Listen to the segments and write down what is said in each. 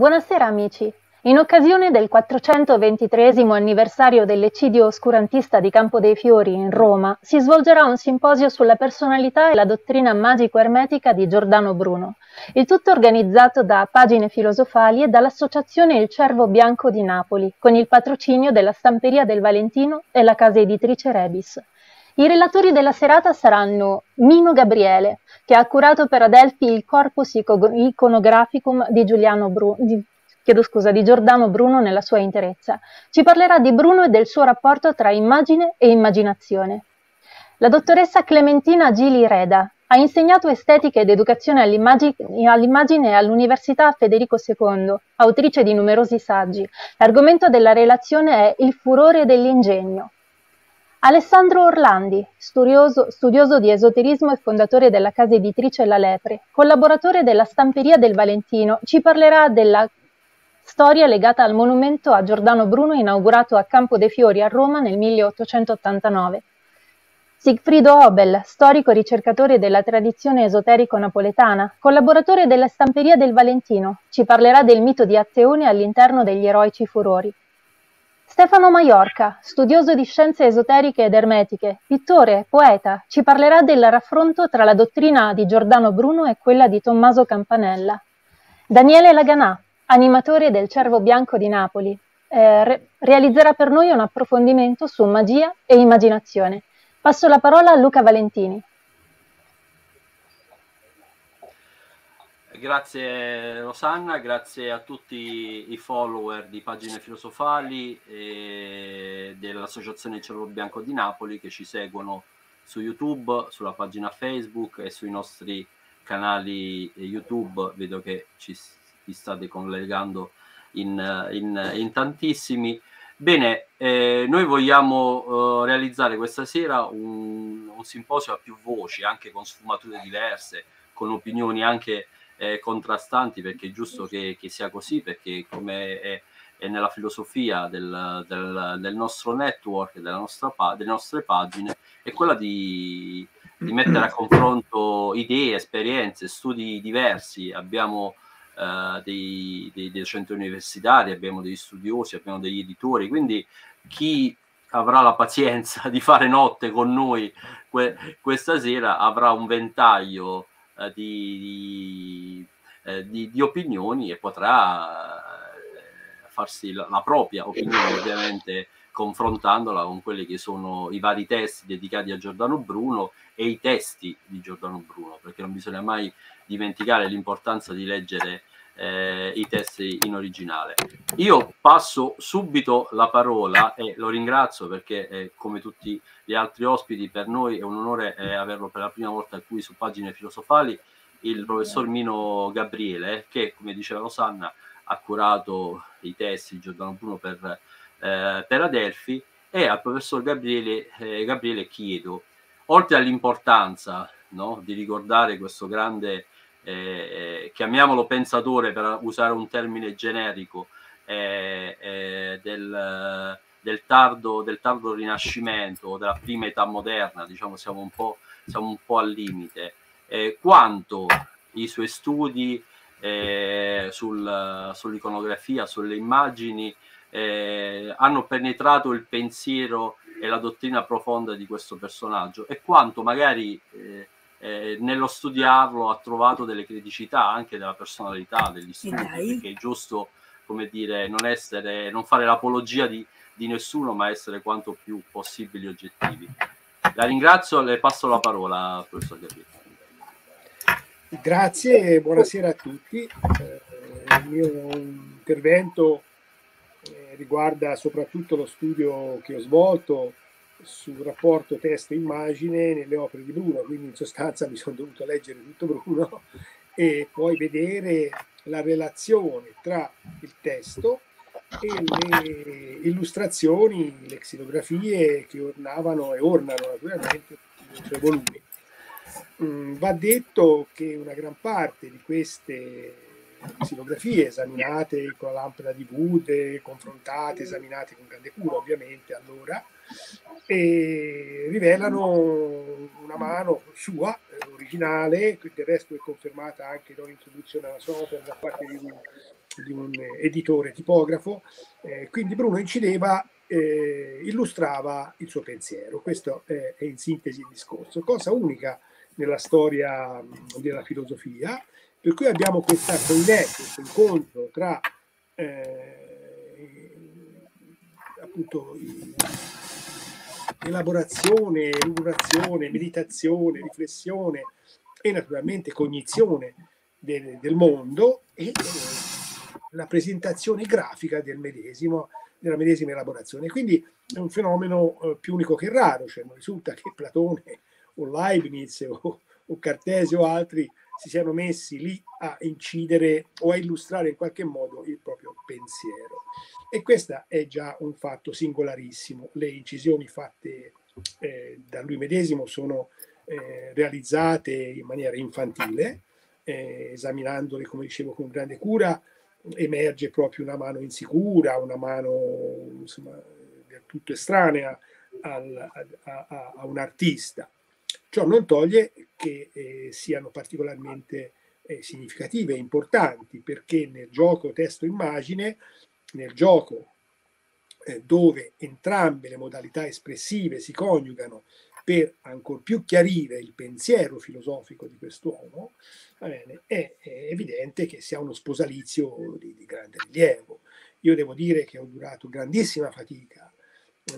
Buonasera amici. In occasione del 423 anniversario dell'eccidio oscurantista di Campo dei Fiori in Roma, si svolgerà un simposio sulla personalità e la dottrina magico-ermetica di Giordano Bruno, il tutto organizzato da Pagine Filosofali e dall'Associazione Il Cervo Bianco di Napoli, con il patrocinio della Stamperia del Valentino e la casa editrice Rebis. I relatori della serata saranno Mino Gabriele, che ha curato per Adelphi il corpus iconographicum di Bruno, chiedo scusa, di Giordano Bruno nella sua interezza. Ci parlerà di Bruno e del suo rapporto tra immagine e immaginazione. La dottoressa Clementina Gili Reda ha insegnato estetica ed educazione all'immagine all'Università Federico II, autrice di numerosi saggi. L'argomento della relazione è il furore dell'ingegno. Alessandro Orlandi, studioso, studioso, di esoterismo e fondatore della casa editrice La Lepre, collaboratore della Stamperia del Valentino, ci parlerà della storia legata al monumento a Giordano Bruno inaugurato a Campo dei Fiori a Roma nel 1889. Sigfrido Obel, storico ricercatore della tradizione esoterico-napoletana, collaboratore della Stamperia del Valentino, ci parlerà del mito di Atteone all'interno degli eroici furori. Stefano Maiorca, studioso di scienze esoteriche ed ermetiche, pittore, poeta, ci parlerà del raffronto tra la dottrina di Giordano Bruno e quella di Tommaso Campanella. Daniele Laganà, animatore del Cervo Bianco di Napoli, eh, re- realizzerà per noi un approfondimento su magia e immaginazione. Passo la parola a Luca Valentini. Grazie Rosanna, grazie a tutti i follower di Pagine Filosofali e dell'Associazione Cervo Bianco di Napoli che ci seguono su YouTube, sulla pagina Facebook e sui nostri canali YouTube. Vedo che ci vi state collegando in, in, in tantissimi. Bene, eh, noi vogliamo eh, realizzare questa sera un, un, simposio a più voci, anche con sfumature diverse, con opinioni anche eh, contrastanti, perché è giusto che, che, sia così, perché come è, è nella filosofia del, del, del, nostro network, della nostra, delle nostre pagine, è quella di, di mettere a confronto idee, esperienze, studi diversi. Abbiamo uh, dei, dei, dei, centri universitari, abbiamo degli studiosi, abbiamo degli editori, quindi chi avrà la pazienza di fare notte con noi que- questa sera avrà un ventaglio uh, di, di, uh, di, di, opinioni e potrà farsi la, la propria opinione ovviamente confrontandola con quelli che sono i vari testi dedicati a Giordano Bruno e i testi di Giordano Bruno, perché non bisogna mai dimenticare l'importanza di leggere eh, i testi in originale. Io passo subito la parola e lo ringrazio perché eh, come tutti gli altri ospiti per noi è un onore eh, averlo per la prima volta qui su Pagine Filosofali il professor Mino Gabriele che come diceva Rosanna ha curato i testi di Giordano Bruno per, eh, per Adelphi e al professor Gabriele, eh, Gabriele chiedo oltre all'importanza no, di ricordare questo grande eh, eh, chiamiamolo pensatore per usare un termine generico, eh, eh, del, del, tardo, del tardo rinascimento, della prima età moderna, diciamo siamo un po', siamo un po al limite, eh, quanto i suoi studi eh, sul, sull'iconografia, sulle immagini, hanno penetrato il pensiero e la dottrina profonda di questo personaggio? E quanto magari eh, eh, nello studiarlo ha trovato delle criticità anche della personalità degli studenti, perché è giusto, come dire, non, essere, non fare l'apologia di, di nessuno, ma essere quanto più possibili oggettivi. La ringrazio, le passo la parola, professor Gabriele. Grazie e buonasera a tutti. Eh, il mio intervento eh, riguarda soprattutto lo studio che ho svolto sul rapporto testo-immagine nelle opere di Bruno, quindi in sostanza mi sono dovuto leggere tutto Bruno e poi vedere la relazione tra il testo e le illustrazioni, le xilografie che ornavano e ornano naturalmente i suoi volumi. Mm, va detto che una gran parte di queste xilografie esaminate con la lampada di Bude, confrontate, esaminate con grande cura ovviamente allora, e rivelano una mano sua, originale, che del resto è confermata anche dall'introduzione alla sua opera da parte di, di un editore tipografo, eh, quindi Bruno incideva, eh, illustrava il suo pensiero, questo è, è, in sintesi il discorso, cosa unica nella storia della filosofia, per cui abbiamo questa connessione, questo incontro tra eh, appunto elaborazione, elaborazione, meditazione, riflessione e naturalmente cognizione del, del mondo e eh, la presentazione grafica del medesimo, della medesima elaborazione. Quindi è un fenomeno eh, più unico che raro, cioè non risulta che Platone o Leibniz o, o Cartesio o altri si siano messi lì a incidere o a illustrare in qualche modo il proprio pensiero. E questo è già un fatto singolarissimo. Le incisioni fatte eh, da lui medesimo sono eh, realizzate in maniera infantile, eh, esaminandole, come dicevo, con grande cura, emerge proprio una mano insicura, una mano insomma, del tutto estranea al, a, a, a un artista. Ciò non toglie che eh, siano particolarmente eh, significative e importanti perché nel gioco testo-immagine, nel gioco eh, dove entrambe le modalità espressive si coniugano per ancor più chiarire il pensiero filosofico di quest'uomo, è, è, evidente che sia uno sposalizio di, di grande rilievo. Io devo dire che ho durato grandissima fatica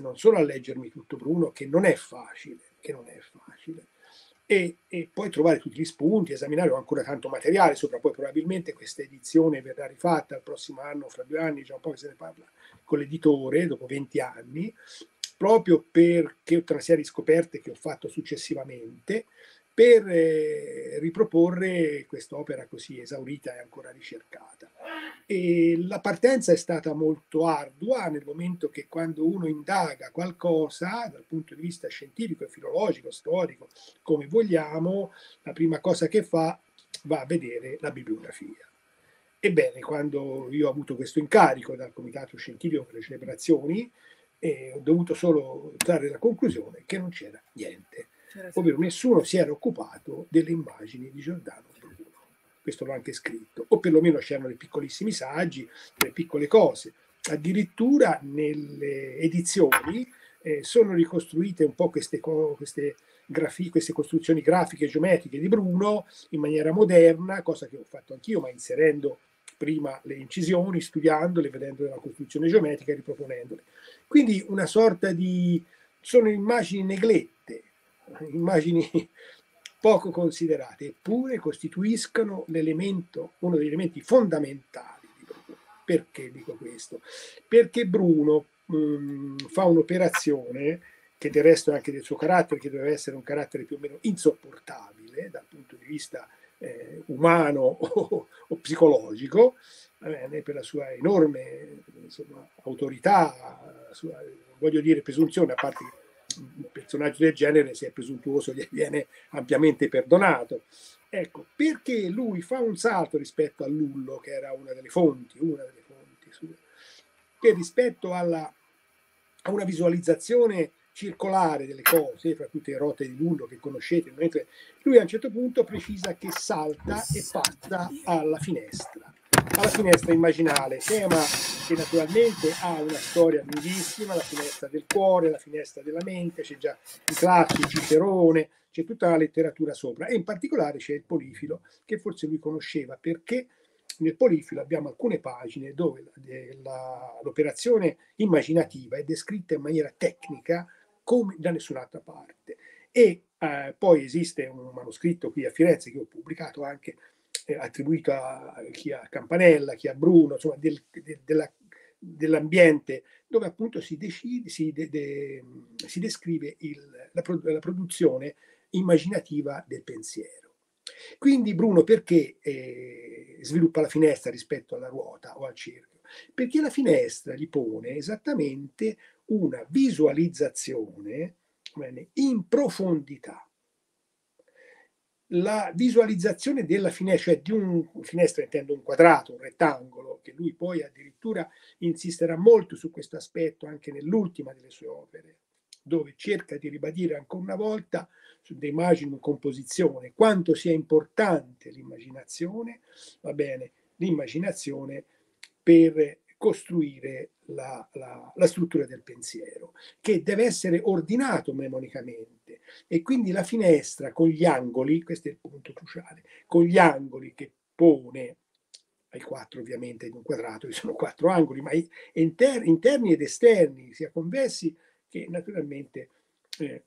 non solo a leggermi tutto Bruno, che non è facile, che non è facile, e, e, poi trovare tutti gli spunti, esaminare ho ancora tanto materiale sopra, poi probabilmente questa edizione verrà rifatta il prossimo anno, fra due anni, già un po' che se ne parla con l'editore, dopo 20 anni, proprio perché tutta una serie di scoperte che ho fatto successivamente, per eh, riproporre quest'opera così esaurita e ancora ricercata. E la partenza è stata molto ardua nel momento che quando uno indaga qualcosa dal punto di vista scientifico filologico, storico, come vogliamo, la prima cosa che fa va a vedere la bibliografia. Ebbene, quando io ho avuto questo incarico dal Comitato Scientifico per le Celebrazioni, eh, ho dovuto solo trarre la conclusione che non c'era niente ovvero nessuno si era occupato delle immagini di Giordano Bruno. Questo l'ho anche scritto, o perlomeno c'erano dei piccolissimi saggi, delle piccole cose. Addirittura nelle edizioni eh, sono ricostruite un po' queste, queste, grafi- queste costruzioni grafiche e geometriche di Bruno in maniera moderna, cosa che ho fatto anch'io, ma inserendo prima le incisioni, studiandole, vedendo la costruzione geometrica e riproponendole. Quindi una sorta di... sono immagini neglette, immagini poco considerate, eppure costituiscono l'elemento, uno degli elementi fondamentali di Bruno. Perché dico questo? Perché Bruno mh, mm, fa un'operazione che del resto è anche del suo carattere, che deve essere un carattere più o meno insopportabile dal punto di vista eh, umano o, o psicologico, bene, per la sua enorme insomma, autorità, sua, voglio dire presunzione, a parte un personaggio del genere, se è presuntuoso, gli viene ampiamente perdonato. Ecco, perché lui fa un salto rispetto a Lullo, che era una delle fonti, una delle fonti, che rispetto alla, a una visualizzazione circolare delle cose, fra tutte le rotte di Lullo che conoscete, lui a un certo punto precisa che salta e passa alla finestra alla finestra immaginale, tema che naturalmente ha una storia lunghissima, la finestra del cuore, la finestra della mente, c'è già i classici, Cicerone, c'è tutta la letteratura sopra e in particolare c'è il polifilo che forse lui conosceva perché nel polifilo abbiamo alcune pagine dove l'operazione immaginativa è descritta in maniera tecnica come da nessun'altra parte. E eh, poi esiste un manoscritto qui a Firenze che ho pubblicato anche attribuito a chi ha Campanella, chi ha Bruno, insomma, del, de, della, dell'ambiente dove appunto si, decide, si, de, de, si descrive il, la, la, produzione immaginativa del pensiero. Quindi Bruno perché eh, sviluppa la finestra rispetto alla ruota o al cerchio? Perché la finestra gli pone esattamente una visualizzazione bene, in profondità la visualizzazione della finestra, cioè di un finestra intendo un quadrato, un rettangolo, che lui poi addirittura insisterà molto su questo aspetto anche nell'ultima delle sue opere, dove cerca di ribadire ancora una volta su De Imaginum Composizione. Quanto sia importante l'immaginazione, va bene, l'immaginazione per costruire la, la, la, struttura del pensiero, che deve essere ordinato mnemonicamente e quindi la finestra con gli angoli, questo è il punto cruciale, con gli angoli che pone ai quattro ovviamente in un quadrato, ci sono quattro angoli, ma inter, interni ed esterni, sia convessi che naturalmente eh,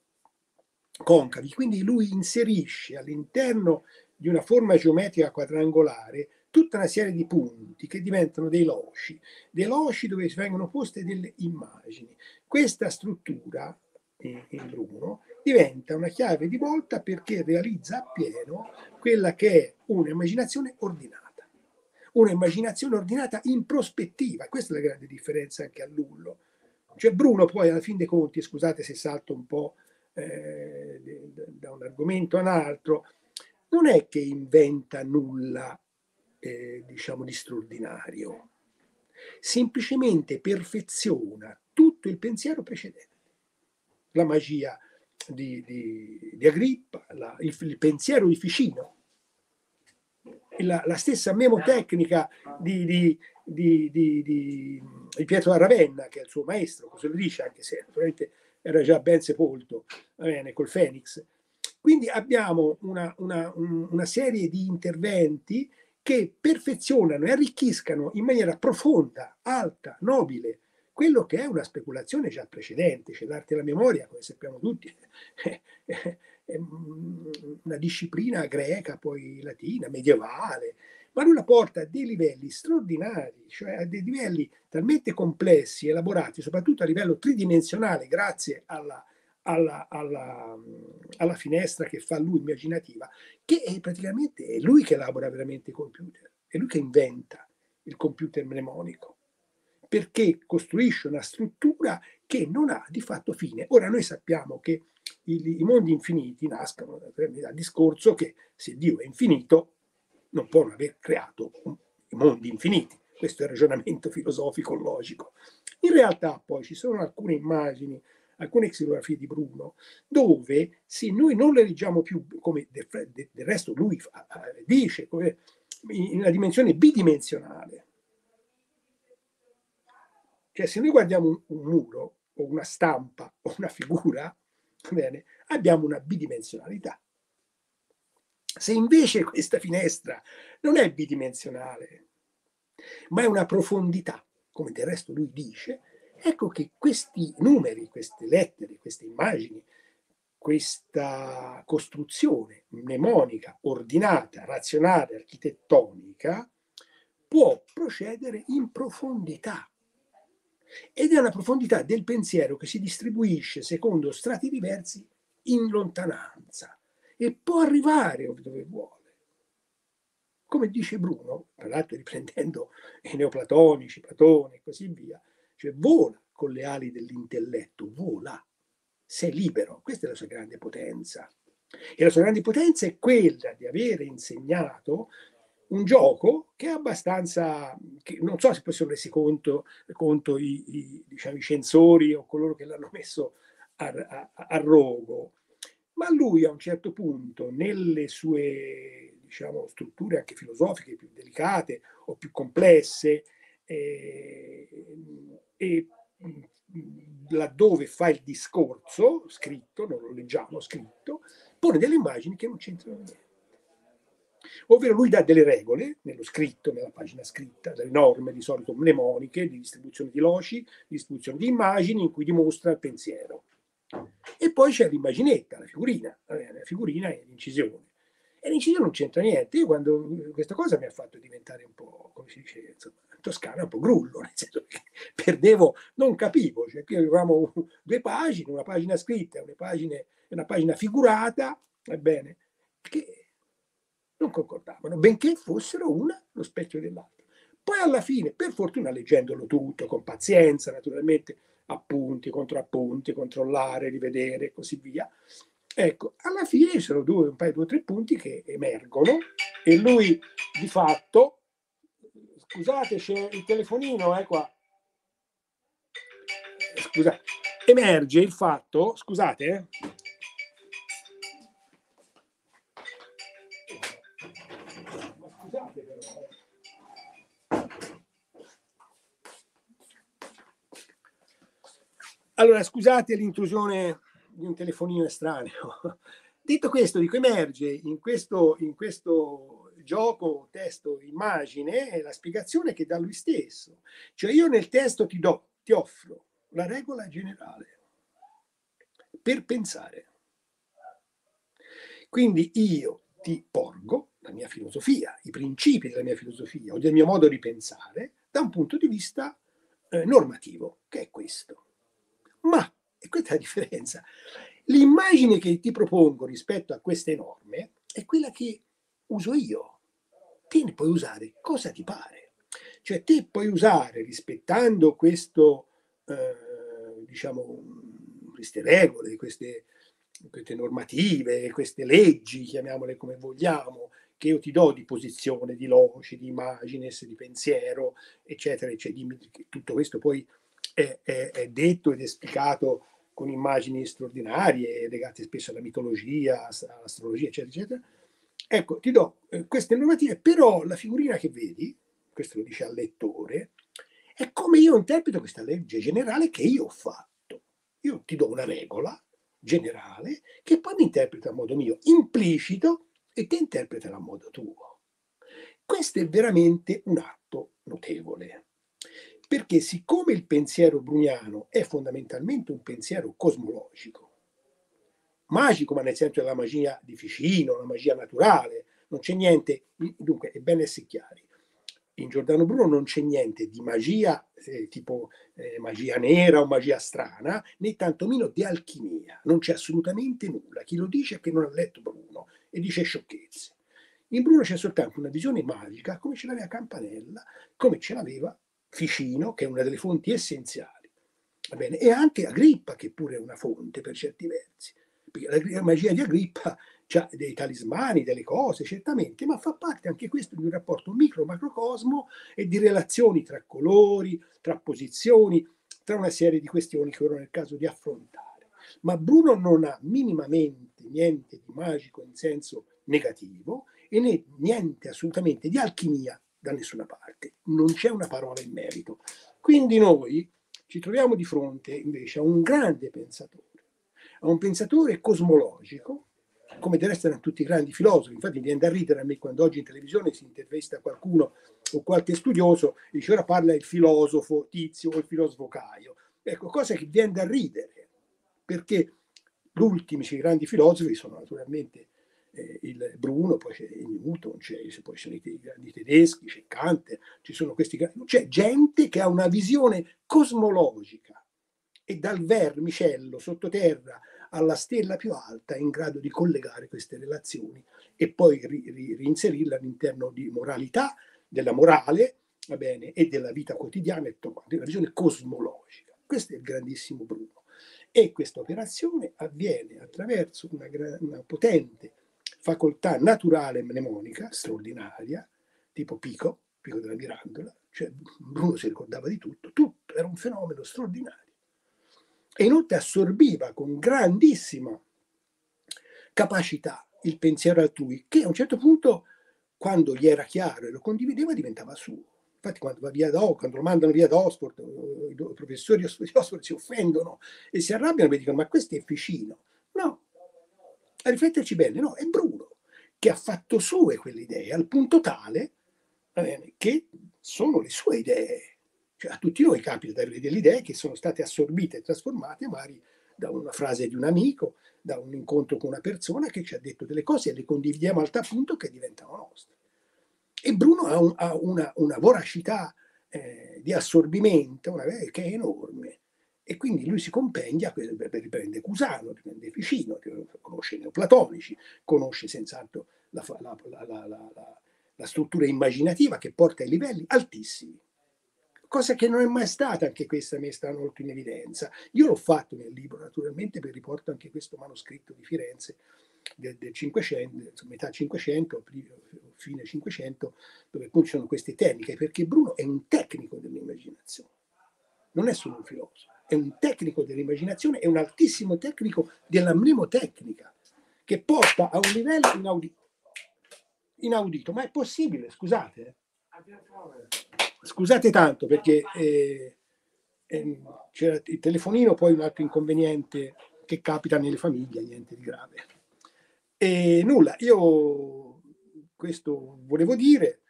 concavi. Quindi lui inserisce all'interno di una forma geometrica quadrangolare tutta una serie di punti che diventano dei loci, dei loci dove vengono poste delle immagini. Questa struttura in Bruno diventa una chiave di volta perché realizza appieno quella che è un'immaginazione ordinata. Un'immaginazione ordinata in prospettiva, questa è la grande differenza anche a Lullo. Cioè Bruno poi alla fin dei conti, scusate se salto un po' eh, da un argomento a un altro, non è che inventa nulla, eh, diciamo, di straordinario, semplicemente perfeziona tutto il pensiero precedente. La magia di, di, di Agrippa, la, il, il, pensiero di Ficino, la, la stessa memotecnica di, di, Pietro da Ravenna, che è il suo maestro, così lo dice, anche se naturalmente era già ben sepolto, bene, col Fenix. Quindi abbiamo una, una, una serie di interventi che perfezionano e arricchiscano in maniera profonda, alta, nobile, quello che è una speculazione già precedente, cioè l'arte della memoria, come sappiamo tutti, è una disciplina greca, poi latina, medievale, ma lui la porta a dei livelli straordinari, cioè a dei livelli talmente complessi, elaborati, soprattutto a livello tridimensionale, grazie alla, alla, alla, alla finestra che fa lui immaginativa, che è praticamente è lui che elabora veramente i computer, è lui che inventa il computer mnemonico, perché costruisce una struttura che non ha di fatto fine. Ora noi sappiamo che i, i mondi infiniti nascono dal discorso che se Dio è infinito, non può aver creato mondi infiniti. Questo è il ragionamento filosofico logico. In realtà poi ci sono alcune immagini, alcune xilografie di Bruno, dove se noi non le leggiamo più, come del, resto lui dice, come in una dimensione bidimensionale, cioè se noi guardiamo un, un muro o una stampa o una figura, bene, abbiamo una bidimensionalità. Se invece questa finestra non è bidimensionale, ma è una profondità, come del resto lui dice, ecco che questi numeri, queste lettere, queste immagini, questa costruzione mnemonica, ordinata, razionale, architettonica, può procedere in profondità. Ed è una profondità del pensiero che si distribuisce secondo strati diversi in lontananza e può arrivare dove vuole. Come dice Bruno, tra l'altro riprendendo i neoplatonici, Platone e così via, cioè vola con le ali dell'intelletto, vola, sei libero, questa è la sua grande potenza. E la sua grande potenza è quella di avere insegnato un gioco che è abbastanza, che non so se poi sono resi conto, conto i, i, diciamo, i censori o coloro che l'hanno messo a, a, a rogo, ma lui a un certo punto, nelle sue diciamo, strutture anche filosofiche più delicate o più complesse, eh, e laddove fa il discorso scritto, non lo leggiamo scritto, pone delle immagini che non c'entrano niente. Ovvero lui dà delle regole, nello scritto, nella pagina scritta, delle norme di solito mnemoniche, di distribuzione di loci, di distribuzione di immagini, in cui dimostra il pensiero. E poi c'è l'immaginetta, la figurina, la figurina è l'incisione. E l'incisione non c'entra niente. Io quando questa cosa mi ha fatto diventare un po', come si dice, insomma, toscana, un po' grullo, nel senso che perdevo, non capivo, cioè qui avevamo due pagine, una pagina scritta e una pagina, figurata, ebbene, che non concordavano, benché fossero una lo specchio dell'altra. Poi alla fine, per fortuna leggendolo tutto, con pazienza naturalmente, appunti, contrappunti, controllare, rivedere e così via. Ecco, alla fine ci sono due, un paio, due o tre punti che emergono e lui di fatto, scusate, c'è il telefonino, è eh, qua. Scusa, emerge il fatto, scusate, eh. eh. Allora, scusate l'intrusione di un telefonino estraneo. Detto questo, dico, emerge in questo, in questo gioco testo immagine la spiegazione che dà lui stesso. Cioè io nel testo ti do, ti offro la regola generale per pensare. Quindi io ti porgo la mia filosofia, i principi della mia filosofia o del mio modo di pensare da un punto di vista eh, normativo, che è questo. Ma, e questa è la differenza, l'immagine che ti propongo rispetto a queste norme è quella che uso io. Te ne puoi usare cosa ti pare. Cioè te puoi usare, rispettando questo, eh, diciamo, queste regole, queste, queste normative, queste leggi, chiamiamole come vogliamo, che io ti do di posizione, di loci, di immagines, di pensiero, eccetera, eccetera. Tutto questo poi è, è, è detto ed è spiegato con immagini straordinarie legate spesso alla mitologia, all'astrologia, eccetera, eccetera. Ecco, ti do eh, queste normative, però la figurina che vedi, questo lo dice al lettore, è come io interpreto questa legge generale che io ho fatto. Io ti do una regola generale che poi mi interpreta a modo mio, implicito, e ti interpreta a modo tuo. Questo è veramente un atto notevole perché siccome il pensiero bruniano è fondamentalmente un pensiero cosmologico, magico ma nel senso della magia di Ficino, la magia naturale, non c'è niente, dunque è bene essere chiari, in Giordano Bruno non c'è niente di magia eh, tipo eh, magia nera o magia strana, né tantomeno di alchimia, non c'è assolutamente nulla, chi lo dice è che non ha letto Bruno e dice sciocchezze. In Bruno c'è soltanto una visione magica come ce l'aveva Campanella, come ce l'aveva Ficino, che è una delle fonti essenziali, e anche Agrippa, che pure è una fonte per certi versi. La magia di Agrippa ha dei talismani, delle cose, certamente, ma fa parte anche questo di un rapporto micro-macrocosmo e di relazioni tra colori, tra posizioni, tra una serie di questioni che ora è il caso di affrontare. Ma Bruno non ha minimamente niente di magico in senso negativo e né niente assolutamente di alchimia da nessuna parte, non c'è una parola in merito. Quindi noi ci troviamo di fronte invece a un grande pensatore, a un pensatore cosmologico, come del resto erano tutti i grandi filosofi. Infatti viene da ridere a me quando oggi in televisione si intervista qualcuno o qualche studioso e dice ora parla il filosofo Tizio o il filosofo Caio. Ecco, cosa che viene da ridere, perché gli ultimi grandi filosofi sono naturalmente eh, il Bruno, poi c'è Newton, c'è, poi sono i, grandi tedeschi, c'è Kant, ci sono questi c'è gente che ha una visione cosmologica e dal vermicello sottoterra alla stella più alta è in grado di collegare queste relazioni e poi ri, ri, reinserirle all'interno di moralità, della morale, va bene, e della vita quotidiana una visione cosmologica. Questo è il grandissimo Bruno. E questa operazione avviene attraverso una, una potente facoltà naturale mnemonica straordinaria, tipo Pico, Pico della Mirandola, cioè Bruno si ricordava di tutto, tutto, era un fenomeno straordinario. E inoltre assorbiva con grandissima capacità il pensiero altrui, che a un certo punto, quando gli era chiaro e lo condivideva, diventava suo. Infatti, quando va via da, quando lo mandano via da Oxford, i professori di Oxford si offendono e si arrabbiano e dicono: Ma questo è Ficino. No, a rifletterci bene, no, è Bruno che ha fatto sue quelle idee al punto tale bene, che sono le sue idee. Cioè, a tutti noi capita di avere delle idee che sono state assorbite e trasformate magari da una frase di un amico, da un incontro con una persona che ci ha detto delle cose e le condividiamo al tal punto che diventano nostre. E Bruno ha, un, ha una, una, voracità eh, di assorbimento una, che è enorme e quindi lui si compendia, riprende Cusano, riprende Ficino, conosce i neoplatonici, conosce senz'altro la, la, la, la, struttura immaginativa che porta ai livelli altissimi. Cosa che non è mai stata anche questa messa molto in evidenza. Io l'ho fatto nel libro, naturalmente, per riporto anche questo manoscritto di Firenze del, del 500, metà 500, fine 500, dove poi ci sono queste tecniche, perché Bruno è un tecnico dell'immaginazione, non è solo un filosofo è un tecnico dell'immaginazione, è un altissimo tecnico della mnemotecnica, che porta a un livello inaudito. inaudito. Ma è possibile, scusate. Eh. Scusate tanto perché eh, eh, c'era il telefonino, poi un altro inconveniente che capita nelle famiglie, niente di grave. E nulla, io questo volevo dire.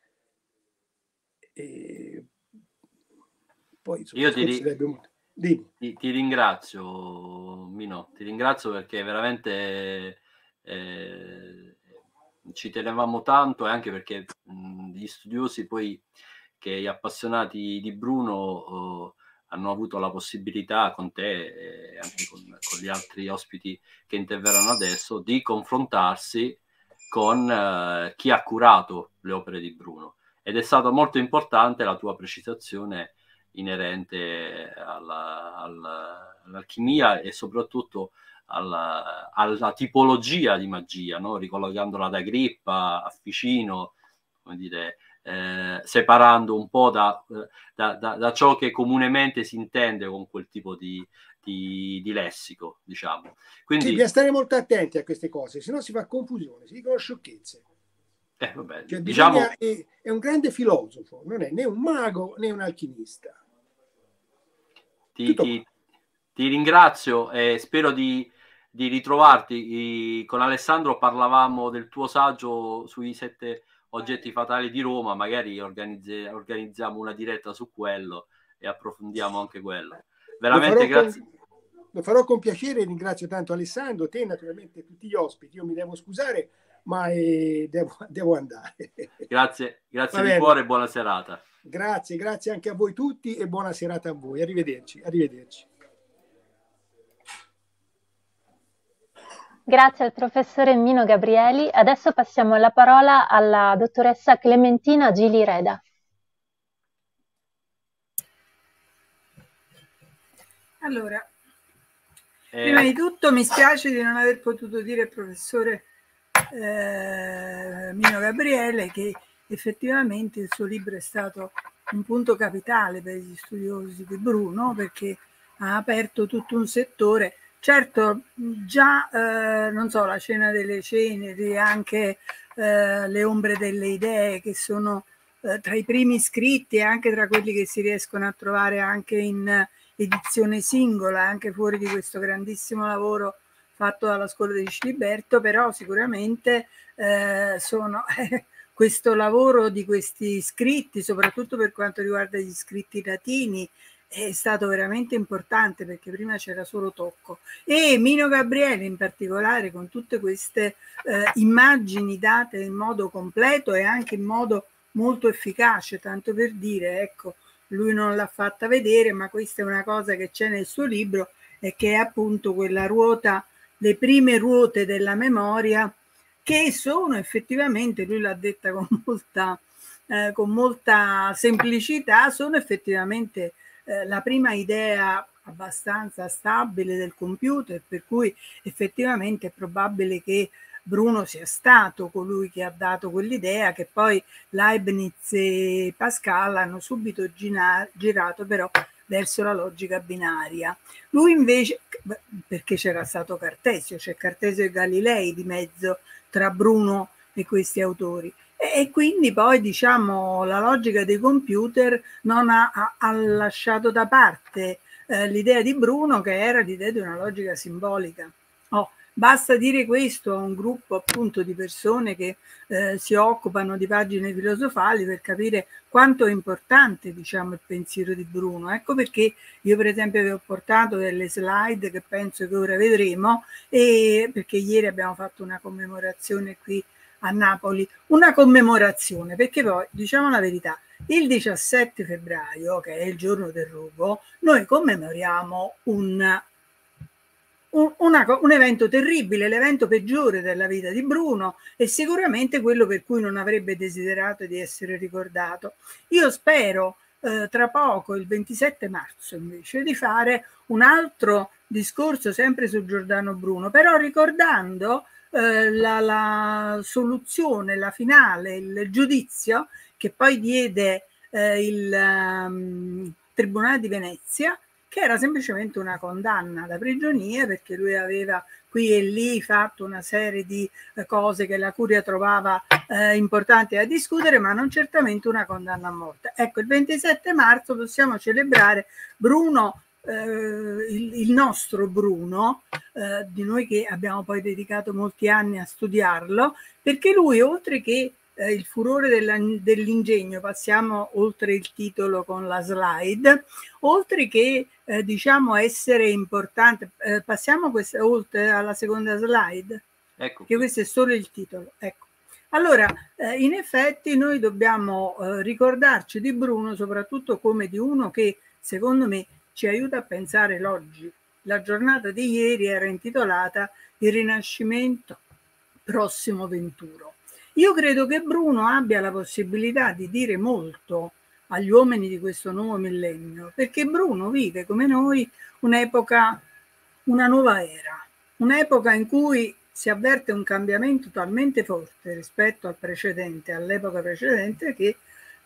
E poi insomma, io ti, ri- ti, ti, ringrazio, Mino, ti ringrazio perché veramente eh, ci tenevamo tanto e anche perché mh, gli studiosi poi che gli appassionati di Bruno oh, hanno avuto la possibilità con te e anche con, con, gli altri ospiti che interverranno adesso di confrontarsi con eh, chi ha curato le opere di Bruno ed è stata molto importante la tua precisazione inerente alla, alla, all'alchimia e soprattutto alla, alla, tipologia di magia, no? ricollegandola da Grippa a Ficino, come dire, eh, separando un po' da, da, da, da, ciò che comunemente si intende con quel tipo di, di, di lessico, diciamo. Quindi sì, bisogna stare molto attenti a queste cose, se no si fa confusione, si dicono sciocchezze. Eh, vabbè, cioè, diciamo... è, è, un grande filosofo, non è né un mago né un alchimista. Ti, ti, ti ringrazio e spero di, di ritrovarti. Con Alessandro parlavamo del tuo saggio sui sette oggetti fatali di Roma, magari organizziamo una diretta su quello e approfondiamo anche quello. Veramente grazie. Con, lo farò con piacere, ringrazio tanto Alessandro, te naturalmente tutti gli ospiti, io mi devo scusare, ma eh, devo, devo, andare. Grazie, grazie di cuore e buona serata. Grazie, grazie anche a voi tutti e buona serata a voi. Arrivederci, arrivederci. Grazie al professore Mino Gabrieli. Adesso passiamo la parola alla dottoressa Clementina Gili Reda. Allora, eh... prima di tutto mi spiace di non aver potuto dire al professore eh, Mino Gabriele che effettivamente il suo libro è stato un punto capitale per gli studiosi di Bruno perché ha aperto tutto un settore Certo, già, eh, non so, la cena delle ceneri, anche eh, le ombre delle idee, che sono eh, tra i primi scritti e anche tra quelli che si riescono a trovare anche in edizione singola, anche fuori di questo grandissimo lavoro fatto dalla scuola di Ciliberto, però sicuramente eh, sono questo lavoro di questi scritti, soprattutto per quanto riguarda gli scritti latini, è stato veramente importante perché prima c'era solo tocco. E Mino Gabriele in particolare con tutte queste eh, immagini date in modo completo e anche in modo molto efficace tanto per dire ecco lui non l'ha fatta vedere ma questa è una cosa che c'è nel suo libro e che è appunto quella ruota le prime ruote della memoria che sono effettivamente lui l'ha detta con molta eh, con molta semplicità sono effettivamente eh, la prima idea abbastanza stabile del computer, per cui effettivamente è probabile che Bruno sia stato colui che ha dato quell'idea che poi Leibniz e Pascal hanno subito girato però verso la logica binaria. Lui invece, perché c'era stato Cartesio, c'è Cartesio e Galilei di mezzo tra Bruno e questi autori e quindi poi diciamo la logica dei computer non ha, ha, lasciato da parte eh, l'idea di Bruno che era l'idea di una logica simbolica. Oh, basta dire questo a un gruppo appunto di persone che eh, si occupano di pagine filosofali per capire quanto è importante diciamo il pensiero di Bruno. Ecco perché io per esempio vi ho portato delle slide che penso che ora vedremo e perché ieri abbiamo fatto una commemorazione qui a Napoli una commemorazione, perché poi diciamo la verità, il 17 febbraio, che è il giorno del rogo, noi commemoriamo un, un, una, un evento terribile, l'evento peggiore della vita di Bruno e sicuramente quello per cui non avrebbe desiderato di essere ricordato. Io spero eh, tra poco, il 27 marzo invece, di fare un altro discorso sempre su Giordano Bruno, però ricordando eh, la, la, soluzione, la finale, il giudizio che poi diede eh, il um, Tribunale di Venezia che era semplicemente una condanna da prigionia perché lui aveva qui e lì fatto una serie di eh, cose che la curia trovava eh, importanti da discutere, ma non certamente una condanna a morte. Ecco, il 27 marzo possiamo celebrare Bruno eh, il, il, nostro Bruno, eh, di noi che abbiamo poi dedicato molti anni a studiarlo, perché lui, oltre che eh, il furore della, dell'ingegno, passiamo oltre il titolo con la slide, oltre che eh, diciamo essere importante, eh, passiamo questa, oltre alla seconda slide, ecco. che questo è solo il titolo. Ecco. Allora, eh, in effetti noi dobbiamo eh, ricordarci di Bruno soprattutto come di uno che secondo me ci aiuta a pensare l'oggi. La giornata di ieri era intitolata Il Rinascimento prossimo venturo. Io credo che Bruno abbia la possibilità di dire molto agli uomini di questo nuovo millennio, perché Bruno vive come noi un'epoca, una nuova era, un'epoca in cui si avverte un cambiamento talmente forte rispetto al precedente, all'epoca precedente, che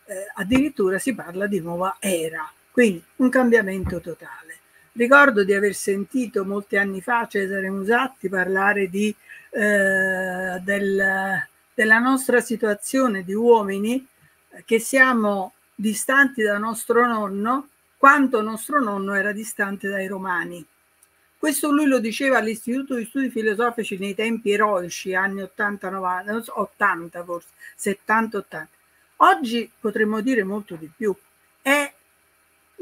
eh, addirittura si parla di nuova era, quindi un cambiamento totale. Ricordo di aver sentito molti anni fa Cesare Musatti parlare di, eh, del, della nostra situazione di uomini eh, che siamo distanti da nostro nonno quanto nostro nonno era distante dai romani. Questo lui lo diceva all'Istituto di Studi Filosofici nei tempi eroici, anni 80-90, 80 forse, 70-80. Oggi potremmo dire molto di più.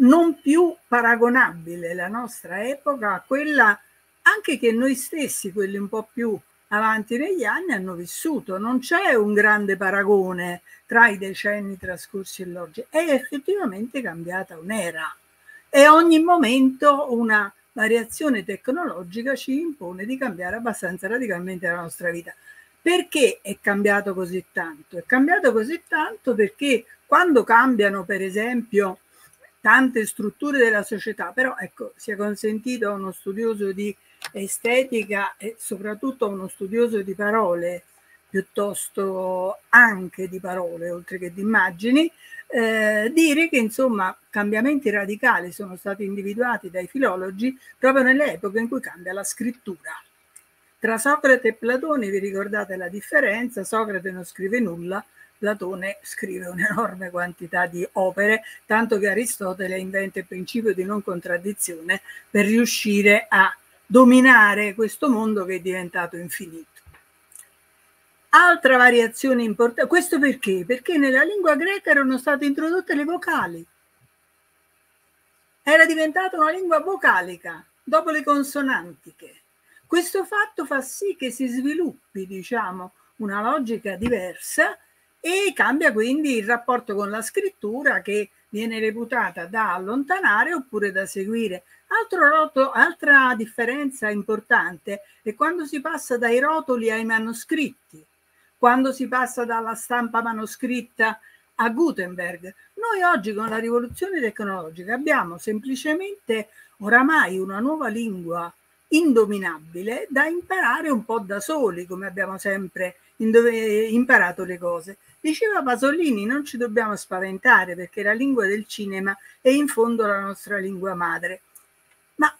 Non più paragonabile la nostra epoca a quella anche che noi stessi, quelli un po' più avanti negli anni, hanno vissuto. Non c'è un grande paragone tra i decenni trascorsi e l'oggi. È effettivamente cambiata un'era e ogni momento una variazione tecnologica ci impone di cambiare abbastanza radicalmente la nostra vita. Perché è cambiato così tanto? È cambiato così tanto perché quando cambiano, per esempio, tante strutture della società, però ecco, sia consentito a uno studioso di estetica e soprattutto a uno studioso di parole, piuttosto anche di parole oltre che di immagini, eh, dire che insomma cambiamenti radicali sono stati individuati dai filologi proprio nelle epoche in cui cambia la scrittura. Tra Socrate e Platone vi ricordate la differenza, Socrate non scrive nulla, Platone scrive un'enorme quantità di opere, tanto che Aristotele inventa il principio di non contraddizione per riuscire a dominare questo mondo che è diventato infinito. Altra variazione importante, questo perché? Perché nella lingua greca erano state introdotte le vocali. Era diventata una lingua vocalica dopo le consonantiche. Questo fatto fa sì che si sviluppi, diciamo, una logica diversa e cambia quindi il rapporto con la scrittura che viene reputata da allontanare oppure da seguire. Roto, altra differenza importante è quando si passa dai rotoli ai manoscritti, quando si passa dalla stampa manoscritta a Gutenberg. Noi oggi con la rivoluzione tecnologica abbiamo semplicemente oramai una nuova lingua indominabile da imparare un po' da soli, come abbiamo sempre imparato le cose. Diceva Pasolini, non ci dobbiamo spaventare perché la lingua del cinema è in fondo la nostra lingua madre. Ma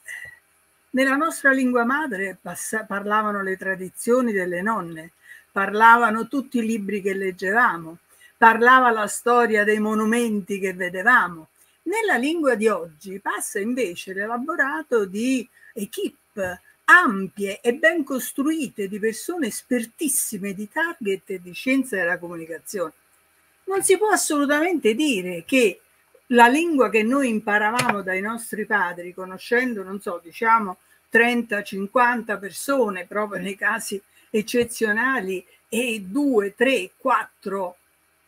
nella nostra lingua madre parlavano le tradizioni delle nonne, parlavano tutti i libri che leggevamo, parlava la storia dei monumenti che vedevamo. Nella lingua di oggi passa invece l'elaborato di equip ampie e ben costruite di persone espertissime di target e di scienza della comunicazione. Non si può assolutamente dire che la lingua che noi imparavamo dai nostri padri, conoscendo, non so, diciamo 30-50 persone, proprio nei casi eccezionali, e due, tre, quattro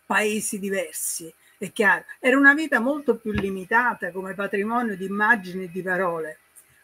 paesi diversi, è chiaro. Era una vita molto più limitata come patrimonio di immagini e di parole.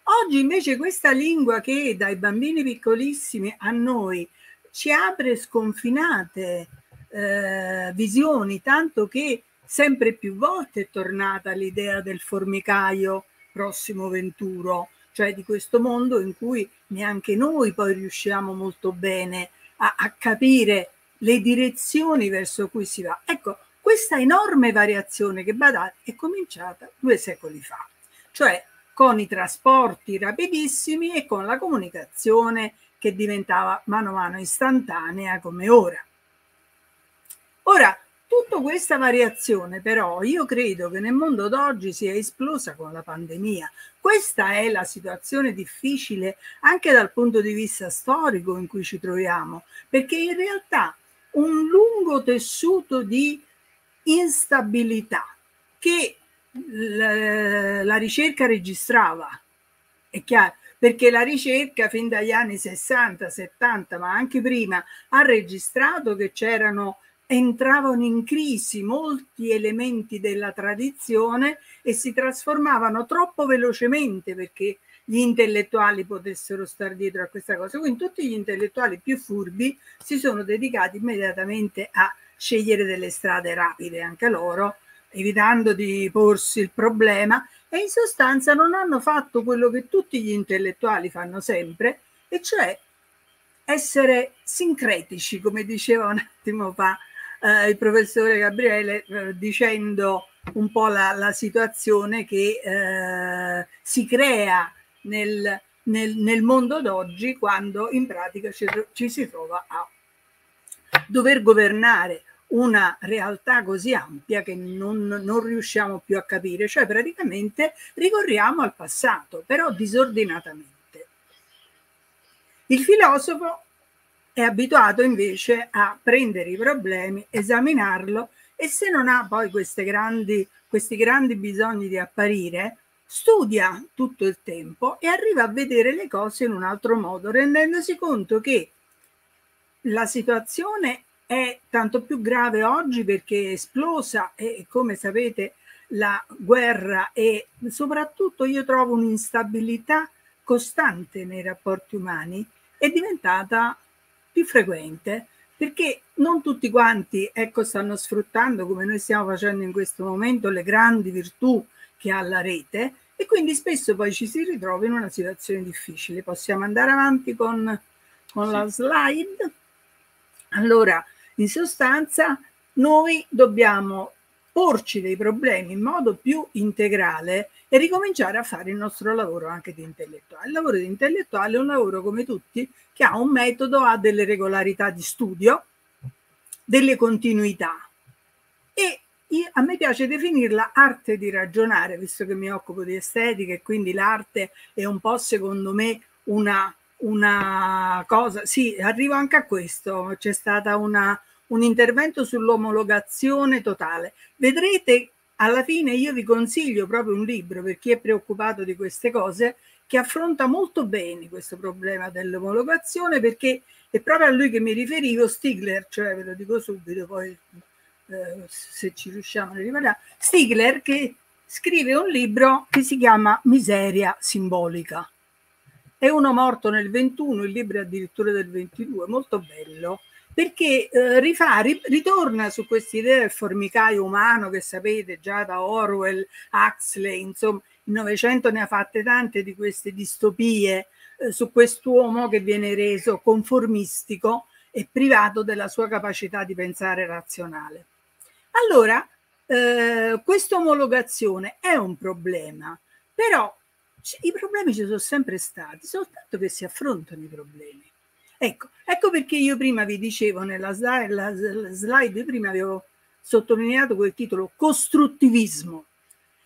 Oggi invece questa lingua che dai bambini piccolissimi a noi ci apre sconfinate eh, visioni, tanto che sempre più volte è tornata l'idea del formicaio prossimo venturo, cioè di questo mondo in cui neanche noi poi riusciamo molto bene a, a capire le direzioni verso cui si va. Ecco, questa enorme variazione che badate è cominciata due secoli fa, cioè con i trasporti rapidissimi e con la comunicazione che diventava mano a mano istantanea come ora. Ora, tutta questa variazione però io credo che nel mondo d'oggi sia esplosa con la pandemia. Questa è la situazione difficile anche dal punto di vista storico in cui ci troviamo, perché in realtà un lungo tessuto di instabilità che la, la ricerca registrava, è chiaro, perché la ricerca fin dagli anni 60, 70, ma anche prima, ha registrato che c'erano entravano in crisi molti elementi della tradizione e si trasformavano troppo velocemente perché gli intellettuali potessero stare dietro a questa cosa. Quindi tutti gli intellettuali più furbi si sono dedicati immediatamente a scegliere delle strade rapide anche loro, evitando di porsi il problema e in sostanza non hanno fatto quello che tutti gli intellettuali fanno sempre, e cioè essere sincretici, come diceva un attimo fa eh, il professore Gabriele, eh, dicendo un po' la, la situazione che eh, si crea nel, nel, nel, mondo d'oggi quando in pratica ci, ci si trova a dover governare una realtà così ampia che non, non, riusciamo più a capire, cioè praticamente ricorriamo al passato, però disordinatamente. Il filosofo è abituato invece a prendere i problemi, esaminarlo e se non ha poi grandi, questi grandi bisogni di apparire, studia tutto il tempo e arriva a vedere le cose in un altro modo, rendendosi conto che la situazione è tanto più grave oggi perché è esplosa e come sapete la guerra e soprattutto io trovo un'instabilità costante nei rapporti umani è diventata più frequente perché non tutti quanti ecco, stanno sfruttando come noi stiamo facendo in questo momento le grandi virtù che ha la rete e quindi spesso poi ci si ritrova in una situazione difficile. Possiamo andare avanti con, con sì. la slide. Allora, in sostanza, noi dobbiamo porci dei problemi in modo più integrale e ricominciare a fare il nostro lavoro anche di intellettuale. Il lavoro di intellettuale è un lavoro come tutti che ha un metodo, ha delle regolarità di studio, delle continuità e io, a me piace definirla arte di ragionare, visto che mi occupo di estetica e quindi l'arte è un po' secondo me una, una cosa, sì, arrivo anche a questo, c'è stata una, un intervento sull'omologazione totale. Vedrete, alla fine io vi consiglio proprio un libro per chi è preoccupato di queste cose che affronta molto bene questo problema dell'omologazione perché è proprio a lui che mi riferivo, Stigler, cioè ve lo dico subito, poi eh, se ci riusciamo a riparare, Stigler che scrive un libro che si chiama Miseria simbolica. È uno morto nel 21, il libro è addirittura del 22, molto bello perché eh, rifà, ritorna su questa idea del formicaio umano che sapete già da Orwell, Huxley, insomma, il Novecento ne ha fatte tante di queste distopie eh, su quest'uomo che viene reso conformistico e privato della sua capacità di pensare razionale. Allora, eh, questa omologazione è un problema, però i problemi ci sono sempre stati, soltanto che si affrontano i problemi. Ecco, ecco perché io prima vi dicevo nella slide, slide prima avevo sottolineato quel titolo costruttivismo.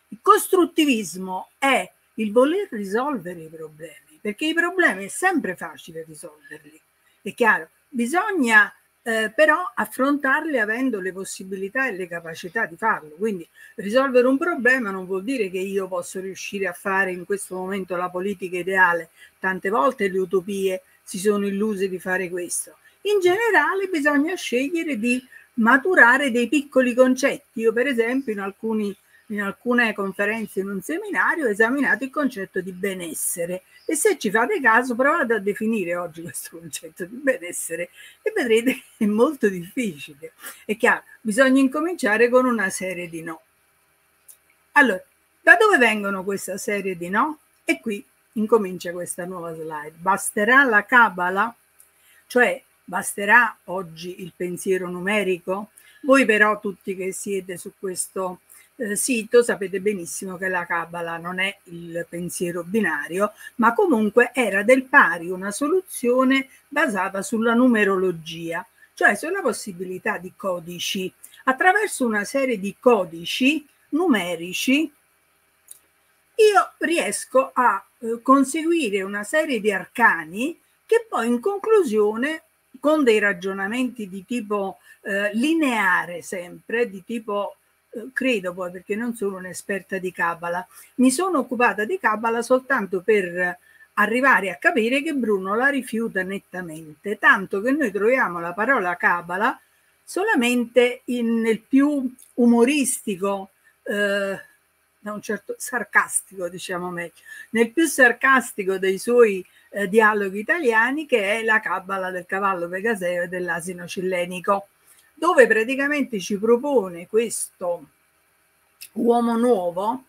Il costruttivismo è il voler risolvere i problemi, perché i problemi è sempre facile risolverli. È chiaro, bisogna eh, però affrontarli avendo le possibilità e le capacità di farlo. Quindi risolvere un problema non vuol dire che io posso riuscire a fare in questo momento la politica ideale. Tante volte le utopie si sono illuse di fare questo. In generale bisogna scegliere di maturare dei piccoli concetti. Io per esempio in, alcuni, in alcune conferenze, in un seminario, ho esaminato il concetto di benessere e se ci fate caso provate a definire oggi questo concetto di benessere e vedrete che è molto difficile. È chiaro, bisogna incominciare con una serie di no. Allora, da dove vengono questa serie di no? E qui incomincia questa nuova slide. Basterà la cabala? Cioè, basterà oggi il pensiero numerico? Voi però tutti che siete su questo eh, sito sapete benissimo che la Kabbalah non è il pensiero binario, ma comunque era del pari una soluzione basata sulla numerologia, cioè sulla possibilità di codici. Attraverso una serie di codici numerici io riesco a eh, conseguire una serie di arcani che poi in conclusione con dei ragionamenti di tipo eh, lineare sempre, di tipo credo poi perché non sono un'esperta di Kabbalah, mi sono occupata di Kabbalah soltanto per arrivare a capire che Bruno la rifiuta nettamente, tanto che noi troviamo la parola Kabbalah solamente in, nel più umoristico eh, da un certo sarcastico, diciamo meglio, nel più sarcastico dei suoi eh, dialoghi italiani, che è la cabala del cavallo pegaseo e dell'asino cillenico, dove praticamente ci propone questo uomo nuovo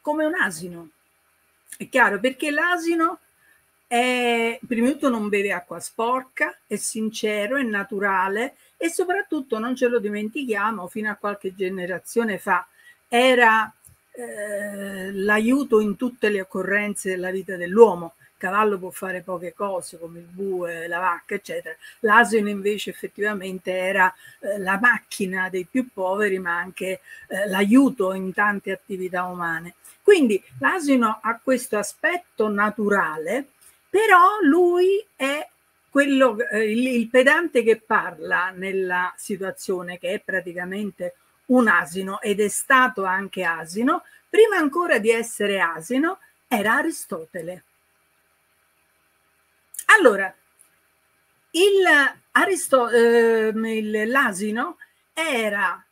come un asino. È chiaro perché l'asino è, prima di tutto non beve acqua sporca, è sincero, è naturale e soprattutto non ce lo dimentichiamo, fino a qualche generazione fa era eh, l'aiuto in tutte le occorrenze della vita dell'uomo. Cavallo può fare poche cose come il bue, la vacca, eccetera. L'asino invece effettivamente era eh, la macchina dei più poveri, ma anche eh, l'aiuto in tante attività umane. Quindi l'asino ha questo aspetto naturale, però lui è quello, eh, il, il pedante che parla nella situazione, che è praticamente un asino ed è stato anche asino, prima ancora di essere asino era Aristotele. Allora, il Aristo, eh, l'asino era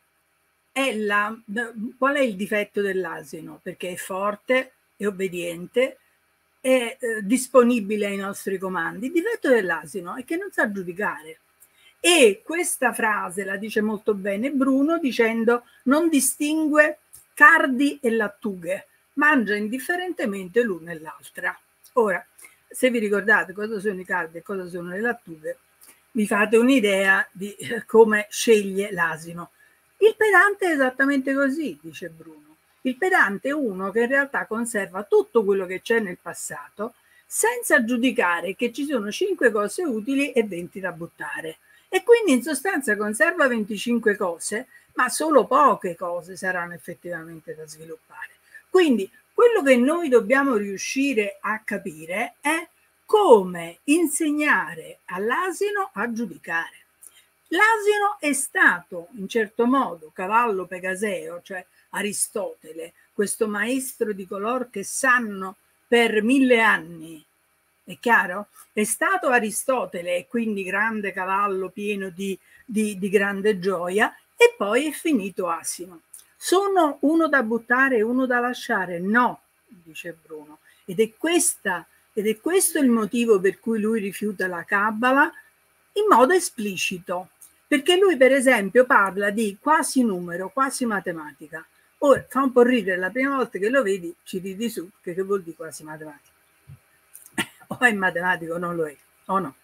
è la, qual è il difetto dell'asino? Perché è forte, è obbediente, è eh, disponibile ai nostri comandi. Il difetto dell'asino è che non sa giudicare. E questa frase la dice molto bene Bruno dicendo non distingue cardi e lattughe, mangia indifferentemente l'una e l'altra. Ora, se vi ricordate cosa sono i cardi e cosa sono le lattughe, vi fate un'idea di eh, come sceglie l'asino. Il pedante è esattamente così, dice Bruno. Il pedante è uno che in realtà conserva tutto quello che c'è nel passato senza giudicare che ci sono 5 cose utili e 20 da buttare e quindi in sostanza conserva 25 cose, ma solo poche cose saranno effettivamente da sviluppare. Quindi quello che noi dobbiamo riuscire a capire è come insegnare all'asino a giudicare. L'asino è stato in certo modo cavallo pegaseo, cioè Aristotele, questo maestro di coloro che sanno per mille anni è chiaro? È stato Aristotele e quindi grande cavallo pieno di, di, di grande gioia e poi è finito Asino. Sono uno da buttare e uno da lasciare? No, dice Bruno. Ed è, questa, ed è questo il motivo per cui lui rifiuta la Cabala in modo esplicito. Perché lui, per esempio, parla di quasi numero, quasi matematica. Ora fa un po' ridere la prima volta che lo vedi, ci ridi su, che, vuol dire quasi matematica o è matematico non lo è, o no?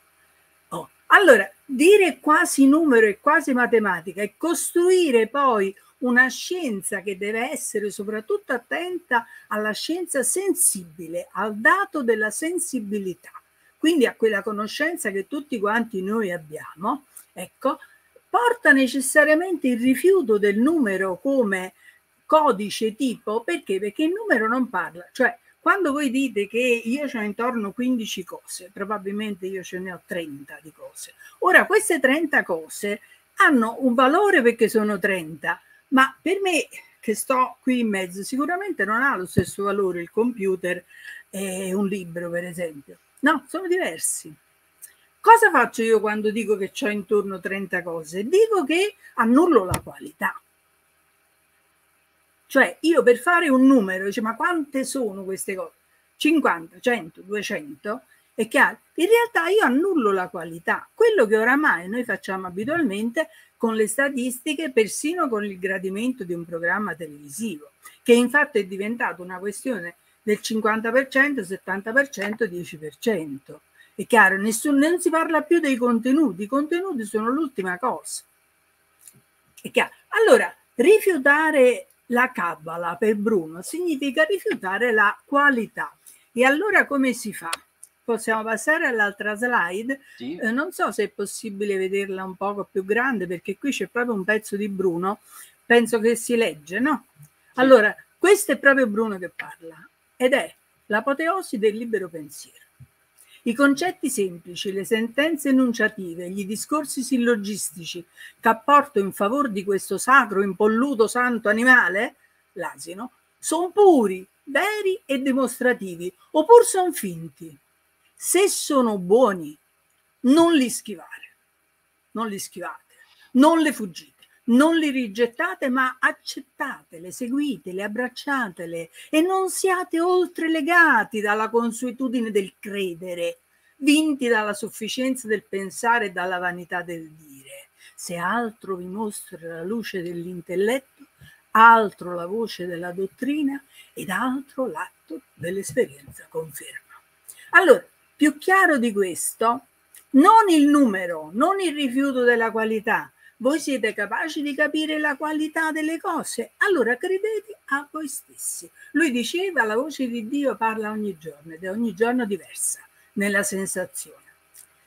Oh. Allora, dire quasi numero e quasi matematica e costruire poi una scienza che deve essere soprattutto attenta alla scienza sensibile, al dato della sensibilità, quindi a quella conoscenza che tutti quanti noi abbiamo, ecco, porta necessariamente il rifiuto del numero come codice tipo, perché? Perché il numero non parla, cioè quando voi dite che io ho intorno a 15 cose, probabilmente io ce ne ho 30 di cose. Ora, queste 30 cose hanno un valore perché sono 30, ma per me che sto qui in mezzo sicuramente non ha lo stesso valore il computer e un libro, per esempio. No, sono diversi. Cosa faccio io quando dico che ho intorno 30 cose? Dico che annullo la qualità. Cioè io per fare un numero, dice ma quante sono queste cose? 50, 100, 200? È chiaro? In realtà io annullo la qualità, quello che oramai noi facciamo abitualmente con le statistiche, persino con il gradimento di un programma televisivo, che infatti è diventato una questione del 50%, 70%, 10%. È chiaro, nessun, non si parla più dei contenuti, i contenuti sono l'ultima cosa. È chiaro. Allora, rifiutare la cabala per Bruno significa rifiutare la qualità. E allora come si fa? Possiamo passare all'altra slide. Sì. Eh, non so se è possibile vederla un poco più grande perché qui c'è proprio un pezzo di Bruno. Penso che si legge, no? Sì. Allora, questo è proprio Bruno che parla ed è l'apoteosi del libero pensiero. I concetti semplici, le sentenze enunciative, gli discorsi sillogistici che apporto in favore di questo sacro, impolluto santo animale, l'asino, sono puri, veri e dimostrativi, oppure sono finti. Se sono buoni, non li schivare, non li schivate, non le fuggite non li rigettate, ma accettatele, seguitele, abbracciatele e non siate oltre legati dalla consuetudine del credere, vinti dalla sufficienza del pensare e dalla vanità del dire. Se altro vi mostra la luce dell'intelletto, altro la voce della dottrina ed altro l'atto dell'esperienza conferma. Allora, più chiaro di questo, non il numero, non il rifiuto della qualità, voi siete capaci di capire la qualità delle cose, allora credete a voi stessi. Lui diceva la voce di Dio parla ogni giorno ed è ogni giorno diversa nella sensazione.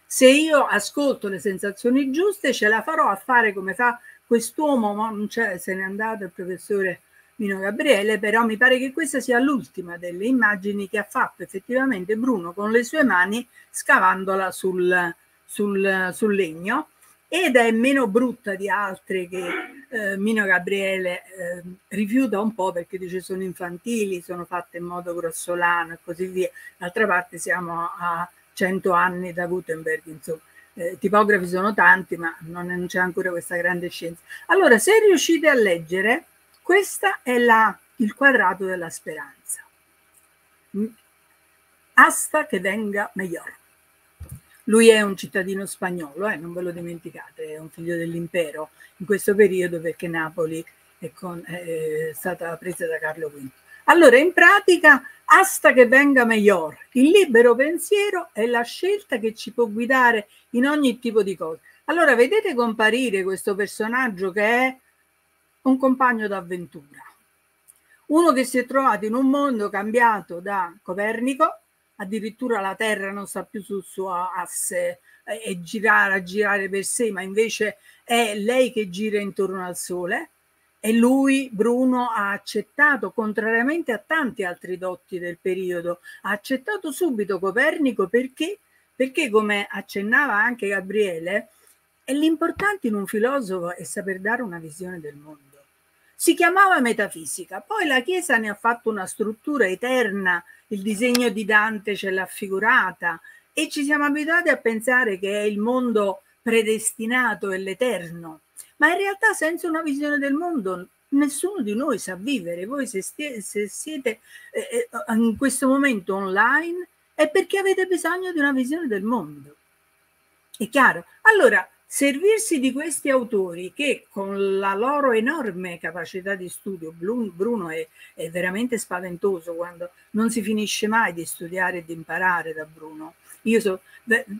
Se io ascolto le sensazioni giuste, ce la farò a fare come fa quest'uomo, ma non c'è, se n'è andato il professore Mino Gabriele, però mi pare che questa sia l'ultima delle immagini che ha fatto effettivamente Bruno con le sue mani scavandola sul, sul, sul legno ed è meno brutta di altre che eh, Mino Gabriele eh, rifiuta un po' perché dice sono infantili, sono fatte in modo grossolano e così via. D'altra parte siamo a 100 anni da Gutenberg, insomma. Eh, tipografi sono tanti, ma non, non c'è ancora questa grande scienza. Allora, se riuscite a leggere, questo è la, il quadrato della speranza. Hasta che venga meglio. Lui è un cittadino spagnolo, eh, non ve lo dimenticate, è un figlio dell'impero in questo periodo perché Napoli è, con, è stata presa da Carlo V. Allora, in pratica, hasta che venga meglio, il libero pensiero è la scelta che ci può guidare in ogni tipo di cosa. Allora, vedete comparire questo personaggio che è un compagno d'avventura, uno che si è trovato in un mondo cambiato da Copernico, addirittura la Terra non sta più sul suo asse eh, e girare a girare per sé, ma invece è lei che gira intorno al Sole. E lui, Bruno, ha accettato, contrariamente a tanti altri dotti del periodo, ha accettato subito Copernico perché, perché come accennava anche Gabriele, l'importante in un filosofo è saper dare una visione del mondo. Si chiamava metafisica, poi la Chiesa ne ha fatto una struttura eterna il disegno di Dante ce l'ha figurata e ci siamo abituati a pensare che è il mondo predestinato e l'eterno, ma in realtà senza una visione del mondo nessuno di noi sa vivere. Voi se, stie, se siete eh, eh, in questo momento online è perché avete bisogno di una visione del mondo. È chiaro? Allora, servirsi di questi autori che con la loro enorme capacità di studio, Bruno è, è, veramente spaventoso quando non si finisce mai di studiare e di imparare da Bruno. Io so,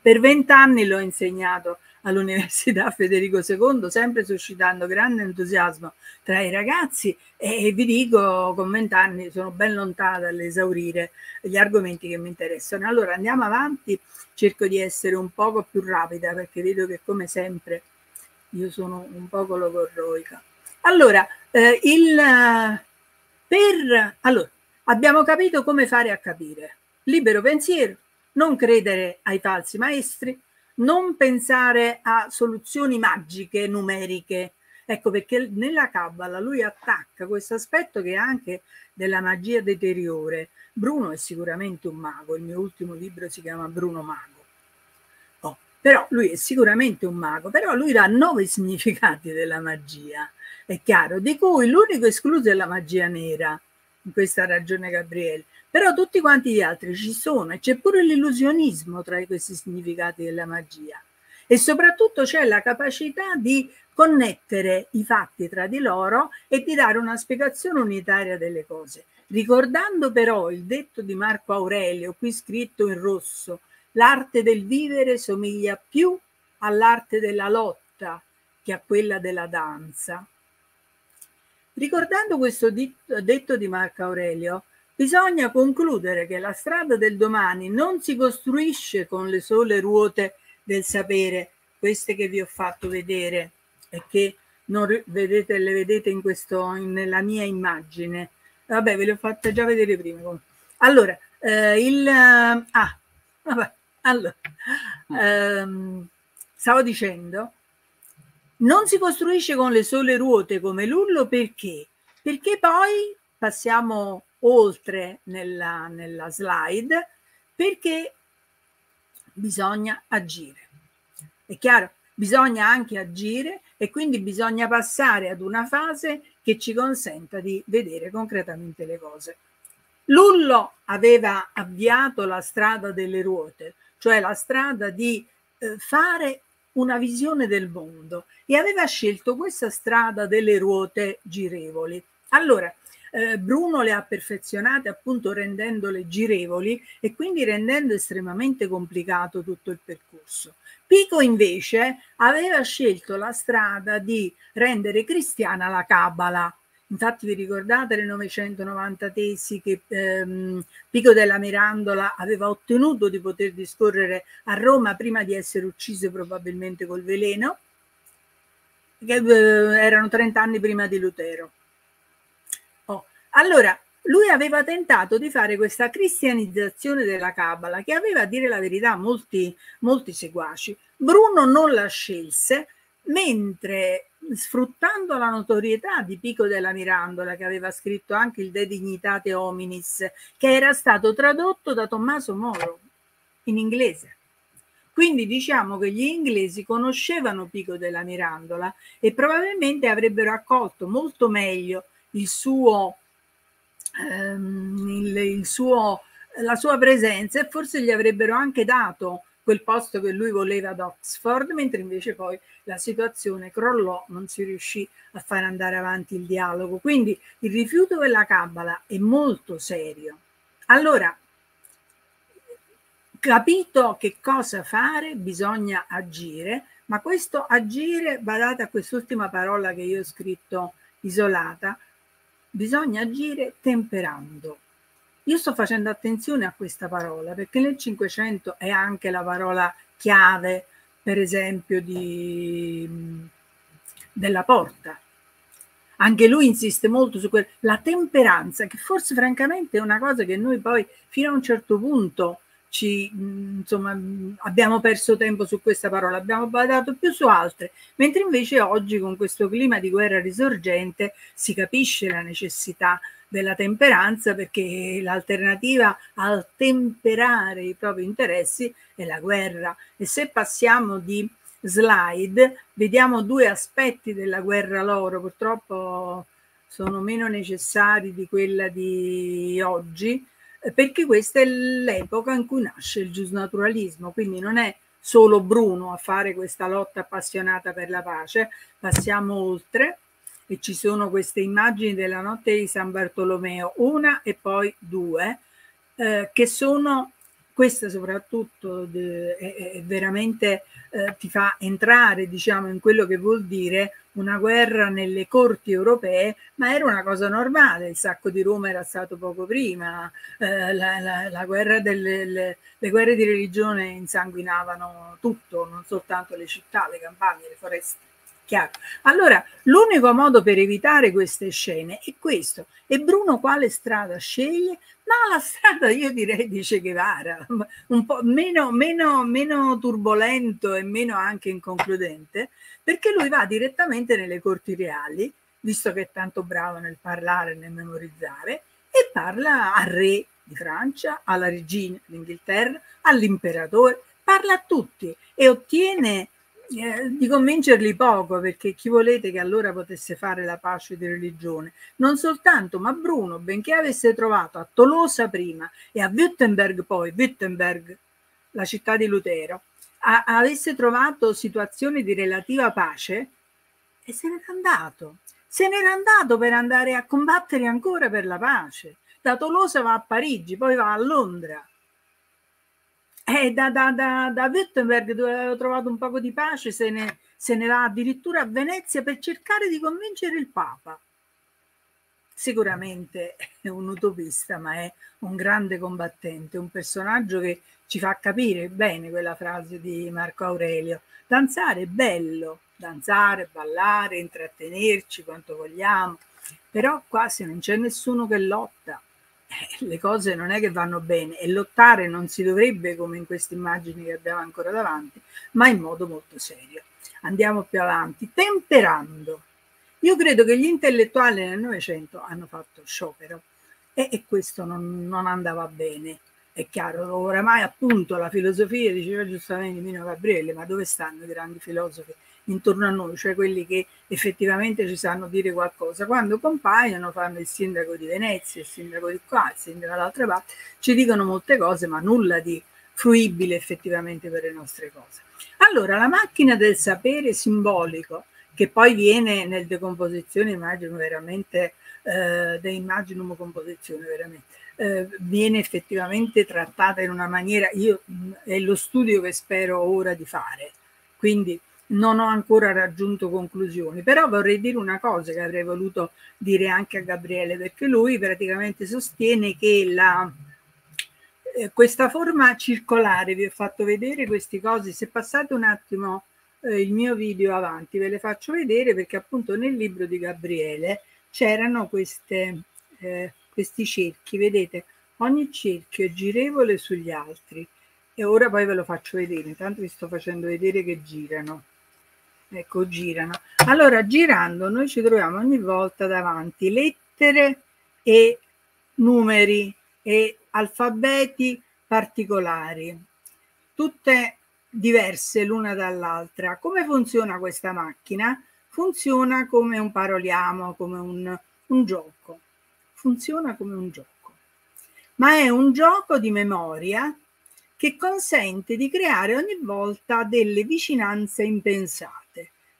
per vent'anni l'ho insegnato all'Università Federico II, sempre suscitando grande entusiasmo tra i ragazzi e, vi dico, con vent'anni sono ben lontana dall'esaurire gli argomenti che mi interessano. Allora andiamo avanti cerco di essere un poco più rapida perché vedo che come sempre io sono un poco logorroica. Allora, eh, il, per, allora, abbiamo capito come fare a capire. Libero pensiero, non credere ai falsi maestri, non pensare a soluzioni magiche, numeriche. Ecco perché nella Kabbalah lui attacca questo aspetto che è anche della magia deteriore, Bruno è sicuramente un mago, il mio ultimo libro si chiama Bruno Mago. Oh, però lui è sicuramente un mago, però lui dà nove significati della magia, è chiaro, di cui l'unico escluso è la magia nera, in questa ragione Gabriele, però tutti quanti gli altri ci sono e c'è pure l'illusionismo tra questi significati della magia. E soprattutto c'è la capacità di connettere i fatti tra di loro e di dare una spiegazione unitaria delle cose. Ricordando però il detto di Marco Aurelio, qui scritto in rosso, l'arte del vivere somiglia più all'arte della lotta che a quella della danza. ricordando questo detto di Marco Aurelio, bisogna concludere che la strada del domani non si costruisce con le sole ruote del sapere, queste che vi ho fatto vedere e che non vedete, le vedete in questo, in, nella mia immagine. Vabbè, ve le ho fatte già vedere prima. Allora, eh, il... Ah, vabbè, allora, ehm, stavo dicendo, non si costruisce con le sole ruote come l'urlo perché? Perché poi passiamo oltre nella, nella slide, perché bisogna agire. È chiaro? Bisogna anche agire e quindi bisogna passare ad una fase che ci consenta di vedere concretamente le cose. Lullo aveva avviato la strada delle ruote, cioè la strada di eh, fare una visione del mondo e aveva scelto questa strada delle ruote girevoli. Allora, eh, Bruno le ha perfezionate appunto rendendole girevoli e quindi rendendo estremamente complicato tutto il percorso. Pico invece aveva scelto la strada di rendere cristiana la Cabala, Infatti vi ricordate le 990 tesi che ehm, Pico della Mirandola aveva ottenuto di poter discorrere a Roma prima di essere ucciso probabilmente col veleno, che eh, erano 30 anni prima di Lutero. Oh. Allora, lui aveva tentato di fare questa cristianizzazione della Cabala, che aveva a dire la verità molti, molti seguaci. Bruno non la scelse, mentre sfruttando la notorietà di Pico della Mirandola, che aveva scritto anche il De Dignitate Hominis, che era stato tradotto da Tommaso Moro in inglese. Quindi diciamo che gli inglesi conoscevano Pico della Mirandola e probabilmente avrebbero accolto molto meglio il suo, ehm, il, il suo, la sua presenza e forse gli avrebbero anche dato quel posto che lui voleva ad Oxford, mentre invece poi la situazione crollò, non si riuscì a fare andare avanti il dialogo. Quindi il rifiuto della Cabala è molto serio. Allora, capito che cosa fare, bisogna agire, ma questo agire, badate a quest'ultima parola che io ho scritto isolata, bisogna agire temperando. Io sto facendo attenzione a questa parola perché nel Cinquecento è anche la parola chiave, per esempio, di, della porta. Anche lui insiste molto su quella temperanza, che forse francamente è una cosa che noi poi fino a un certo punto ci, insomma, abbiamo perso tempo su questa parola, abbiamo badato più su altre, mentre invece oggi con questo clima di guerra risorgente si capisce la necessità della temperanza perché l'alternativa al temperare i propri interessi è la guerra. E se passiamo di slide vediamo due aspetti della guerra loro purtroppo sono meno necessari di quella di oggi perché questa è l'epoca in cui nasce il giusnaturalismo quindi non è solo Bruno a fare questa lotta appassionata per la pace passiamo oltre e ci sono queste immagini della notte di San Bartolomeo, una e poi due, eh, che sono, questa soprattutto è, veramente eh, ti fa entrare diciamo in quello che vuol dire una guerra nelle corti europee, ma era una cosa normale, il sacco di Roma era stato poco prima, eh, la, la, la, guerra delle le, le guerre di religione insanguinavano tutto, non soltanto le città, le campagne, le foreste. Chiaro. Allora, l'unico modo per evitare queste scene è questo. E Bruno quale strada sceglie? Ma la strada, io direi, di Che Guevara, un po' meno, meno, meno turbolento e meno anche inconcludente, perché lui va direttamente nelle corti reali, visto che è tanto bravo nel parlare e nel memorizzare, e parla al re di Francia, alla regina d'Inghilterra, all'imperatore, parla a tutti e ottiene eh, di convincerli poco perché chi volete che allora potesse fare la pace di religione? Non soltanto, ma Bruno, benché avesse trovato a Tolosa prima e a Wittenberg poi, Wittenberg, la città di Lutero, a, avesse trovato situazioni di relativa pace e se n'era andato. Se n'era andato per andare a combattere ancora per la pace. Da Tolosa va a Parigi, poi va a Londra eh, da, da, da, da Wittenberg, dove aveva trovato un poco di pace, se ne, se ne va addirittura a Venezia per cercare di convincere il Papa. sicuramente è un utopista, ma è un grande combattente, un personaggio che ci fa capire bene quella frase di Marco Aurelio. Danzare è bello, danzare, ballare, intrattenerci quanto vogliamo, però qua se non c'è nessuno che lotta, le cose non è che vanno bene e lottare non si dovrebbe come in queste immagini che abbiamo ancora davanti, ma in modo molto serio. Andiamo più avanti, temperando. Io credo che gli intellettuali nel Novecento hanno fatto sciopero e, e questo non, non, andava bene. È chiaro, oramai appunto la filosofia, diceva giustamente Mino Gabriele, ma dove stanno i grandi filosofi? Intorno a noi, cioè quelli che effettivamente ci sanno dire qualcosa. Quando compaiono, fanno il sindaco di Venezia, il sindaco di qua, il sindaco dall'altra parte, ci dicono molte cose, ma nulla di fruibile effettivamente per le nostre cose. Allora, la macchina del sapere simbolico, che poi viene nel decomposizione, immagino veramente, eh, de immaginum composizione veramente, eh, viene effettivamente trattata in una maniera, io, è lo studio che spero ora di fare. Quindi non ho ancora raggiunto conclusioni, però vorrei dire una cosa che avrei voluto dire anche a Gabriele, perché lui praticamente sostiene che la, eh, questa forma circolare, vi ho fatto vedere queste cose, se passate un attimo eh, il mio video avanti, ve le faccio vedere perché appunto nel libro di Gabriele c'erano queste, eh, questi cerchi, vedete, ogni cerchio è girevole sugli altri. E ora poi ve lo faccio vedere, intanto vi sto facendo vedere che girano ecco girano. Allora girando noi ci troviamo ogni volta davanti lettere e numeri e alfabeti particolari tutte diverse l'una dall'altra. Come funziona questa macchina? Funziona come un paroliamo come un, un gioco. Funziona come un gioco. Ma è un gioco di memoria che consente di creare ogni volta delle vicinanze impensate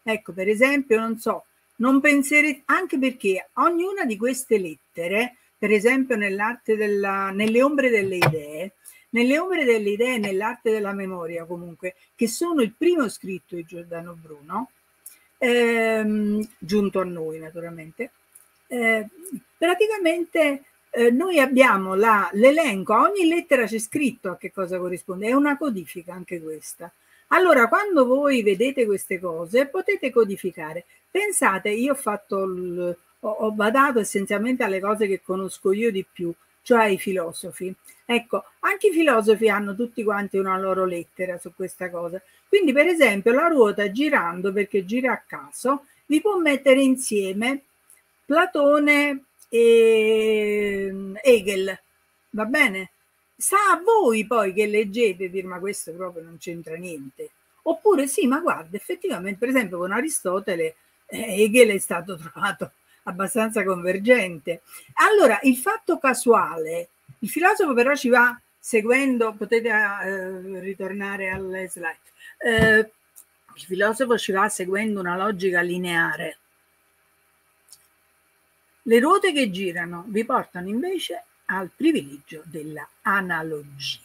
Ecco, per esempio, non so, non penserete, anche perché ognuna di queste lettere, per esempio nell'arte della, nelle ombre delle idee, nelle ombre delle idee, nell'arte della memoria comunque, che sono il primo scritto di Giordano Bruno, ehm, giunto a noi naturalmente, eh, praticamente eh, noi abbiamo l'elenco, ogni lettera c'è scritto a che cosa corrisponde, è una codifica anche questa. Allora, quando voi vedete queste cose, potete codificare. Pensate, io ho fatto, il, ho, ho badato essenzialmente alle cose che conosco io di più, cioè i filosofi. Ecco, anche i filosofi hanno tutti quanti una loro lettera su questa cosa. Quindi, per esempio, la ruota girando, perché gira a caso, vi può mettere insieme Platone e Hegel, va bene? Sa a voi poi che leggete dire ma questo proprio non c'entra niente. Oppure sì, ma guarda, effettivamente, per esempio con Aristotele eh, Hegel è stato trovato abbastanza convergente. Allora, il fatto casuale, il filosofo però ci va seguendo, potete eh, ritornare alle slide, eh, il filosofo ci va seguendo una logica lineare. Le ruote che girano vi portano invece al privilegio della analogia.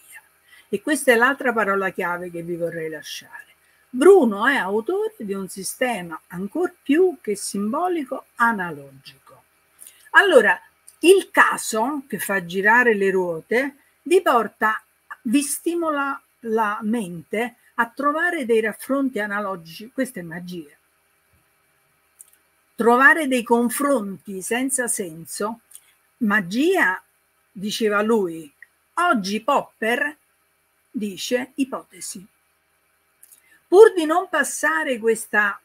E questa è l'altra parola chiave che vi vorrei lasciare. Bruno è autore di un sistema ancor più che simbolico analogico. Allora, il caso che fa girare le ruote vi porta, vi stimola la mente a trovare dei raffronti analogici. Questa è magia. Trovare dei confronti senza senso, magia diceva lui. Oggi Popper dice ipotesi. Pur di non passare questa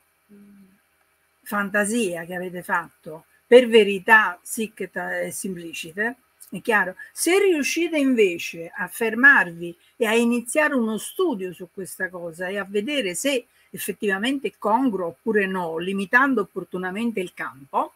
fantasia che avete fatto per verità sic e simplicite, è chiaro, se riuscite invece a fermarvi e a iniziare uno studio su questa cosa e a vedere se effettivamente è congruo oppure no, limitando opportunamente il campo,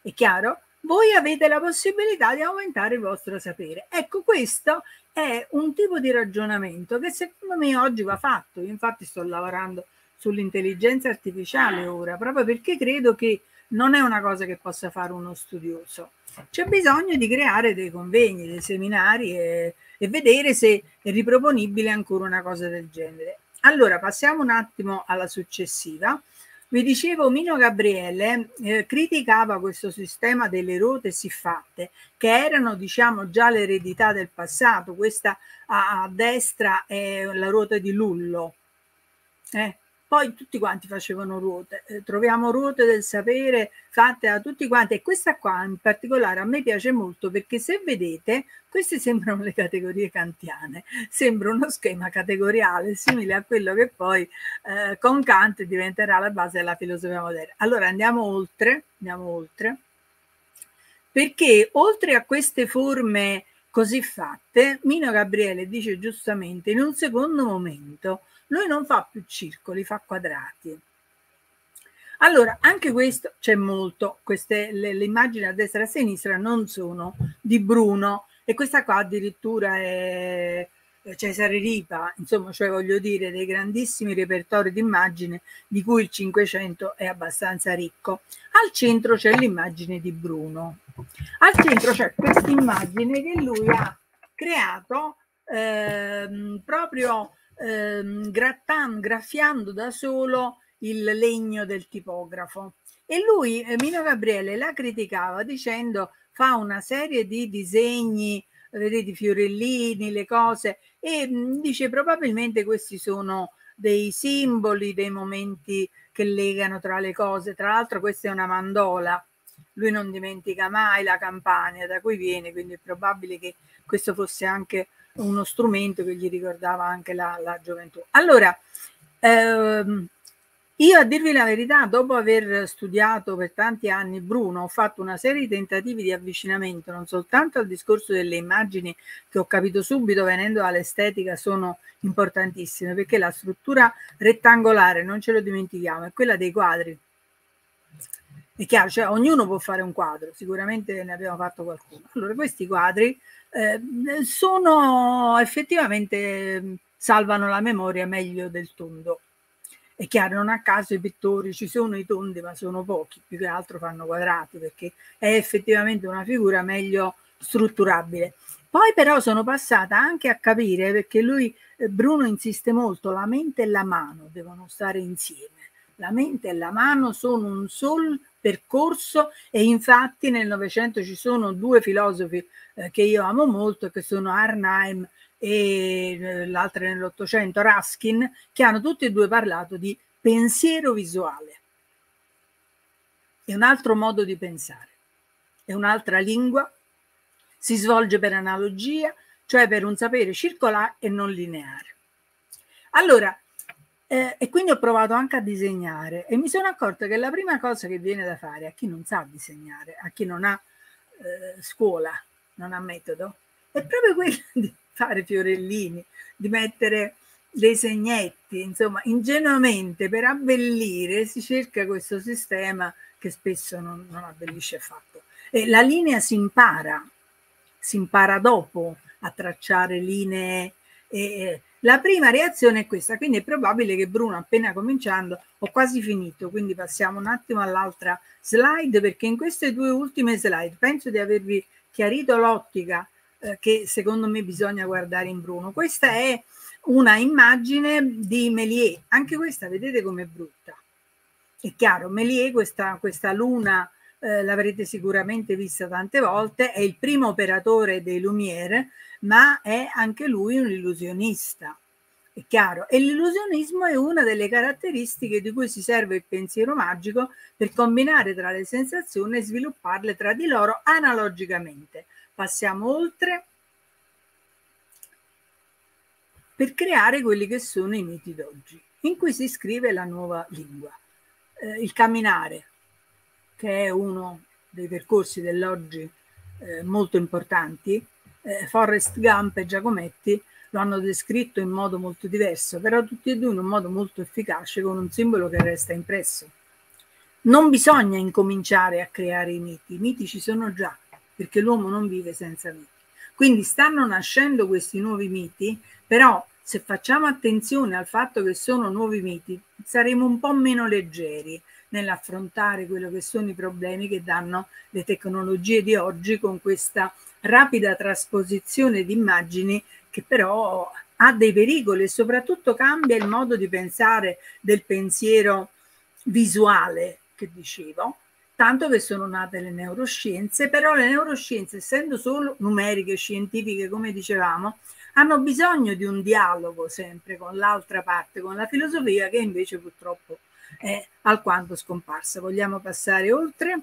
è chiaro, voi avete la possibilità di aumentare il vostro sapere. Ecco, questo è un tipo di ragionamento che secondo me oggi va fatto. Io infatti sto lavorando sull'intelligenza artificiale ora, proprio perché credo che non è una cosa che possa fare uno studioso. C'è bisogno di creare dei convegni, dei seminari e, e vedere se è riproponibile ancora una cosa del genere. Allora, passiamo un attimo alla successiva. Vi dicevo, Mino Gabriele eh, criticava questo sistema delle ruote siffatte, che erano, diciamo, già l'eredità del passato. Questa a, a destra è la ruota di Lullo. Eh, poi tutti quanti facevano ruote, eh, troviamo ruote del sapere fatte da tutti quanti. E questa qua in particolare a me piace molto perché se vedete queste sembrano le categorie kantiane, sembra uno schema categoriale simile a quello che poi eh, con Kant diventerà la base della filosofia moderna. Allora andiamo oltre, andiamo oltre, perché oltre a queste forme così fatte, Mino Gabriele dice giustamente in un secondo momento lui non fa più circoli, fa quadrati. Allora, anche questo c'è molto, queste, le, le, immagini a destra e a sinistra non sono di Bruno e questa qua addirittura è Cesare Ripa, insomma, cioè voglio dire dei grandissimi repertori di immagini di cui il Cinquecento è abbastanza ricco. Al centro c'è l'immagine di Bruno. Al centro c'è questa immagine che lui ha creato ehm, proprio ehm, grattan, graffiando da solo il legno del tipografo. E lui, Mino Gabriele, la criticava dicendo fa una serie di disegni, vedete i fiorellini, le cose, e mm, dice probabilmente questi sono dei simboli, dei momenti che legano tra le cose. Tra l'altro questa è una mandola, lui non dimentica mai la campagna da cui viene, quindi è probabile che questo fosse anche uno strumento che gli ricordava anche la, la gioventù. Allora, ehm, io a dirvi la verità, dopo aver studiato per tanti anni Bruno, ho fatto una serie di tentativi di avvicinamento, non soltanto al discorso delle immagini che ho capito subito venendo all'estetica sono importantissime, perché la struttura rettangolare, non ce lo dimentichiamo, è quella dei quadri. È chiaro, cioè ognuno può fare un quadro, sicuramente ne abbiamo fatto qualcuno. Allora, questi quadri eh, sono effettivamente salvano la memoria meglio del tondo. È chiaro, non a caso i pittori ci sono i tondi, ma sono pochi, più che altro fanno quadrati perché è effettivamente una figura meglio strutturabile. Poi però sono passata anche a capire perché lui, eh, Bruno insiste molto, la mente e la mano devono stare insieme. La mente e la mano sono un sol percorso e infatti nel Novecento ci sono due filosofi eh, che io amo molto, che sono Arnheim e eh, l'altra nell'Ottocento, Raskin, che hanno tutti e due parlato di pensiero visuale. È un altro modo di pensare, è un'altra lingua, si svolge per analogia, cioè per un sapere circolare e non lineare. Allora, eh, e quindi ho provato anche a disegnare e mi sono accorta che la prima cosa che viene da fare a chi non sa disegnare, a chi non ha eh, scuola, non ha metodo, è proprio quella di fare fiorellini, di mettere dei segnetti, insomma, ingenuamente per abbellire si cerca questo sistema che spesso non, non abbellisce affatto. E la linea si impara, si impara dopo a tracciare linee. E, la prima reazione è questa, quindi è probabile che Bruno appena cominciando, ho quasi finito, quindi passiamo un attimo all'altra slide perché in queste due ultime slide penso di avervi chiarito l'ottica eh, che secondo me bisogna guardare in Bruno. Questa è una immagine di Méliès, anche questa vedete com'è brutta. È chiaro, Méliès, questa, questa luna eh, l'avrete sicuramente vista tante volte, è il primo operatore dei Lumière, ma è anche lui un illusionista. È chiaro, e l'illusionismo è una delle caratteristiche di cui si serve il pensiero magico per combinare tra le sensazioni e svilupparle tra di loro analogicamente. Passiamo oltre per creare quelli che sono i miti d'oggi, in cui si scrive la nuova lingua. Eh, il camminare, che è uno dei percorsi dell'oggi eh, molto importanti, eh, Forrest Gump e Giacometti lo hanno descritto in modo molto diverso, però tutti e due in un modo molto efficace con un simbolo che resta impresso. Non bisogna incominciare a creare i miti, i miti ci sono già, perché l'uomo non vive senza miti. Quindi stanno nascendo questi nuovi miti, però se facciamo attenzione al fatto che sono nuovi miti, saremo un po' meno leggeri nell'affrontare quello che sono i problemi che danno le tecnologie di oggi con questa rapida trasposizione di immagini che però ha dei pericoli e soprattutto cambia il modo di pensare del pensiero visuale che dicevo, tanto che sono nate le neuroscienze, però le neuroscienze, essendo solo numeriche, scientifiche, come dicevamo, hanno bisogno di un dialogo sempre con l'altra parte, con la filosofia, che invece purtroppo è alquanto scomparsa. Vogliamo passare oltre?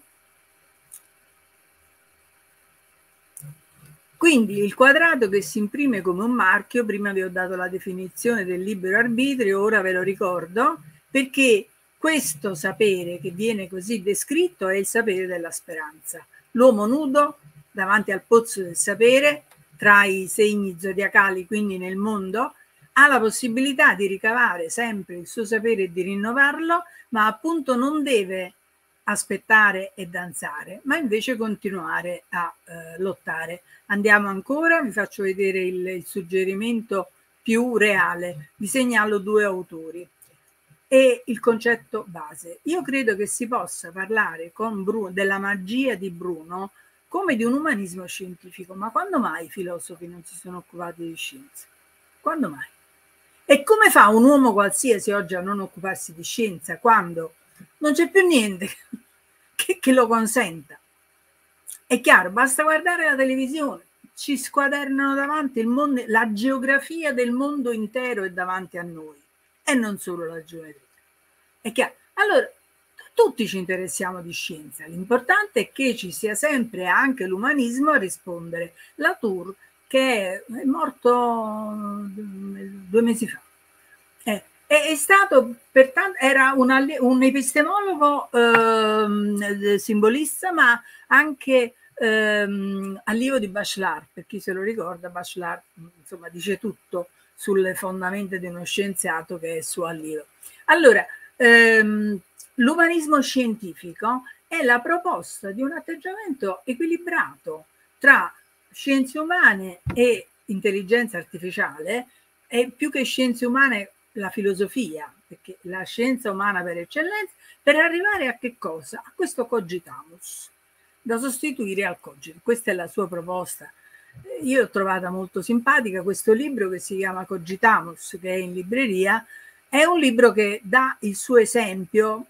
Quindi il quadrato che si imprime come un marchio, prima vi ho dato la definizione del libero arbitrio, ora ve lo ricordo, perché questo sapere che viene così descritto è il sapere della speranza. L'uomo nudo davanti al pozzo del sapere, tra i segni zodiacali, quindi nel mondo, ha la possibilità di ricavare sempre il suo sapere e di rinnovarlo, ma appunto non deve aspettare e danzare, ma invece continuare a eh, lottare. Andiamo ancora, vi faccio vedere il, il suggerimento più reale, vi segnalo due autori e il concetto base. Io credo che si possa parlare con Bruno, della magia di Bruno come di un umanismo scientifico, ma quando mai i filosofi non si sono occupati di scienza? Quando mai? E come fa un uomo qualsiasi oggi a non occuparsi di scienza quando non c'è più niente che, che lo consenta? È chiaro, basta guardare la televisione, ci squadernano davanti il mondo, la geografia del mondo intero è davanti a noi e non solo la geometria. È chiaro? Allora, tutti ci interessiamo di scienza, l'importante è che ci sia sempre anche l'umanismo a rispondere. La Tour, che è morto due mesi fa, è, è stato pertanto era un, un epistemologo eh, simbolista, ma anche ehm, allievo di Bachelard, per chi se lo ricorda, Bachelard insomma dice tutto sulle fondamenta di uno scienziato che è suo allievo. Allora, ehm, l'umanismo scientifico è la proposta di un atteggiamento equilibrato tra scienze umane e intelligenza artificiale, e più che scienze umane la filosofia, perché la scienza umana per eccellenza, per arrivare a che cosa? A questo cogitamus, da sostituire al cogito. Questa è la sua proposta. Io ho trovata molto simpatica questo libro che si chiama Cogitamus, che è in libreria. È un libro che dà il suo esempio,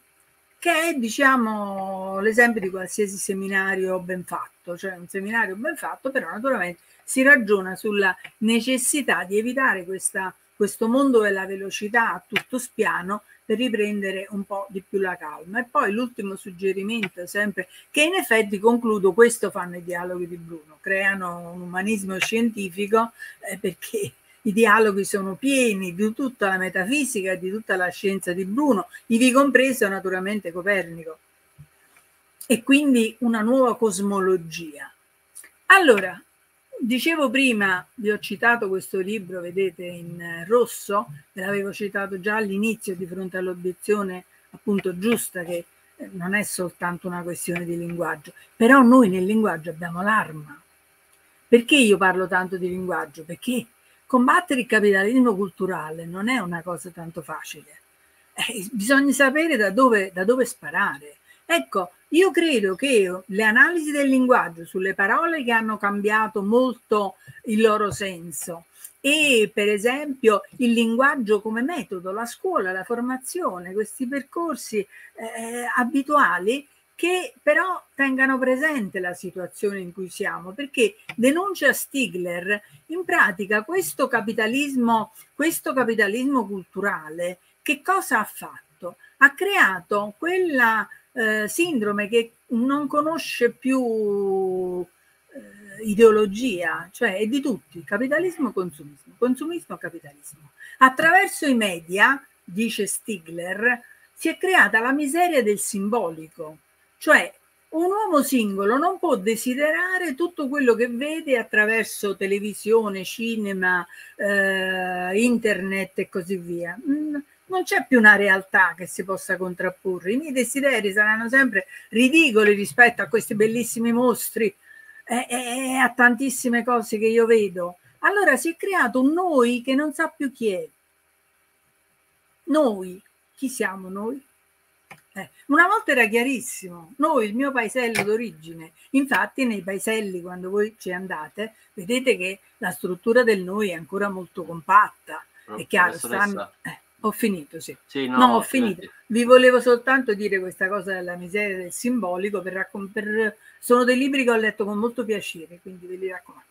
che è diciamo l'esempio di qualsiasi seminario ben fatto, cioè un seminario ben fatto, però naturalmente si ragiona sulla necessità di evitare questa, questo mondo della velocità a tutto spiano per riprendere un po' di più la calma. E poi l'ultimo suggerimento, sempre che in effetti concludo, questo fanno i dialoghi di Bruno, creano un umanismo scientifico eh, perché i dialoghi sono pieni di tutta la metafisica e di tutta la scienza di Bruno, ivi compreso naturalmente Copernico. E quindi una nuova cosmologia. Allora, dicevo prima, vi ho citato questo libro, vedete in rosso, ve l'avevo citato già all'inizio di fronte all'obiezione appunto giusta che eh, non è soltanto una questione di linguaggio, però noi nel linguaggio abbiamo l'arma. Perché io parlo tanto di linguaggio? Perché combattere il capitalismo culturale non è una cosa tanto facile. Eh, bisogna sapere da dove, da dove sparare. Ecco, io credo che le analisi del linguaggio sulle parole che hanno cambiato molto il loro senso e per esempio il linguaggio come metodo, la scuola, la formazione, questi percorsi eh, abituali che però tengano presente la situazione in cui siamo, perché denuncia Stigler in pratica questo capitalismo, questo capitalismo culturale, che cosa ha fatto? Ha creato quella eh, sindrome che non conosce più eh, ideologia, cioè è di tutti, capitalismo, consumismo, consumismo, capitalismo. Attraverso i media, dice Stigler, si è creata la miseria del simbolico, cioè un uomo singolo non può desiderare tutto quello che vede attraverso televisione, cinema, eh, internet e così via. Mm, non c'è più una realtà che si possa contrapporre. I miei desideri saranno sempre ridicoli rispetto a questi bellissimi mostri e, e a tantissime cose che io vedo. Allora si è creato un noi che non sa più chi è. Noi, chi siamo noi? Eh, una volta era chiarissimo, noi, il mio paesello d'origine, infatti nei paeselli quando voi ci andate, vedete che la struttura del noi è ancora molto compatta, è chiaro, stanno, eh, Ho finito, sì. sì no, no, ho finito. Vi volevo soltanto dire questa cosa della miseria del simbolico, per raccom- per... sono dei libri che ho letto con molto piacere, quindi ve li raccomando.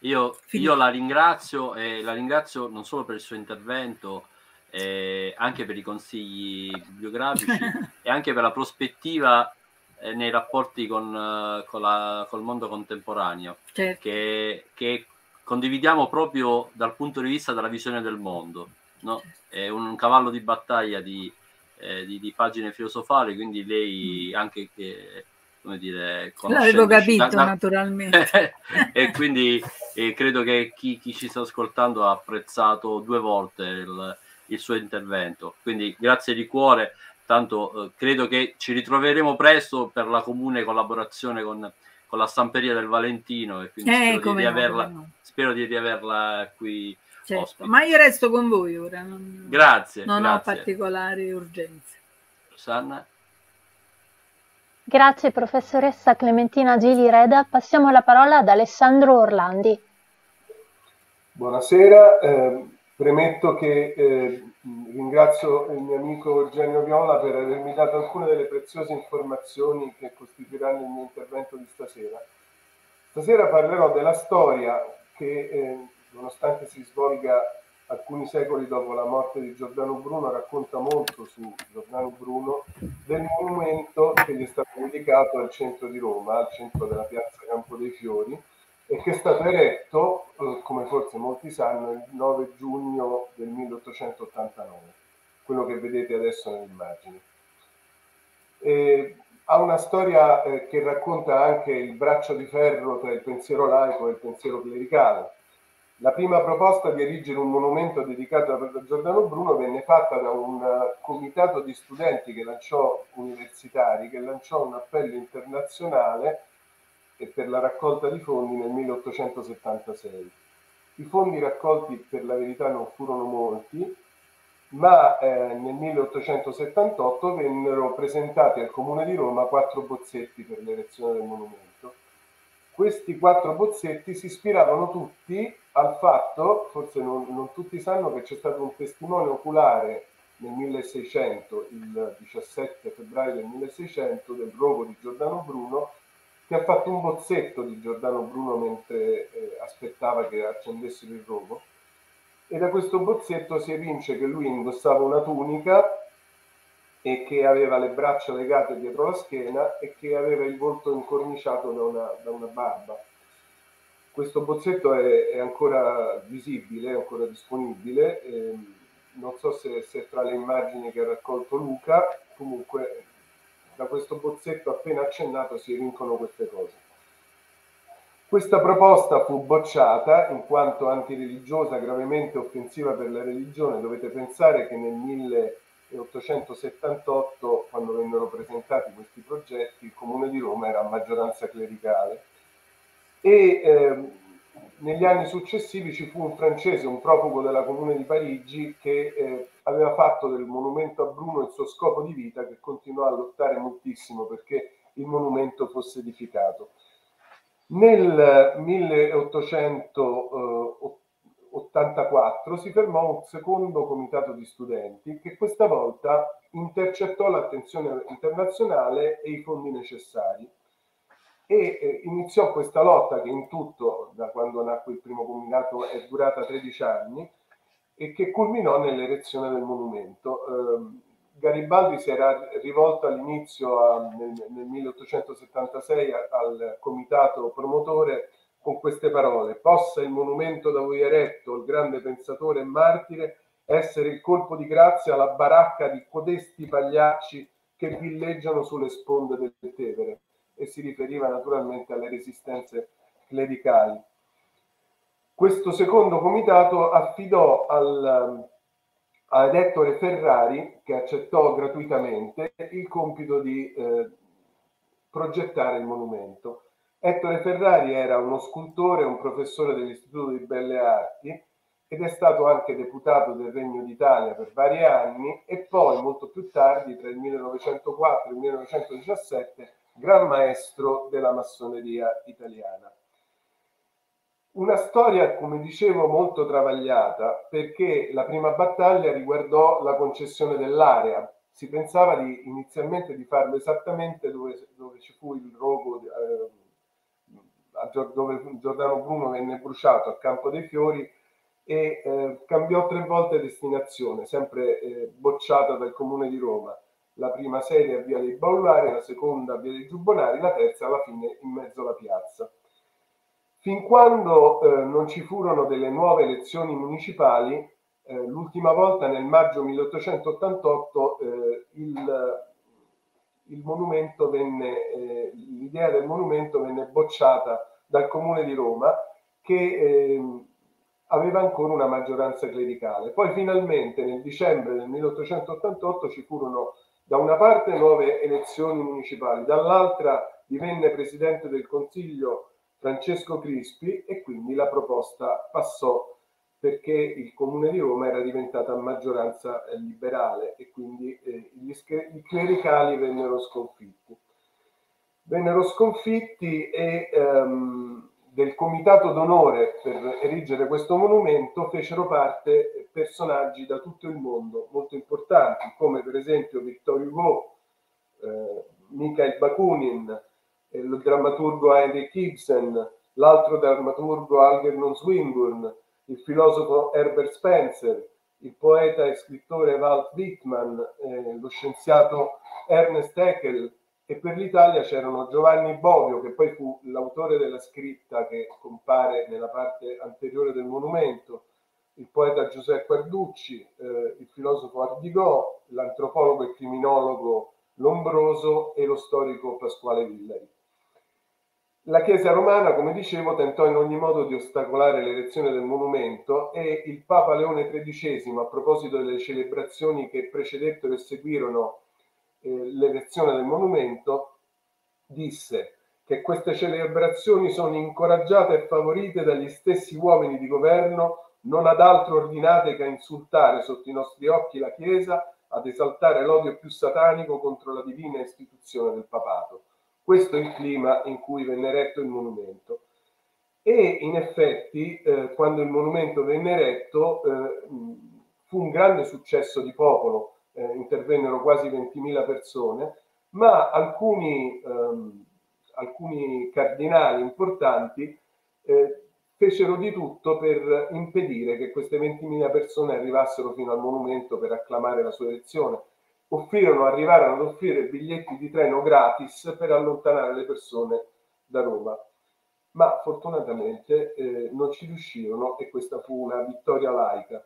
Io, io, la ringrazio e la ringrazio non solo per il suo intervento, eh, anche per i consigli bibliografici e anche per la prospettiva eh, nei rapporti con, uh, con, la, col mondo contemporaneo, certo. che, che, condividiamo proprio dal punto di vista della visione del mondo. No? Certo. È un, un, cavallo di battaglia di, eh, di, di, pagine filosofali, quindi lei mm. anche che come dire, l'avevo capito da, naturalmente e quindi eh, credo che chi, chi, ci sta ascoltando ha apprezzato due volte il, il suo intervento quindi grazie di cuore tanto eh, credo che ci ritroveremo presto per la comune collaborazione con, con la stamperia del Valentino e quindi eh, spero, di riaverla, no. spero di riaverla qui certo. ma io resto con voi ora non, grazie non grazie. ho particolari urgenze Rosanna Grazie professoressa Clementina Gili Reda. Passiamo la parola ad Alessandro Orlandi. Buonasera, eh, premetto che eh, ringrazio il mio amico Eugenio Viola per avermi dato alcune delle preziose informazioni che costituiranno il mio intervento di stasera. Stasera parlerò della storia che, eh, nonostante si svolga alcuni secoli dopo la morte di Giordano Bruno, racconta molto su Giordano Bruno del monumento che gli è stato dedicato al centro di Roma, al centro della piazza Campo dei Fiori, e che è stato eretto, eh, come forse molti sanno, il 9 giugno del 1889, quello che vedete adesso nell'immagine. E ha una storia eh, che racconta anche il braccio di ferro tra il pensiero laico e il pensiero clericale la prima proposta di erigere un monumento dedicato a Giordano Bruno venne fatta da un eh, comitato di studenti che lanciò, universitari che lanciò un appello internazionale per la raccolta di fondi nel 1876. I fondi raccolti per la verità non furono molti, ma eh, nel 1878 vennero presentati al Comune di Roma quattro bozzetti per l'erezione del monumento. Questi quattro bozzetti si ispiravano tutti al fatto, forse non, non tutti sanno, che c'è stato un testimone oculare nel 1600, il 17 febbraio del 1600, del rogo di Giordano Bruno, che ha fatto un bozzetto di Giordano Bruno mentre eh, aspettava che accendessero il rogo. E da questo bozzetto si evince che lui indossava una tunica e che aveva le braccia legate dietro la schiena e che aveva il volto incorniciato da una, da una barba questo bozzetto è, è, ancora visibile, è ancora disponibile, ehm, non so se, se, tra le immagini che ha raccolto Luca, comunque da questo bozzetto appena accennato si evincono queste cose. Questa proposta fu bocciata in quanto antireligiosa, gravemente offensiva per la religione. Dovete pensare che nel 1878, quando vennero presentati questi progetti, il Comune di Roma era a maggioranza clericale e eh, negli anni successivi ci fu un francese, un profugo della Comune di Parigi, che eh, aveva fatto del monumento a Bruno il suo scopo di vita, che continuò a lottare moltissimo perché il monumento fosse edificato. Nel 1884 si fermò un secondo comitato di studenti che questa volta intercettò l'attenzione internazionale e i fondi necessari e eh, iniziò questa lotta che in tutto, da quando nacque il primo combinato, è durata 13 anni e che culminò nell'erezione del monumento. Eh, Garibaldi si era rivolto all'inizio, a, nel, nel, 1876, a, al comitato promotore con queste parole: Possa il monumento da voi eretto, il grande pensatore e martire, essere il colpo di grazia alla baracca di codesti pagliacci che villeggiano sulle sponde del Tevere e si riferiva naturalmente alle resistenze clericali. Questo secondo comitato affidò al, ad Ettore Ferrari, che accettò gratuitamente, il compito di eh, progettare il monumento. Ettore Ferrari era uno scultore, un professore dell'Istituto di Belle Arti ed è stato anche deputato del Regno d'Italia per vari anni e poi molto più tardi, tra il 1904 e il 1917, gran maestro della massoneria italiana. Una storia, come dicevo, molto travagliata perché la prima battaglia riguardò la concessione dell'area. Si pensava di, inizialmente di farlo esattamente dove, dove ci fu il rogo, eh, dove Giordano Bruno venne bruciato a Campo dei Fiori e eh, cambiò tre volte destinazione, sempre eh, bocciata dal Comune di Roma. La prima serie a Via dei Baulari, la seconda a Via dei Giubbonari, la terza alla fine in mezzo alla piazza. Fin quando eh, non ci furono delle nuove elezioni municipali, eh, l'ultima volta nel maggio 1888 eh, il, il, monumento venne, eh, l'idea del monumento venne bocciata dal Comune di Roma che ehm, aveva ancora una maggioranza clericale. Poi finalmente nel dicembre del 1888 ci furono da una parte nuove elezioni municipali, dall'altra divenne presidente del Consiglio Francesco Crispi e quindi la proposta passò perché il Comune di Roma era diventata maggioranza liberale e quindi eh, i clericali vennero sconfitti. Vennero sconfitti e ehm, del comitato d'onore per erigere questo monumento fecero parte personaggi da tutto il mondo molto importanti come per esempio Victor Hugo, eh, Mikhail Bakunin, il drammaturgo Heinrich Ibsen, l'altro drammaturgo Algernon Swinburne, il filosofo Herbert Spencer, il poeta e scrittore Walt Whitman, eh, lo scienziato Ernest Haeckel e per l'Italia c'erano Giovanni Bovio che poi fu l'autore della scritta che compare nella parte anteriore del monumento, il poeta Giuseppe Arducci, eh, il filosofo Ardigò, l'antropologo e criminologo Lombroso e lo storico Pasquale Villari. La Chiesa romana, come dicevo, tentò in ogni modo di ostacolare l'erezione del monumento e il Papa Leone XIII, a proposito delle celebrazioni che precedettero e seguirono eh, l'erezione del monumento, disse che queste celebrazioni sono incoraggiate e favorite dagli stessi uomini di governo, non ad altro ordinate che a insultare sotto i nostri occhi la Chiesa, ad esaltare l'odio più satanico contro la divina istituzione del papato questo è il clima in cui venne eretto il monumento. E in effetti, eh, quando il monumento venne eretto, eh, fu un grande successo di popolo, eh, intervennero quasi 20.000 persone, ma alcuni, ehm, alcuni cardinali importanti eh, fecero di tutto per impedire che queste 20.000 persone arrivassero fino al monumento per acclamare la sua elezione offrirono, arrivarono ad offrire biglietti di treno gratis per allontanare le persone da Roma. Ma fortunatamente eh, non ci riuscirono e questa fu una vittoria laica.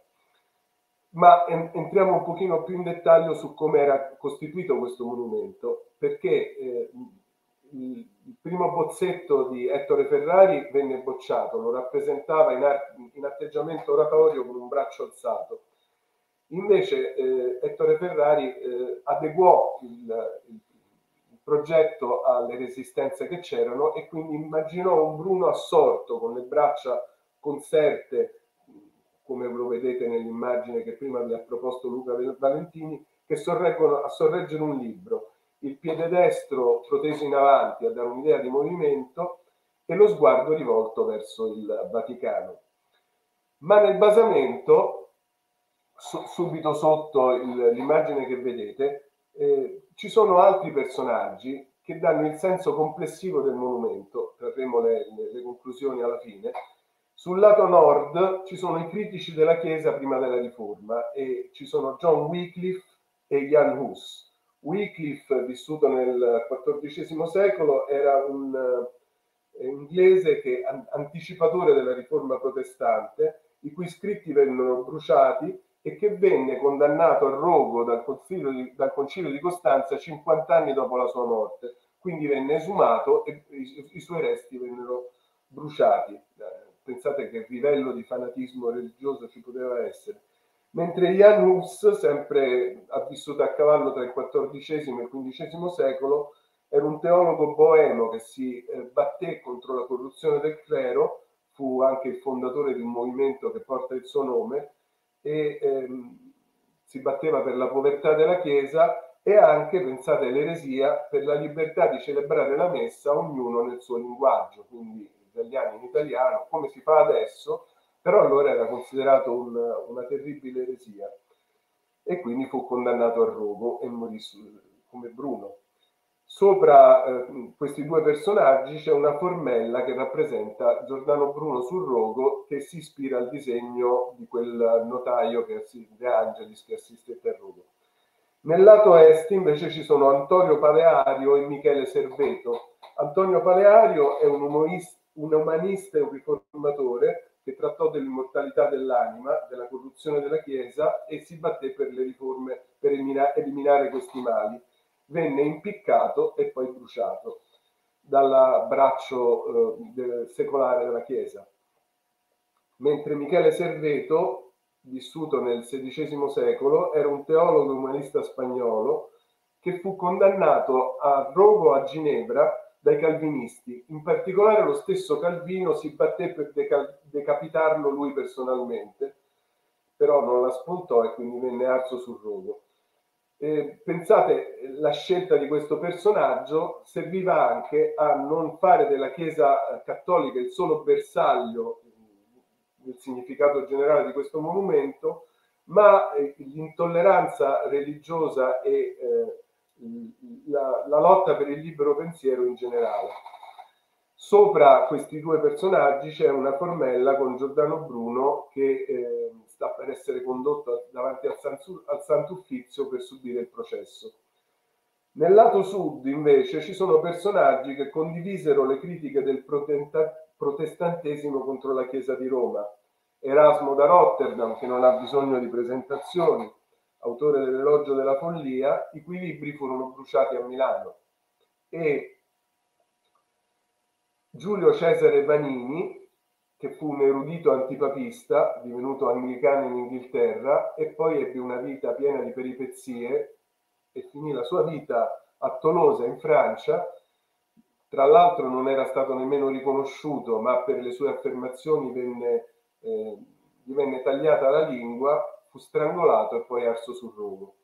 Ma entriamo un pochino più in dettaglio su come era costituito questo monumento, perché eh, il, primo bozzetto di Ettore Ferrari venne bocciato, lo rappresentava in, in atteggiamento oratorio con un braccio alzato Invece eh, Ettore Ferrari eh, adeguò il, il, progetto alle resistenze che c'erano e quindi immaginò un Bruno assorto con le braccia conserte, come lo vedete nell'immagine che prima vi ha proposto Luca Valentini, che sorreggono, a sorreggere un libro, il piede destro proteso in avanti a dare un'idea di movimento e lo sguardo rivolto verso il Vaticano. Ma nel basamento so, subito sotto il, l'immagine che vedete, eh, ci sono altri personaggi che danno il senso complessivo del monumento, trarremo le, le, le conclusioni alla fine. Sul lato nord ci sono i critici della Chiesa prima della Riforma e ci sono John Wycliffe e Jan Hus. Wycliffe, vissuto nel XIV secolo, era un eh, inglese che anticipatore della riforma protestante, i cui scritti vennero bruciati e che venne condannato al rogo dal concilio, di, dal concilio di Costanza 50 anni dopo la sua morte. Quindi venne esumato e i, i suoi resti vennero bruciati. Eh, pensate che livello di fanatismo religioso ci poteva essere. Mentre Jan Hus, sempre ha vissuto a cavallo tra il XIV e il XV secolo, era un teologo boemo che si eh, batté contro la corruzione del clero, fu anche il fondatore di un movimento che porta il suo nome, e ehm, si batteva per la povertà della Chiesa e anche, pensate all'eresia, per la libertà di celebrare la messa ognuno nel suo linguaggio, quindi italiani in italiano, come si fa adesso, però allora era considerato un, una terribile eresia e quindi fu condannato a rogo e morì su, come Bruno. Sopra eh, questi due personaggi c'è una formella che rappresenta Giordano Bruno sul rogo che si ispira al disegno di quel notaio che, De Angelis che assistette al rogo. Nel lato est invece ci sono Antonio Paleario e Michele Serveto. Antonio Paleario è un, un umanista e un riformatore che trattò dell'immortalità dell'anima, della corruzione della Chiesa e si batté per le riforme per eliminare questi mali venne impiccato e poi bruciato dal braccio eh, secolare della Chiesa. Mentre Michele Serveto, vissuto nel XVI secolo, era un teologo umanista spagnolo che fu condannato a rogo a Ginevra dai calvinisti. In particolare lo stesso Calvino si batté per deca- decapitarlo lui personalmente, però non la spuntò e quindi venne arso sul rogo. Eh, pensate, la scelta di questo personaggio serviva anche a non fare della Chiesa cattolica il solo bersaglio del significato generale di questo monumento, ma eh, l'intolleranza religiosa e eh, la, la, lotta per il libero pensiero in generale. Sopra questi due personaggi c'è una formella con Giordano Bruno che eh, sta per essere condotto davanti al, Santu, al Sant'Uffizio per subire il processo. Nel lato sud, invece, ci sono personaggi che condivisero le critiche del protestantesimo contro la Chiesa di Roma. Erasmo da Rotterdam, che non ha bisogno di presentazioni, autore dell'Elogio della Follia, i cui libri furono bruciati a Milano. E Giulio Cesare Vanini, che fu un erudito antipapista, divenuto anglicano in Inghilterra e poi ebbe una vita piena di peripezie e finì la sua vita a Tolosa in Francia. Tra l'altro non era stato nemmeno riconosciuto, ma per le sue affermazioni venne, eh, gli venne tagliata la lingua, fu strangolato e poi arso sul rogo.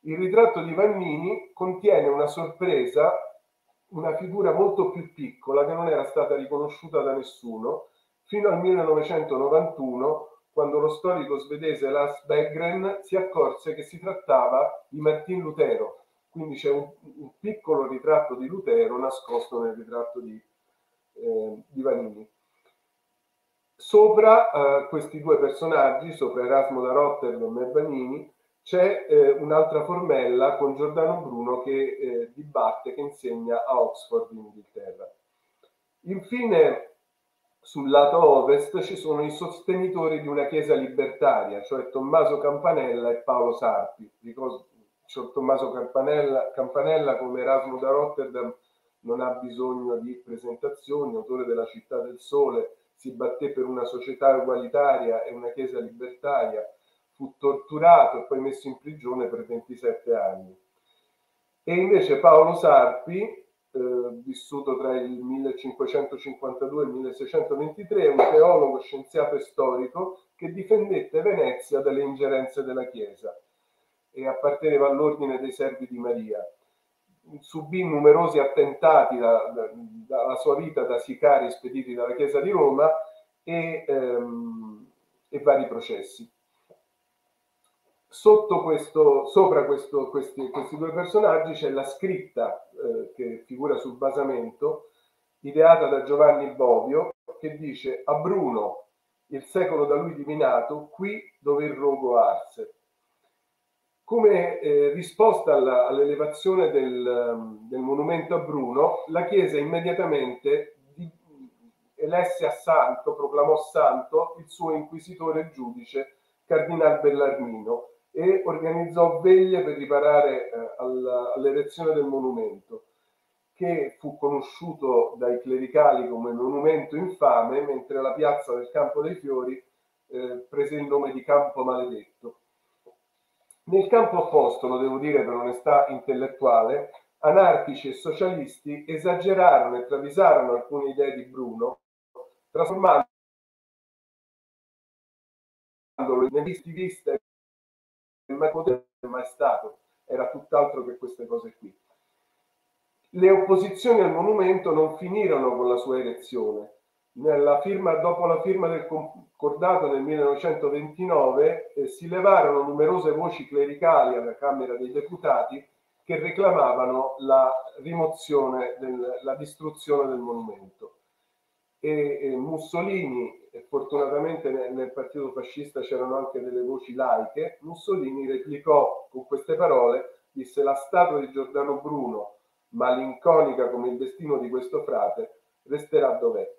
Il ritratto di Vannini contiene una sorpresa, una figura molto più piccola che non era stata riconosciuta da nessuno, fino al 1991 quando lo storico svedese Lars Berggren si accorse che si trattava di Martin Lutero, quindi c'è un, un piccolo ritratto di Lutero nascosto nel ritratto di, eh, di Vanini. Sopra eh, questi due personaggi, sopra Erasmo da Rotterdam e Vanini, c'è eh, un'altra formella con Giordano Bruno che eh, dibatte, che insegna a Oxford in Inghilterra. Infine sul lato ovest ci sono i sostenitori di una chiesa libertaria, cioè Tommaso Campanella e Paolo Sarpi. Ricordo, cioè Tommaso Campanella, Campanella, come Erasmo da Rotterdam, non ha bisogno di presentazioni, autore della Città del Sole, si batté per una società ugualitaria e una chiesa libertaria, fu torturato e poi messo in prigione per 27 anni. E invece Paolo Sarpi, eh, vissuto tra il 1552 e il 1623, è un teologo, scienziato e storico che difendette Venezia dalle ingerenze della Chiesa e apparteneva all'ordine dei servi di Maria. Subì numerosi attentati da, da, dalla sua vita da sicari spediti dalla Chiesa di Roma e, ehm, e vari processi sotto questo, sopra questo, questi, questi, due personaggi c'è la scritta eh, che figura sul basamento, ideata da Giovanni Bovio, che dice a Bruno, il secolo da lui divinato, qui dove il rogo arse. Come eh, risposta alla, all'elevazione del, del, monumento a Bruno, la Chiesa immediatamente di, elesse a santo, proclamò santo il suo inquisitore e giudice, Cardinal Bellarmino, e organizzò veglie per riparare eh, all'erezione del monumento, che fu conosciuto dai clericali come monumento infame, mentre la piazza del Campo dei Fiori eh, prese il nome di Campo Maledetto. Nel campo opposto, lo devo dire per onestà intellettuale, anarchici e socialisti esagerarono e travisarono alcune idee di Bruno, trasformandolo in vista mai potuto mai stato, era tutt'altro che queste cose qui. Le opposizioni al monumento non finirono con la sua elezione. firma, dopo la firma del concordato nel 1929 eh, si levarono numerose voci clericali alla Camera dei Deputati che reclamavano la rimozione, del, la distruzione del monumento. E, e Mussolini, fortunatamente nel, nel partito fascista c'erano anche delle voci laiche, Mussolini replicò con queste parole, disse la statua di Giordano Bruno, malinconica come il destino di questo frate, resterà dov'è.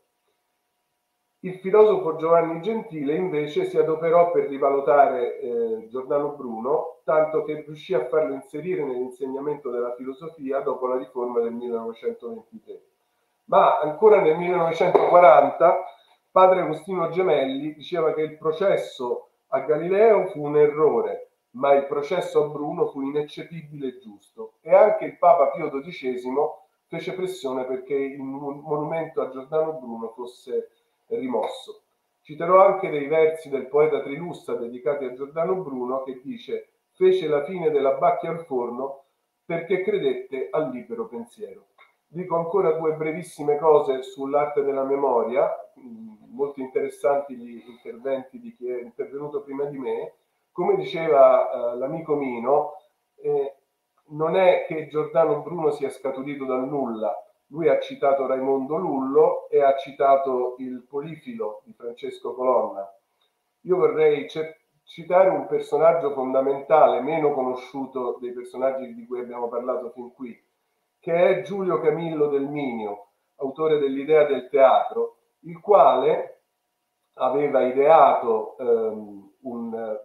Il filosofo Giovanni Gentile invece si adoperò per rivalutare eh, Giordano Bruno, tanto che riuscì a farlo inserire nell'insegnamento della filosofia dopo la riforma del 1923. Ma ancora nel 1940 padre Agostino Gemelli diceva che il processo a Galileo fu un errore, ma il processo a Bruno fu ineccepibile e giusto. E anche il Papa Pio XII fece pressione perché il monumento a Giordano Bruno fosse rimosso. Citerò anche dei versi del poeta Trilussa dedicati a Giordano Bruno che dice fece la fine della bacchia al forno perché credette al libero pensiero. Dico ancora due brevissime cose sull'arte della memoria, molto interessanti gli interventi di chi è intervenuto prima di me. Come diceva eh, l'amico Mino, eh, non è che Giordano Bruno sia scaturito dal nulla, lui ha citato Raimondo Lullo e ha citato il Polifilo di Francesco Colonna. Io vorrei citare un personaggio fondamentale, meno conosciuto dei personaggi di cui abbiamo parlato fin qui, che è Giulio Camillo del Minio, autore dell'idea del teatro, il quale aveva ideato ehm, un,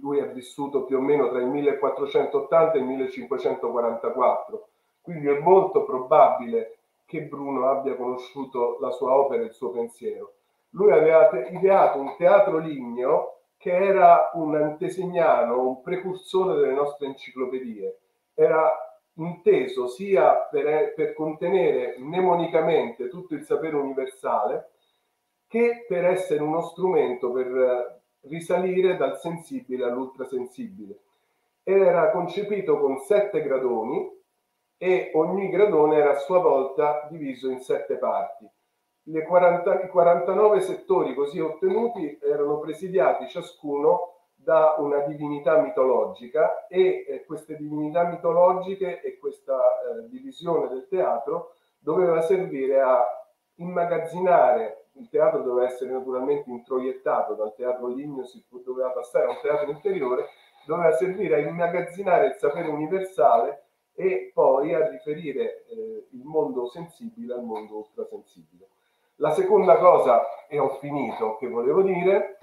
lui è vissuto più o meno tra il 1480 e il 1544 quindi è molto probabile che Bruno abbia conosciuto la sua opera e il suo pensiero. Lui aveva ideato un teatro ligneo che era un antesignano, un precursore delle nostre enciclopedie. Era inteso sia per, per contenere mnemonicamente tutto il sapere universale che per essere uno strumento per risalire dal sensibile all'ultrasensibile. Era concepito con sette gradoni e ogni gradone era a sua volta diviso in sette parti. 40, I 49 settori così ottenuti erano presidiati ciascuno da una divinità mitologica e eh, queste divinità mitologiche e questa eh, divisione del teatro doveva servire a immagazzinare il teatro doveva essere naturalmente introiettato dal teatro ligneo si doveva passare a un teatro interiore doveva servire a immagazzinare il sapere universale e poi a riferire eh, il mondo sensibile al mondo ultrasensibile. La seconda cosa, e ho finito, che volevo dire,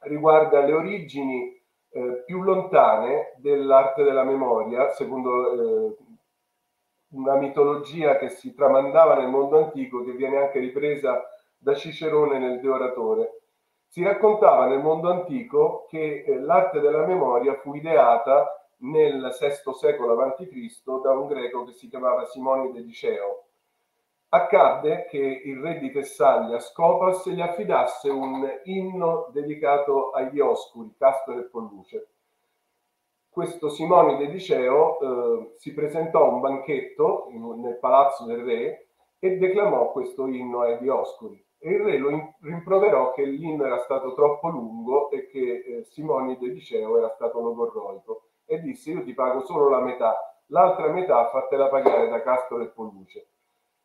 riguarda le origini eh, più lontane dell'arte della memoria, secondo eh, una mitologia che si tramandava nel mondo antico, che viene anche ripresa da Cicerone nel De Oratore. Si raccontava nel mondo antico che eh, l'arte della memoria fu ideata nel VI secolo a.C. da un greco che si chiamava Simonide di Ceo. Accadde che il re di Tessaglia, Scopas, gli affidasse un inno dedicato ai Dioscuri, Castor e Polluce. Questo Simonide di Ceo eh, si presentò a un banchetto in, nel palazzo del re e declamò questo inno ai Dioscuri. E il re lo rimproverò che l'inno era stato troppo lungo e che eh, Simonide di Ceo era stato logorroico e disse io ti pago solo la metà, l'altra metà fatela pagare da Castro e Polluce.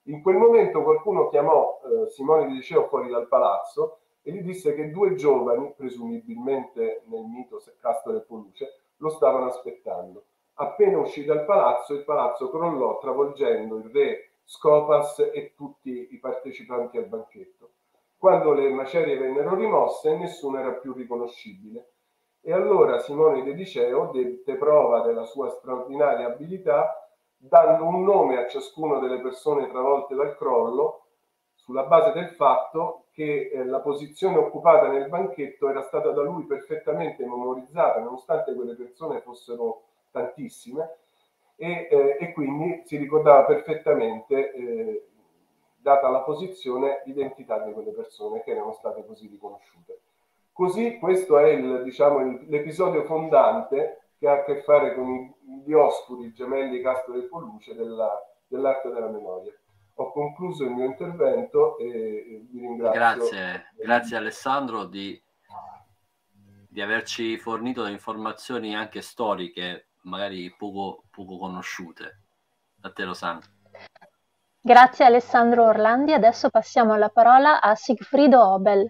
In quel momento qualcuno chiamò eh, Simone di Liceo fuori dal palazzo e gli disse che due giovani, presumibilmente nel mito Castro e Polluce, lo stavano aspettando. Appena uscì dal palazzo, il palazzo crollò travolgendo il re, Scopas e tutti i partecipanti al banchetto. Quando le macerie vennero rimosse, nessuno era più riconoscibile e allora Simone De Diceo dette prova della sua straordinaria abilità dando un nome a ciascuna delle persone travolte dal crollo sulla base del fatto che eh, la posizione occupata nel banchetto era stata da lui perfettamente memorizzata nonostante quelle persone fossero tantissime e, eh, e quindi si ricordava perfettamente eh, data la posizione l'identità di quelle persone che erano state così riconosciute. Così questo è il, diciamo, l'episodio fondante che ha a che fare con i Dioscuri, gemelli Castro e Polluce della, dell'arte della memoria. ho concluso il mio intervento e vi ringrazio. Grazie, grazie Alessandro di, di averci fornito delle informazioni anche storiche, magari poco, poco conosciute. A te Rosanna. Grazie Alessandro Orlandi, adesso passiamo la parola a Sigfrido Obel.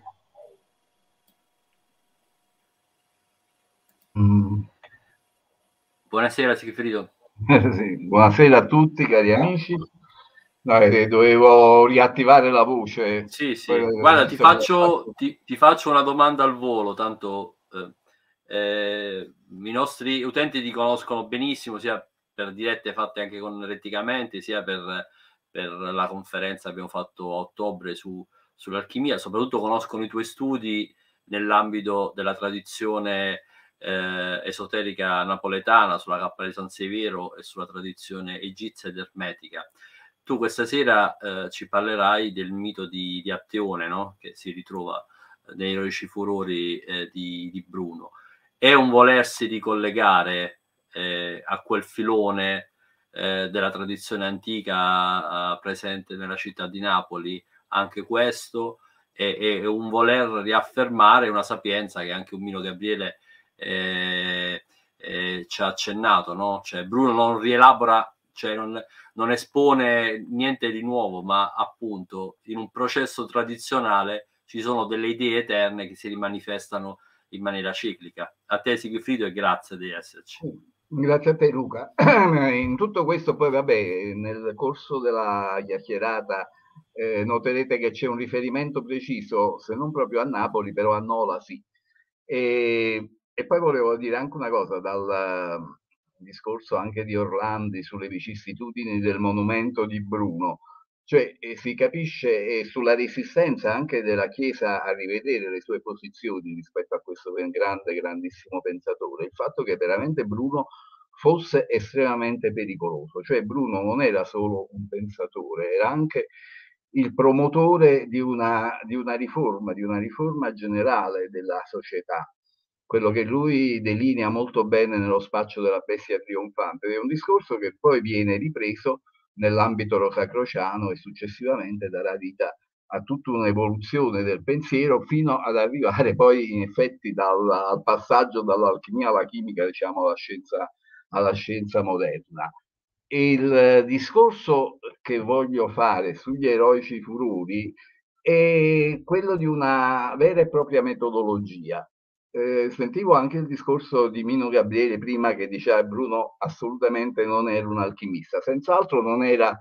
Buonasera Sigfrido. sì, buonasera a tutti cari amici. Eh, dovevo riattivare la voce. Sì, sì. Guarda, ti faccio, ti, ti faccio, una domanda al volo, tanto eh, eh, i nostri utenti ti conoscono benissimo, sia per dirette fatte anche con Retticamente, sia per, per la conferenza che abbiamo fatto a ottobre su, sull'alchimia. Soprattutto conoscono i tuoi studi nell'ambito della tradizione eh, esoterica napoletana, sulla cappa di San Severo e sulla tradizione egizia ed ermetica tu questa sera eh, ci parlerai del mito di, di Atteone, no? che si ritrova nei eroici furori eh, di, di, Bruno. È un volersi ricollegare eh, a quel filone eh, della tradizione antica eh, presente nella città di Napoli, anche questo, è, è, un voler riaffermare una sapienza che anche un Mino Gabriele eh, ci ha accennato, no? cioè Bruno non rielabora cioè non, non espone niente di nuovo, ma appunto in un processo tradizionale ci sono delle idee eterne che si rimanifestano in maniera ciclica. A te Sigfrido e grazie di esserci. Grazie a te Luca. In tutto questo poi vabbè, nel corso della chiacchierata eh, noterete che c'è un riferimento preciso, se non proprio a Napoli, però a Nola sì. E, e poi volevo dire anche una cosa, dal, discorso anche di Orlandi sulle vicissitudini del monumento di Bruno, cioè eh, si capisce eh, sulla resistenza anche della Chiesa a rivedere le sue posizioni rispetto a questo grande, grandissimo pensatore, il fatto che veramente Bruno fosse estremamente pericoloso, cioè Bruno non era solo un pensatore, era anche il promotore di una, di una riforma, di una riforma generale della società quello che lui delinea molto bene nello spaccio della bestia trionfante, ed è un discorso che poi viene ripreso nell'ambito rosacrociano e successivamente darà vita a tutta un'evoluzione del pensiero fino ad arrivare poi in effetti dal, al passaggio dall'alchimia alla chimica, diciamo, alla scienza, alla scienza moderna. Il discorso che voglio fare sugli eroici furori è quello di una vera e propria metodologia eh, sentivo anche il discorso di Mino Gabriele prima che diceva Bruno assolutamente non era un alchimista, senz'altro non era,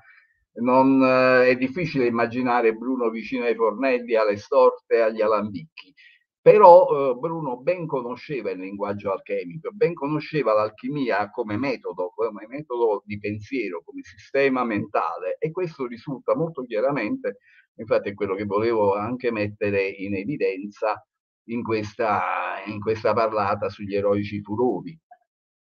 non, eh, è difficile immaginare Bruno vicino ai fornelli, alle storte, agli alambicchi, però eh, Bruno ben conosceva il linguaggio alchemico, ben conosceva l'alchimia come metodo, come metodo di pensiero, come sistema mentale e questo risulta molto chiaramente, infatti è quello che volevo anche mettere in evidenza in questa, in questa parlata sugli eroici furori.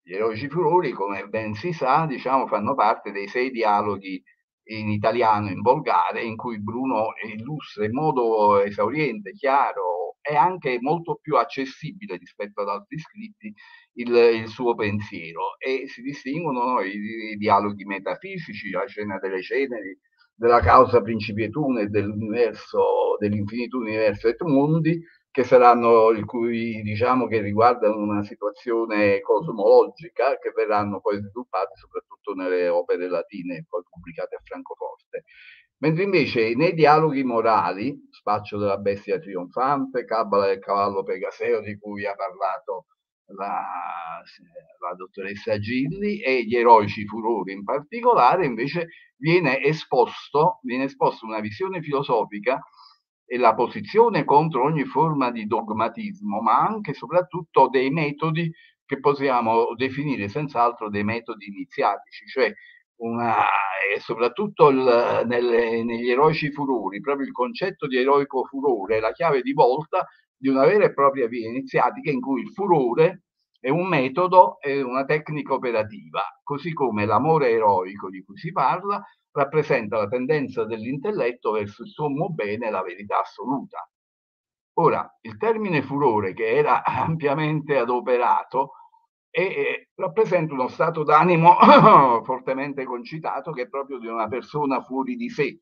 Gli eroici furori, come ben si sa, diciamo, fanno parte dei sei dialoghi in italiano in volgare in cui Bruno illustra in modo esauriente, chiaro e anche molto più accessibile rispetto ad altri scritti il, il suo pensiero e si distinguono no, i, i, dialoghi metafisici, la scena delle ceneri, della causa principietune dell'universo, dell'infinito universo et mundi, che saranno il cui diciamo che riguardano una situazione cosmologica che verranno poi sviluppate soprattutto nelle opere latine poi pubblicate a Francoforte. Mentre invece nei dialoghi morali, Spaccio della bestia trionfante, Cabala del cavallo Pegaseo di cui ha parlato la, la dottoressa Gilli e gli eroici furori in particolare, invece viene esposto, viene esposto una visione filosofica e la posizione contro ogni forma di dogmatismo, ma anche e soprattutto dei metodi che possiamo definire senz'altro dei metodi iniziatici, cioè una, e soprattutto il, nelle, negli eroici furori, proprio il concetto di eroico furore è la chiave di volta di una vera e propria via iniziatica in cui il furore è un metodo e una tecnica operativa, così come l'amore eroico di cui si parla rappresenta la tendenza dell'intelletto verso il sommo bene la verità assoluta. Ora, il termine furore che era ampiamente adoperato e rappresenta uno stato d'animo fortemente concitato che è proprio di una persona fuori di sé.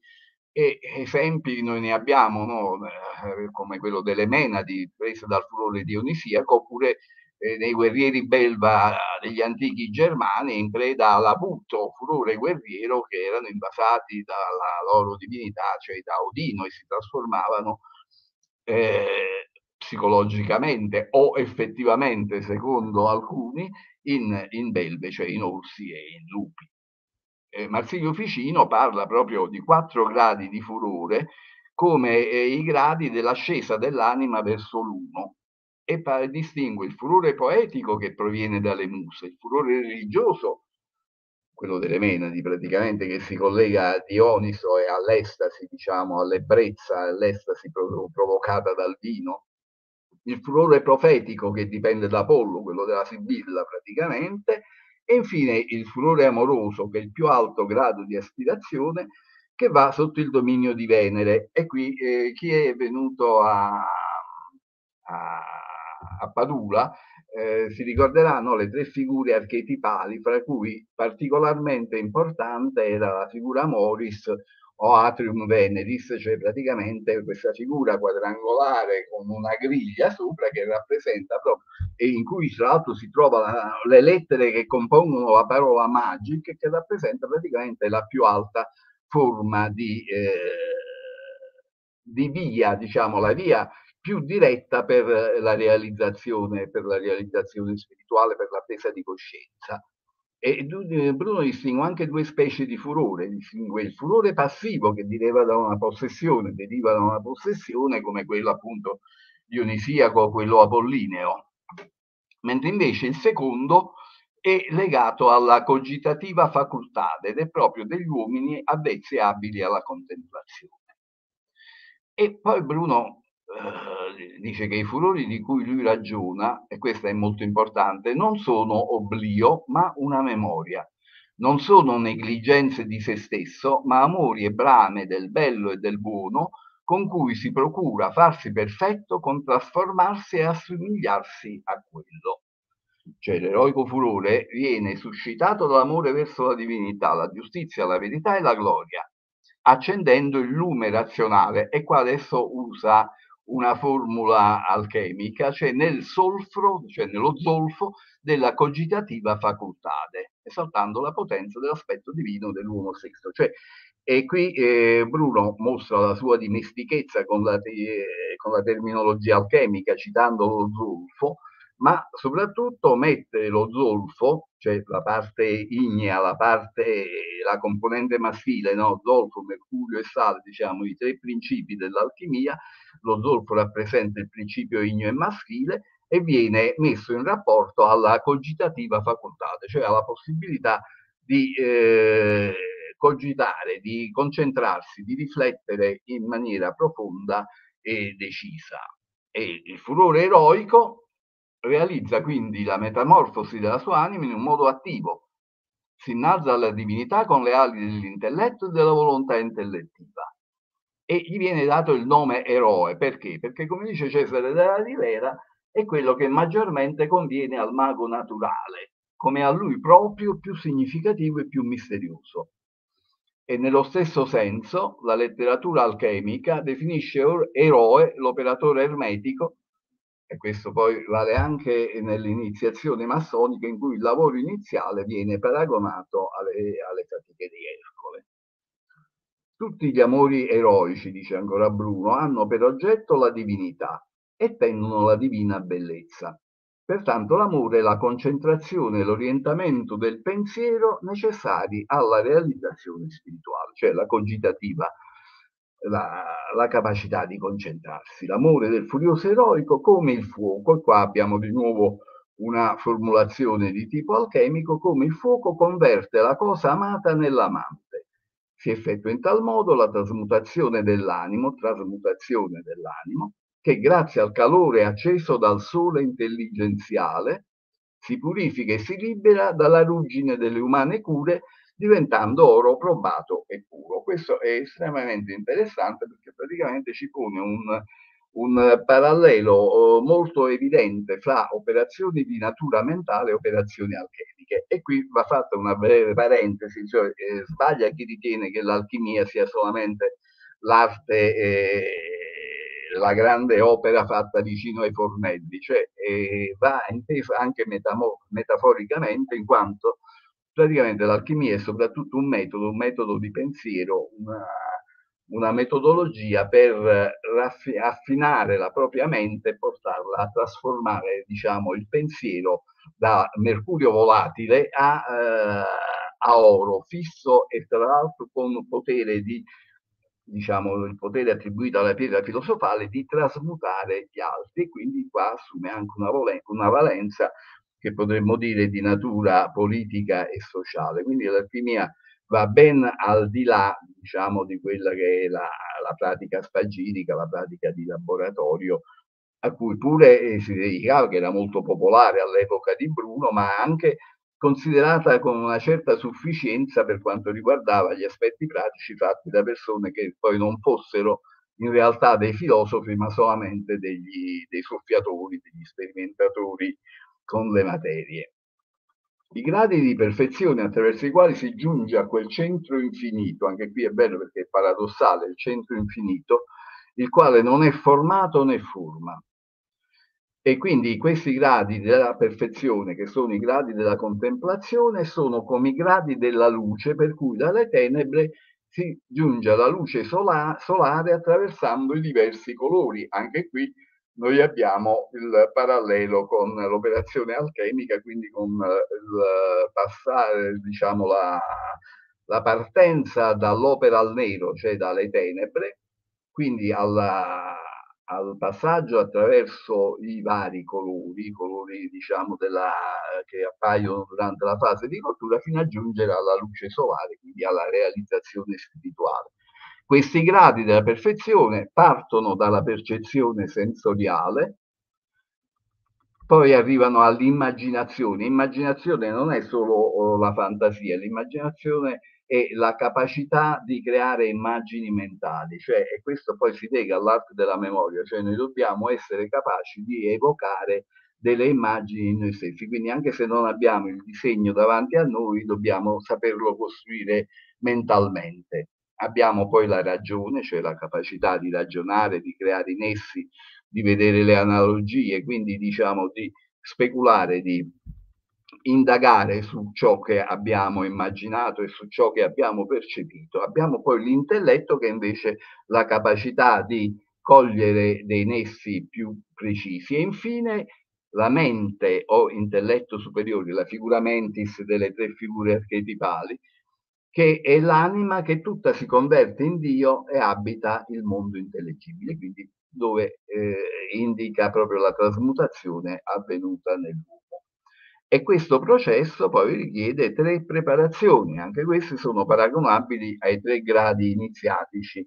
E esempi noi ne abbiamo, no? Eh, come quello delle Menadi, prese dal furore dionisiaco, oppure eh, nei guerrieri belva degli antichi germani in preda all'appunto furore guerriero che erano invasati dalla loro divinità, cioè da Odino, e si trasformavano eh, psicologicamente o effettivamente, secondo alcuni, in, in belve, cioè in orsi e in lupi. Eh, Marsilio Ficino parla proprio di quattro gradi di furore come eh, i gradi dell'ascesa dell'anima verso l'uno e distingue il furore poetico che proviene dalle muse, il furore religioso, quello delle Menadi praticamente, che si collega a Dioniso e all'estasi, diciamo, all'ebbrezza, all'estasi provocata dal vino, il furore profetico che dipende da Apollo, quello della Sibilla praticamente, e infine il furore amoroso che è il più alto grado di aspirazione che va sotto il dominio di Venere. E qui eh, chi è venuto a, a Padula eh, si ricorderanno le tre figure archetipali, fra cui particolarmente importante era la figura Moris o Atrium Veneris, cioè praticamente questa figura quadrangolare con una griglia sopra che rappresenta proprio e in cui tra l'altro si trovano le lettere che compongono la parola magic che rappresenta praticamente la più alta forma di, eh, di via, diciamo la via più diretta per la realizzazione, per la realizzazione spirituale, per la presa di coscienza. E Bruno distingue anche due specie di furore, distingue il furore passivo che deriva da una possessione, deriva da una possessione come quello appunto dionisiaco, quello apollineo, mentre invece il secondo è legato alla cogitativa facoltà ed è proprio degli uomini avvezzi e abili alla contemplazione. E poi Bruno eh, dice che i furori di cui lui ragiona, e questo è molto importante, non sono oblio, ma una memoria. Non sono negligenze di se stesso, ma amori e brame del bello e del buono con cui si procura farsi perfetto con trasformarsi e assomigliarsi a quello. Cioè l'eroico furore viene suscitato dall'amore verso la divinità, la giustizia, la verità e la gloria, accendendo il lume razionale. E qua adesso usa una formula alchemica, cioè nel solfro, cioè nello zolfo della cogitativa facultade, esaltando la potenza dell'aspetto divino dell'uomo stesso. Cioè, e qui eh, Bruno mostra la sua dimestichezza con la, eh, con la terminologia alchemica, citando lo zolfo, ma soprattutto mette lo zolfo, cioè la parte ignea, la parte, la componente maschile, no? zolfo, mercurio e sale, diciamo i tre principi dell'alchimia, lo zolfo rappresenta il principio igneo e maschile e viene messo in rapporto alla cogitativa facoltate, cioè alla possibilità di eh, cogitare, di concentrarsi, di riflettere in maniera profonda e decisa. E il furore eroico realizza quindi la metamorfosi della sua anima in un modo attivo. Si innalza alla divinità con le ali dell'intelletto e della volontà intellettiva. E gli viene dato il nome eroe. Perché? Perché, come dice Cesare della Rivera, è quello che maggiormente conviene al mago naturale, come a lui proprio più significativo e più misterioso. E nello stesso senso, la letteratura alchemica definisce eroe l'operatore ermetico e questo poi vale anche nell'iniziazione massonica in cui il lavoro iniziale viene paragonato alle, alle fatiche. Tutti gli amori eroici, dice ancora Bruno, hanno per oggetto la divinità e tendono la divina bellezza. Pertanto l'amore è la concentrazione e l'orientamento del pensiero necessari alla realizzazione spirituale, cioè la cogitativa la, la, capacità di concentrarsi, l'amore del furioso eroico come il fuoco, e qua abbiamo di nuovo una formulazione di tipo alchemico, come il fuoco converte la cosa amata nell'amante. Si effettua in tal modo la trasmutazione dell'animo, trasmutazione dell'animo, che grazie al calore acceso dal sole intelligenziale si purifica e si libera dalla ruggine delle umane cure diventando oro probato e puro. Questo è estremamente interessante perché praticamente ci pone un, un parallelo eh, molto evidente fra operazioni di natura mentale e operazioni alchemiche. E qui va fatta una breve parentesi, cioè eh, sbaglia chi ritiene che l'alchimia sia solamente l'arte, eh, la grande opera fatta vicino ai fornelli, cioè eh, va intesa anche metaforicamente in quanto praticamente l'alchimia è soprattutto un metodo, un metodo di pensiero, una, una metodologia per affinare la propria mente e portarla a trasformare diciamo, il pensiero da mercurio volatile a, eh, a oro fisso e tra l'altro con potere di diciamo, il potere attribuito alla pietra filosofale di trasmutare gli altri, quindi qua assume anche una, una valenza che potremmo dire di natura politica e sociale. Quindi l'alchimia va ben al di là, diciamo, di quella che è la, la pratica spagirica, la pratica di laboratorio, a cui pure eh, si dedicava, che era molto popolare all'epoca di Bruno, ma anche considerata con una certa sufficienza per quanto riguardava gli aspetti pratici fatti da persone che poi non fossero in realtà dei filosofi, ma solamente degli, dei soffiatori, degli sperimentatori con le materie. I gradi di perfezione attraverso i quali si giunge a quel centro infinito, anche qui è bello perché è paradossale, il centro infinito, il quale non è formato né forma. E quindi questi gradi della perfezione, che sono i gradi della contemplazione, sono come i gradi della luce, per cui dalle tenebre si giunge alla luce sola solare attraversando i diversi colori. Anche qui noi abbiamo il parallelo con l'operazione alchemica, quindi con il passare, diciamo, la, la partenza dall'opera al nero, cioè dalle tenebre, quindi alla, al passaggio attraverso i vari colori, i colori diciamo della, che appaiono durante la fase di cottura, fino a giungere alla luce solare, quindi alla realizzazione spirituale. Questi gradi della perfezione partono dalla percezione sensoriale, poi arrivano all'immaginazione. Immaginazione non è solo oh, la fantasia, l'immaginazione è la capacità di creare immagini mentali, cioè, e questo poi si lega all'arte della memoria, cioè noi dobbiamo essere capaci di evocare delle immagini in noi stessi, quindi anche se non abbiamo il disegno davanti a noi, dobbiamo saperlo costruire mentalmente abbiamo poi la ragione, cioè la capacità di ragionare, di creare i nessi, di vedere le analogie, quindi diciamo di speculare, di indagare su ciò che abbiamo immaginato e su ciò che abbiamo percepito. Abbiamo poi l'intelletto che invece la capacità di cogliere dei nessi più precisi e infine la mente o intelletto superiore, la figura mentis delle tre figure archetipali, che è l'anima che tutta si converte in Dio e abita il mondo intellegibile, quindi dove eh, indica proprio la trasmutazione avvenuta nell'uomo. E questo processo poi richiede tre preparazioni, anche queste sono paragonabili ai tre gradi iniziatici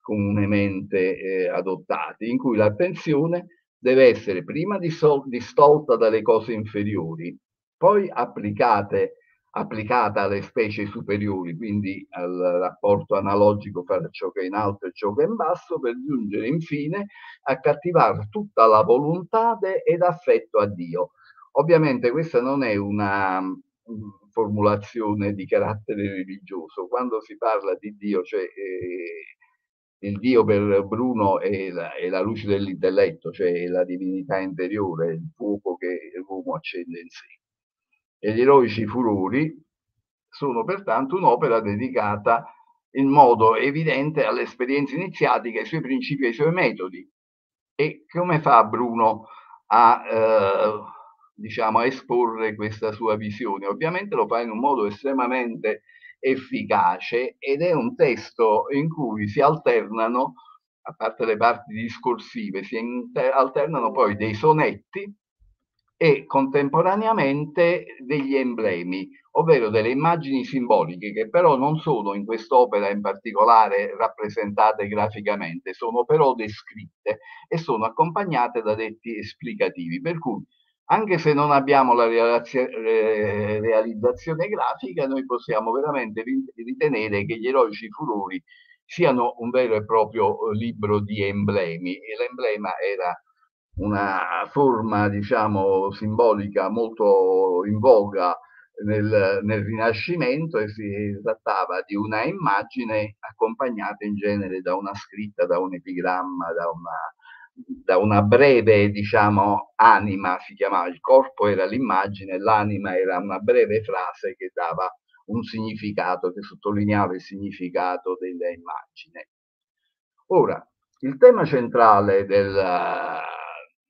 comunemente eh, adottati, in cui l'attenzione deve essere prima distolta dalle cose inferiori, poi applicate applicata alle specie superiori, quindi al rapporto analogico fra ciò che è in alto e ciò che è in basso, per giungere infine a cattivare tutta la volontà ed affetto a Dio. Ovviamente questa non è una mm, formulazione di carattere religioso. Quando si parla di Dio, cioè eh, il Dio per Bruno è la, è la luce dell'intelletto, cioè la divinità interiore, il fuoco che l'uomo accende in sé e gli eroici furori sono pertanto un'opera dedicata in modo evidente alle esperienze iniziatiche, ai suoi principi e ai suoi metodi. E come fa Bruno a, eh, diciamo, a esporre questa sua visione? Ovviamente lo fa in un modo estremamente efficace ed è un testo in cui si alternano, a parte le parti discorsive, si alternano poi dei sonetti e contemporaneamente degli emblemi, ovvero delle immagini simboliche che però non sono in quest'opera in particolare rappresentate graficamente, sono però descritte e sono accompagnate da detti esplicativi, per cui anche se non abbiamo la realizzazione grafica, noi possiamo veramente ritenere che gli eroici furori siano un vero e proprio libro di emblemi. E l'emblema era una forma, diciamo, simbolica molto in voga nel, nel, Rinascimento e si trattava di una immagine accompagnata in genere da una scritta, da un epigramma, da una, da una breve, diciamo, anima, si chiamava, il corpo era l'immagine, l'anima era una breve frase che dava un significato, che sottolineava il significato dell'immagine. Ora, il tema centrale del,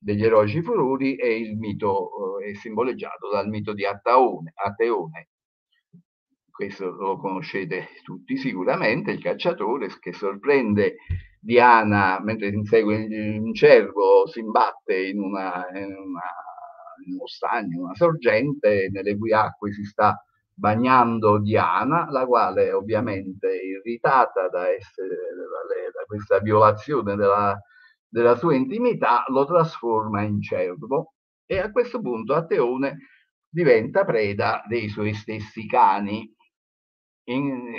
degli eroici furori è il mito, eh, è simboleggiato dal mito di Attaone, Ateone. Questo lo conoscete tutti sicuramente, il cacciatore che sorprende Diana mentre insegue un cervo, si imbatte in, una, in, una, in uno stagno, una sorgente, nelle cui acque si sta bagnando Diana, la quale ovviamente irritata da, essere, da, da questa violazione della della sua intimità lo trasforma in cervo e a questo punto Ateone diventa preda dei suoi stessi cani. In,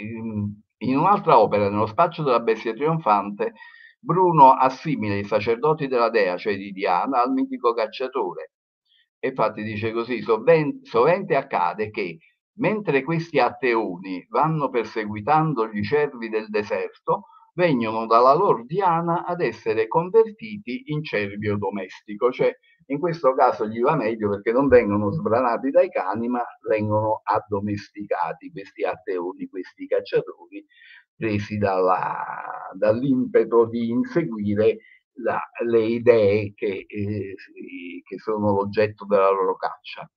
in, in un'altra opera, nello spaccio della bestia trionfante, Bruno assimila i sacerdoti della dea, cioè di Diana, al mitico cacciatore. E infatti dice così, sovente, accade che mentre questi ateoni vanno perseguitando gli cervi del deserto, vengono dalla loro diana ad essere convertiti in cervio domestico, cioè in questo caso gli va meglio perché non vengono sbranati dai cani, ma vengono addomesticati questi atteoni, questi cacciatori, presi dalla, dall'impeto di inseguire la, le idee che, eh, che, sono l'oggetto della loro caccia.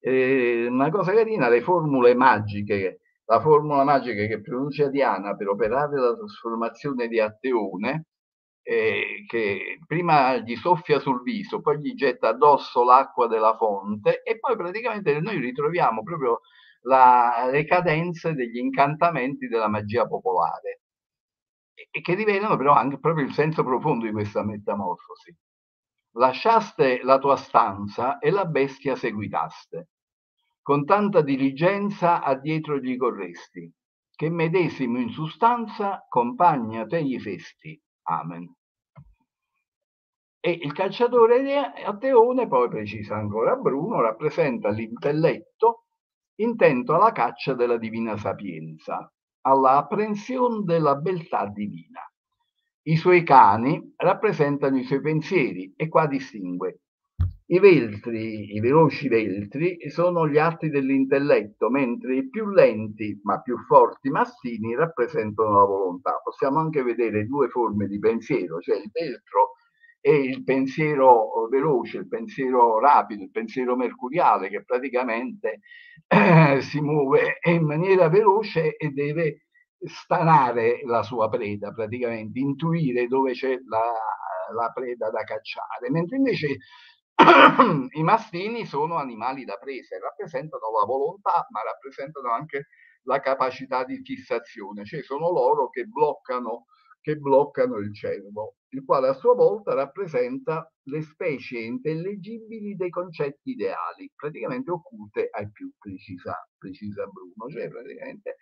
Eh, una cosa carina, le formule magiche la formula magica che pronuncia Diana per operare la trasformazione di Atteone, eh, che prima gli soffia sul viso, poi gli getta addosso l'acqua della fonte e poi praticamente noi ritroviamo proprio la, le cadenze degli incantamenti della magia popolare e che rivelano però anche proprio il senso profondo di questa metamorfosi. Lasciaste la tua stanza e la bestia seguitaste con tanta diligenza addietro gli corresti, che medesimo in sustanza compagna te gli festi. Amen. E il calciatore di Ateone, poi precisa ancora Bruno, rappresenta l'intelletto intento alla caccia della divina sapienza, alla apprensione della beltà divina. I suoi cani rappresentano i suoi pensieri e qua distingue i veltri, i veloci veltri, sono gli atti dell'intelletto, mentre i più lenti ma più forti mastini rappresentano la volontà. Possiamo anche vedere due forme di pensiero, cioè il veltro è il pensiero veloce, il pensiero rapido, il pensiero mercuriale che praticamente eh, si muove in maniera veloce e deve stanare la sua preda, praticamente intuire dove c'è la, la preda da cacciare, mentre invece I mastini sono animali da presa, rappresentano la volontà, ma rappresentano anche la capacità di fissazione, cioè sono loro che bloccano, che bloccano il cervo, il quale a sua volta rappresenta le specie intellegibili dei concetti ideali, praticamente occulte ai più, precisa, precisa Bruno, cioè praticamente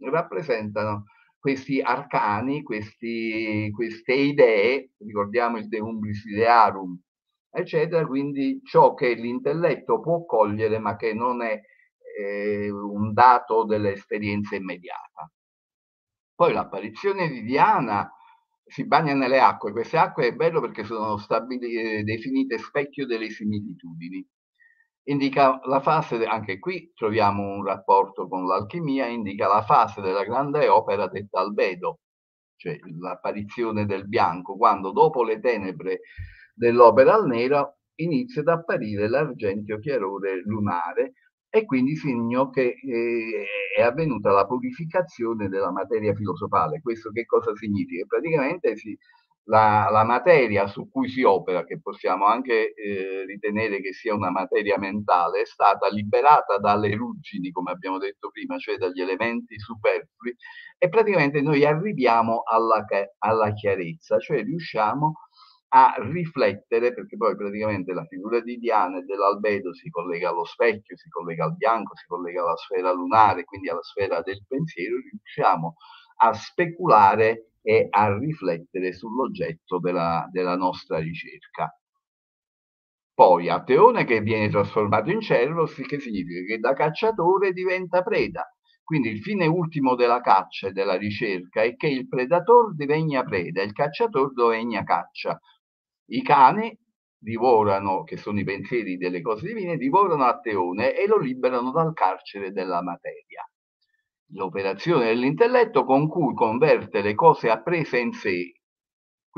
rappresentano questi arcani, questi, queste idee, ricordiamo il De Umbris Idearum, eccetera, quindi ciò che l'intelletto può cogliere ma che non è eh, un dato dell'esperienza immediata. Poi l'apparizione di Diana si bagna nelle acque, queste acque è bello perché sono stabili, eh, definite specchio delle similitudini. Indica la fase, anche qui troviamo un rapporto con l'alchimia, indica la fase della grande opera detta albedo, cioè l'apparizione del bianco, quando dopo le tenebre dell'opera al nero inizia ad apparire l'argenteo chiarore lunare e quindi segno che eh, è avvenuta la purificazione della materia filosofale. Questo che cosa significa? Praticamente si, la, la, materia su cui si opera, che possiamo anche eh, ritenere che sia una materia mentale, è stata liberata dalle ruggini, come abbiamo detto prima, cioè dagli elementi superflui, e praticamente noi arriviamo alla, alla chiarezza, cioè riusciamo a riflettere, perché poi praticamente la figura di Diana e dell'albedo si collega allo specchio, si collega al bianco, si collega alla sfera lunare, quindi alla sfera del pensiero, riusciamo a speculare e a riflettere sull'oggetto della, della nostra ricerca. Poi Ateone che viene trasformato in cervo, che significa che da cacciatore diventa preda. Quindi il fine ultimo della caccia e della ricerca è che il predatore diventa preda, il cacciatore diventa caccia. I cani divorano, che sono i pensieri delle cose divine, divorano Ateone e lo liberano dal carcere della materia. L'operazione dell'intelletto con cui converte le cose apprese in sé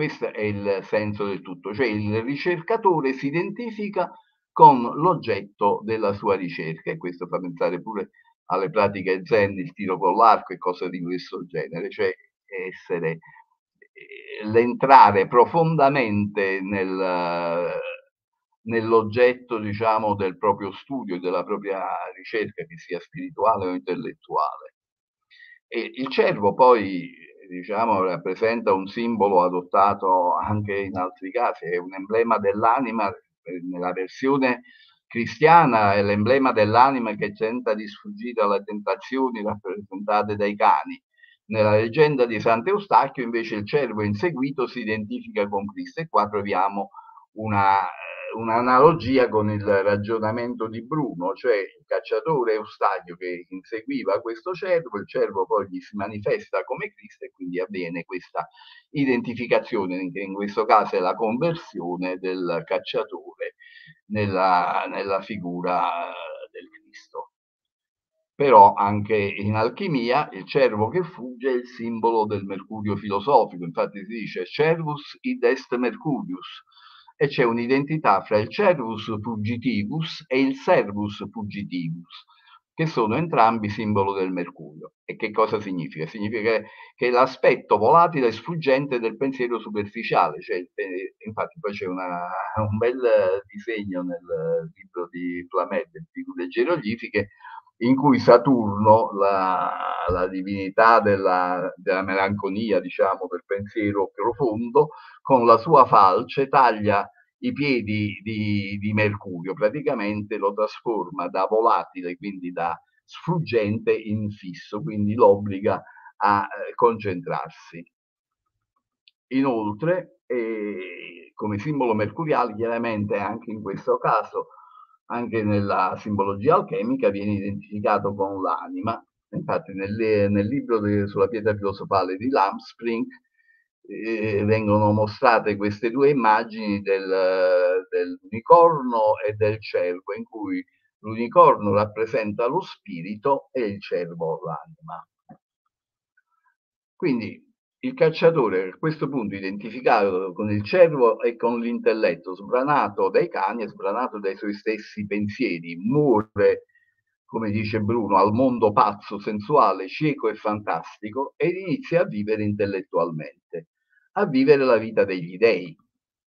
questo è il senso del tutto, cioè il ricercatore si identifica con l'oggetto della sua ricerca e questo fa pensare pure alle pratiche zen, il tiro con l'arco e cose di questo genere, cioè essere l'entrare profondamente nel, nell'oggetto diciamo del proprio studio, della propria ricerca, che sia spirituale o intellettuale. E il cervo poi diciamo, rappresenta un simbolo adottato anche in altri casi, è un emblema dell'anima, nella versione cristiana è l'emblema dell'anima che tenta di sfuggire alle tentazioni rappresentate dai cani. Nella leggenda di Sant'Eustachio invece il cervo inseguito si identifica con Cristo e qua troviamo una un'analogia con il ragionamento di Bruno, cioè il cacciatore Eustadio che inseguiva questo cervo, il cervo poi gli si manifesta come Cristo e quindi avviene questa identificazione, che in questo caso è la conversione del cacciatore nella, nella figura del Cristo. Però anche in alchimia il cervo che fugge è il simbolo del mercurio filosofico, infatti si dice cervus id est mercurius, e c'è un'identità fra il cervus fugitivus e il servus fugitivus, che sono entrambi simbolo del mercurio. E che cosa significa? Significa che, che l'aspetto volatile e sfuggente del pensiero superficiale, cioè, infatti poi c'è una, un bel disegno nel libro di Flamet, figure geroglifiche, in cui Saturno, la, la divinità della, della, melanconia, diciamo, del pensiero profondo, con la sua falce taglia i piedi di, di Mercurio, praticamente lo trasforma da volatile, quindi da sfuggente, in fisso, quindi lo obbliga a eh, concentrarsi. Inoltre, eh, come simbolo mercuriale, chiaramente anche in questo caso, anche nella simbologia alchemica viene identificato con l'anima. Infatti nel, nel libro de, sulla pietra filosofale di Lamspring eh, vengono mostrate queste due immagini del, dell'unicorno e del cervo, in cui l'unicorno rappresenta lo spirito e il cervo l'anima. Quindi il cacciatore a questo punto identificato con il cervo e con l'intelletto, sbranato dai cani e sbranato dai suoi stessi pensieri, muore, come dice Bruno, al mondo pazzo, sensuale, cieco e fantastico ed inizia a vivere intellettualmente, a vivere la vita degli dei.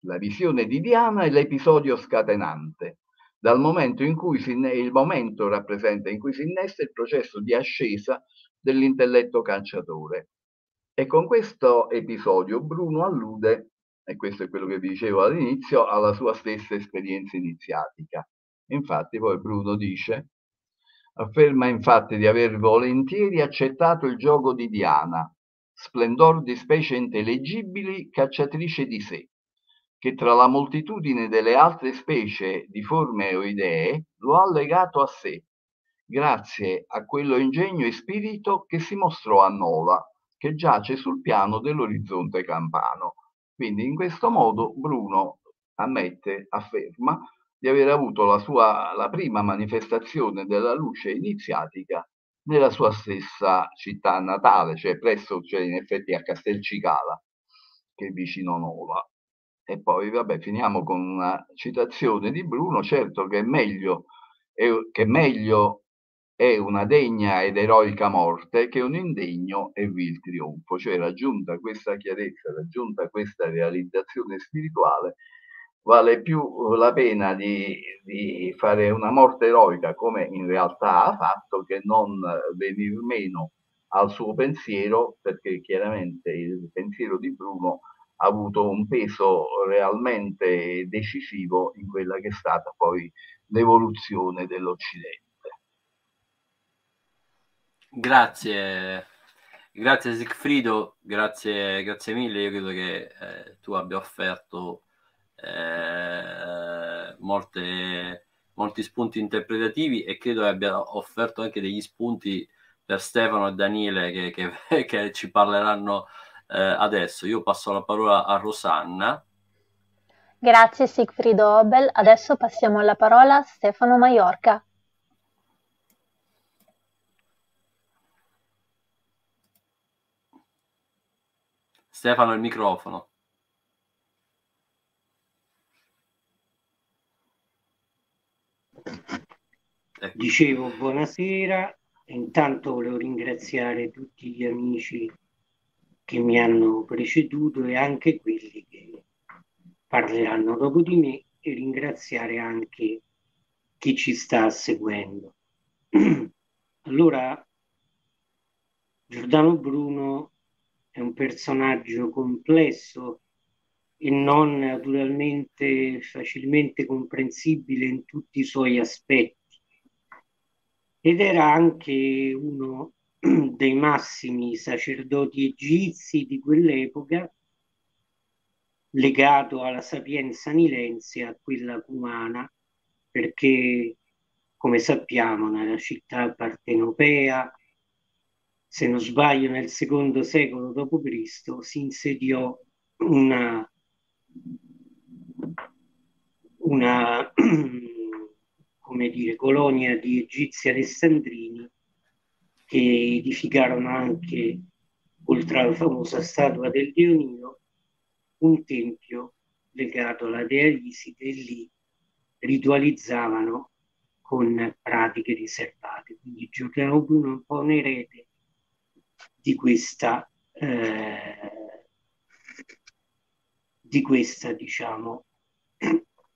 La visione di Diana è l'episodio scatenante, dal momento in cui si, il momento rappresenta in cui si innesta il processo di ascesa dell'intelletto cacciatore e con questo episodio Bruno allude, e questo è quello che vi dicevo all'inizio, alla sua stessa esperienza iniziatica. Infatti poi Bruno dice, afferma infatti di aver volentieri accettato il gioco di Diana, splendor di specie intellegibili, cacciatrice di sé, che tra la moltitudine delle altre specie di forme o idee lo ha legato a sé, grazie a quello ingegno e spirito che si mostrò a Nola, che giace sul piano dell'orizzonte campano. Quindi in questo modo Bruno ammette, afferma, di aver avuto la, sua, la prima manifestazione della luce iniziatica nella sua stessa città natale, cioè presso, cioè in effetti a Castelcicala, che è vicino Nova. E poi, vabbè, finiamo con una citazione di Bruno, certo che è meglio, che meglio è una degna ed eroica morte che un indegno e vil trionfo, cioè raggiunta questa chiarezza, raggiunta questa realizzazione spirituale, vale più la pena di, di fare una morte eroica come in realtà ha fatto che non venir meno al suo pensiero, perché chiaramente il pensiero di Bruno ha avuto un peso realmente decisivo in quella che è stata poi l'evoluzione dell'Occidente. Grazie, Grazie Sigfrido, grazie, grazie mille. Io credo che eh, tu abbia offerto eh, molte, molti spunti interpretativi e credo che abbia offerto anche degli spunti per Stefano e Daniele che, che, che ci parleranno eh, adesso. Io passo la parola a Rosanna. Grazie Sigfrido Obel. Adesso passiamo la parola a Stefano Maiorca. Stefano, il microfono. Ecco. Dicevo buonasera, intanto volevo ringraziare tutti gli amici che mi hanno preceduto e anche quelli che parleranno dopo di me e ringraziare anche chi ci sta seguendo. Allora, Giordano Bruno è un personaggio complesso e non naturalmente facilmente comprensibile in tutti i suoi aspetti. Ed era anche uno dei massimi sacerdoti egizi di quell'epoca, legato alla sapienza nilense, a quella cumana, perché, come sappiamo, nella città partenopea, se non sbaglio, nel secondo secolo d.C., si insediò una, una come dire, colonia di egizi alessandrini che edificarono anche, oltre alla famosa statua del Dionino, un tempio legato alla dea Iside e lì ritualizzavano con pratiche riservate. Quindi è un po' un erede di questa, eh, di questa diciamo,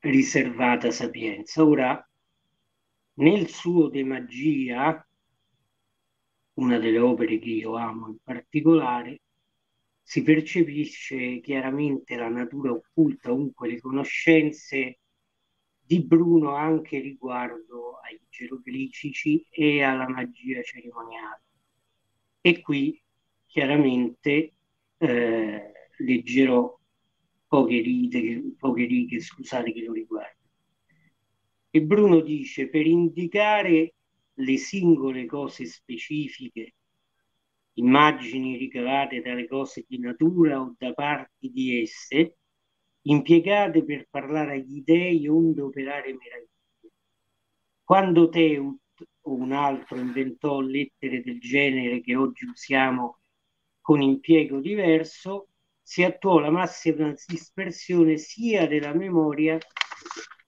riservata sapienza. Ora, nel suo De Magia, una delle opere che io amo in particolare, si percepisce chiaramente la natura occulta, comunque le conoscenze di Bruno anche riguardo ai geroglifici e alla magia cerimoniale. E qui chiaramente eh, leggerò poche righe, poche righe, scusate che lo riguardo. E Bruno dice, per indicare le singole cose specifiche, immagini ricavate dalle cose di natura o da parti di esse, impiegate per parlare agli dei onde operare meraviglie. Quando Teut o un altro inventò lettere del genere che oggi usiamo con impiego diverso, si attuò la massima dispersione sia della memoria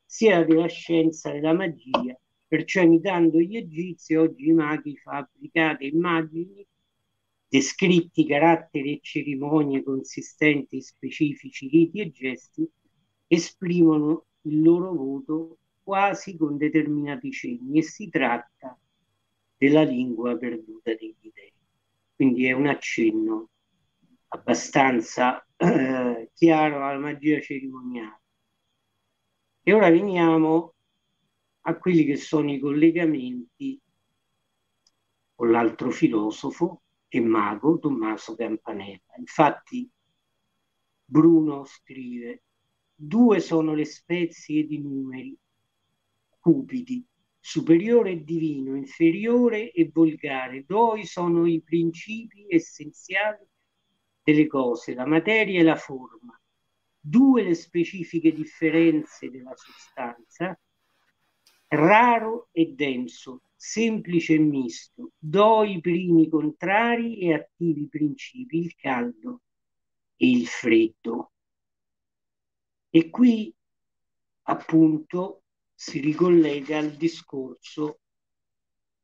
sia della scienza della magia, perciò imitando gli egizi, oggi i maghi fabbricate immagini, descritti caratteri e cerimonie consistenti in specifici riti e gesti, esprimono il loro voto quasi con determinati cenni e si tratta della lingua perduta degli dei. Quindi è un accenno abbastanza eh, chiaro alla magia cerimoniale. E ora veniamo a quelli che sono i collegamenti con l'altro filosofo e mago Tommaso Campanella. Infatti Bruno scrive, due sono le spezie di numeri, cupidi, superiore e divino, inferiore e volgare. Doi sono i principi essenziali delle cose, la materia e la forma. Due le specifiche differenze della sostanza, raro e denso, semplice e misto. Doi primi contrari e attivi principi, il caldo e il freddo. E qui appunto si ricollega al discorso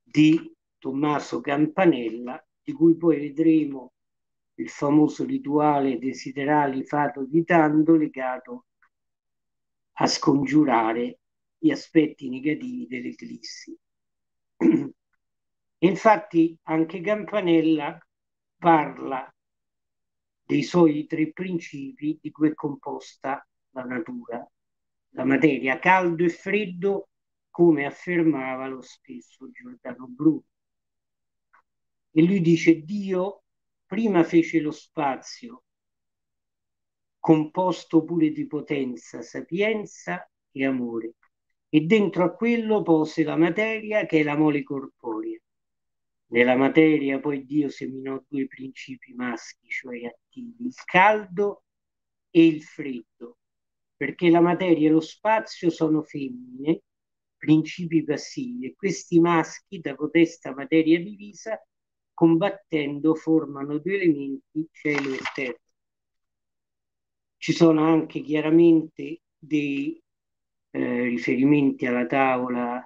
di Tommaso Campanella, di cui poi vedremo il famoso rituale desiderali fato di tanto legato a scongiurare gli aspetti negativi dell'eclissi. Infatti anche Campanella parla dei suoi tre principi di cui è composta la natura la materia caldo e freddo come affermava lo stesso Giordano Bruno. E lui dice Dio prima fece lo spazio composto pure di potenza, sapienza e amore, e dentro a quello pose la materia che è la mole corporea. Nella materia poi Dio seminò due principi maschi, cioè attivi, il caldo e il freddo, perché la materia e lo spazio sono femmine, principi passivi, e questi maschi da cotesta materia divisa, combattendo, formano due elementi, cielo e terra. Ci sono anche chiaramente dei eh, riferimenti alla tavola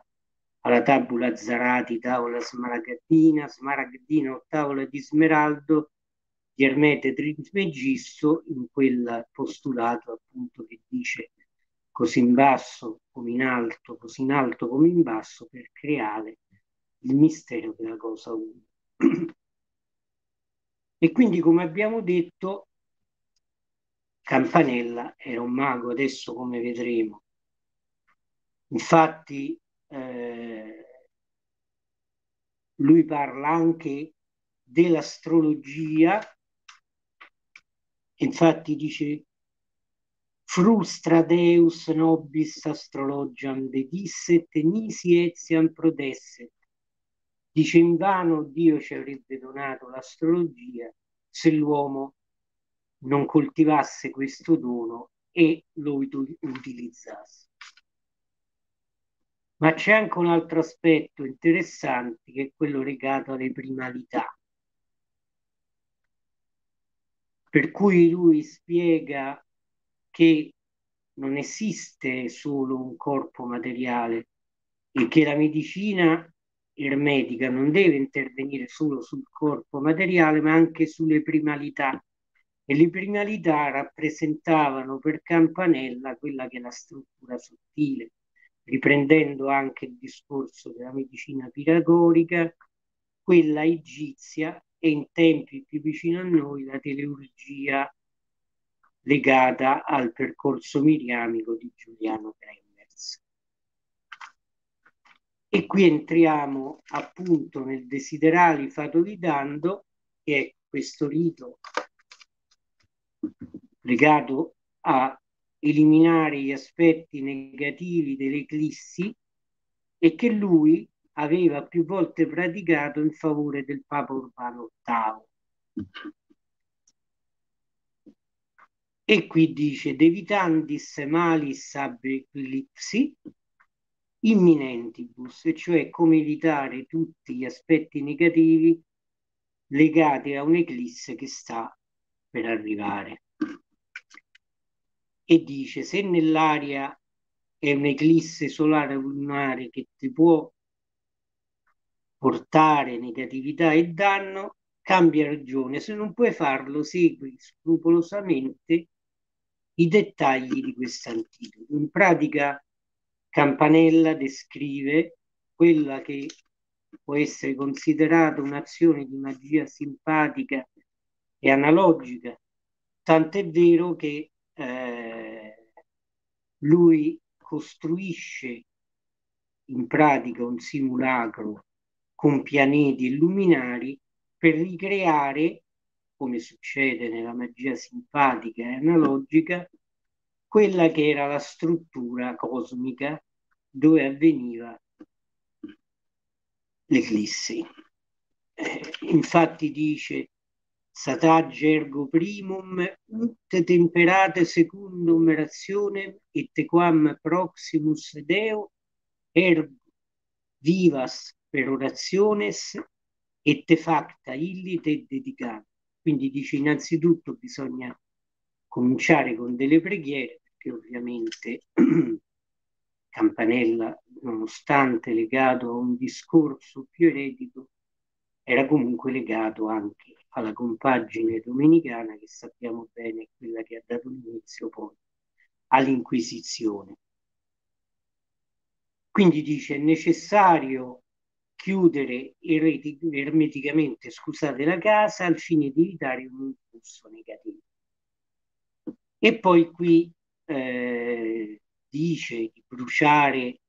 alla tabula Zarati, tavola smaragdina, smaragdina o tavola di smeraldo di Ermete Trismegisto in quel postulato appunto che dice così in basso come in alto, così in alto come in basso per creare il mistero della cosa una. e quindi come abbiamo detto Campanella era un mago, adesso come vedremo. Infatti eh, lui parla anche dell'astrologia, infatti dice frustra Deus nobis astrologiam dedisset nisi etiam prodesset. Dice invano Dio ci avrebbe donato l'astrologia se l'uomo non coltivasse questo dono e lo utilizzasse. Ma c'è anche un altro aspetto interessante che è quello legato alle primalità. Per cui lui spiega che non esiste solo un corpo materiale e che la medicina ermetica non deve intervenire solo sul corpo materiale ma anche sulle primalità. E le primalità rappresentavano per Campanella quella che è la struttura sottile, riprendendo anche il discorso della medicina pitagorica, quella egizia e in tempi più vicini a noi la teleurgia legata al percorso miriamico di Giuliano Kremers. E qui entriamo appunto nel desiderali fato di Dando, che è questo rito legato a eliminare gli aspetti negativi delle eclissi e che lui aveva più volte praticato in favore del Papa Urbano VIII. E qui dice, devitandis malis ab eclipsi imminentibus, cioè come evitare tutti gli aspetti negativi legati a un'eclisse che sta per arrivare e dice se nell'aria è un'eclisse solare lunare che ti può portare negatività e danno, cambia ragione. Se non puoi farlo, segui scrupolosamente i dettagli di quest'antidoto. In pratica, Campanella descrive quella che può essere considerata un'azione di magia simpatica e analogica, tant'è vero che eh, lui costruisce in pratica un simulacro con pianeti e luminari per ricreare, come succede nella magia simpatica e analogica, quella che era la struttura cosmica dove avveniva l'eclissi. Eh, infatti dice Sataggia ergo primum ut temperate secundum rationem et quam proximus Deo ergo vivas per orationes et te facta illi te dedicam. Quindi dice innanzitutto bisogna cominciare con delle preghiere perché ovviamente Campanella, nonostante legato a un discorso più eretico, era comunque legato anche alla compagine domenicana che sappiamo bene è quella che ha dato l'inizio poi all'Inquisizione. Quindi dice è necessario chiudere ermeticamente scusate, la casa al fine di evitare un impulso negativo. E poi qui eh, dice di bruciare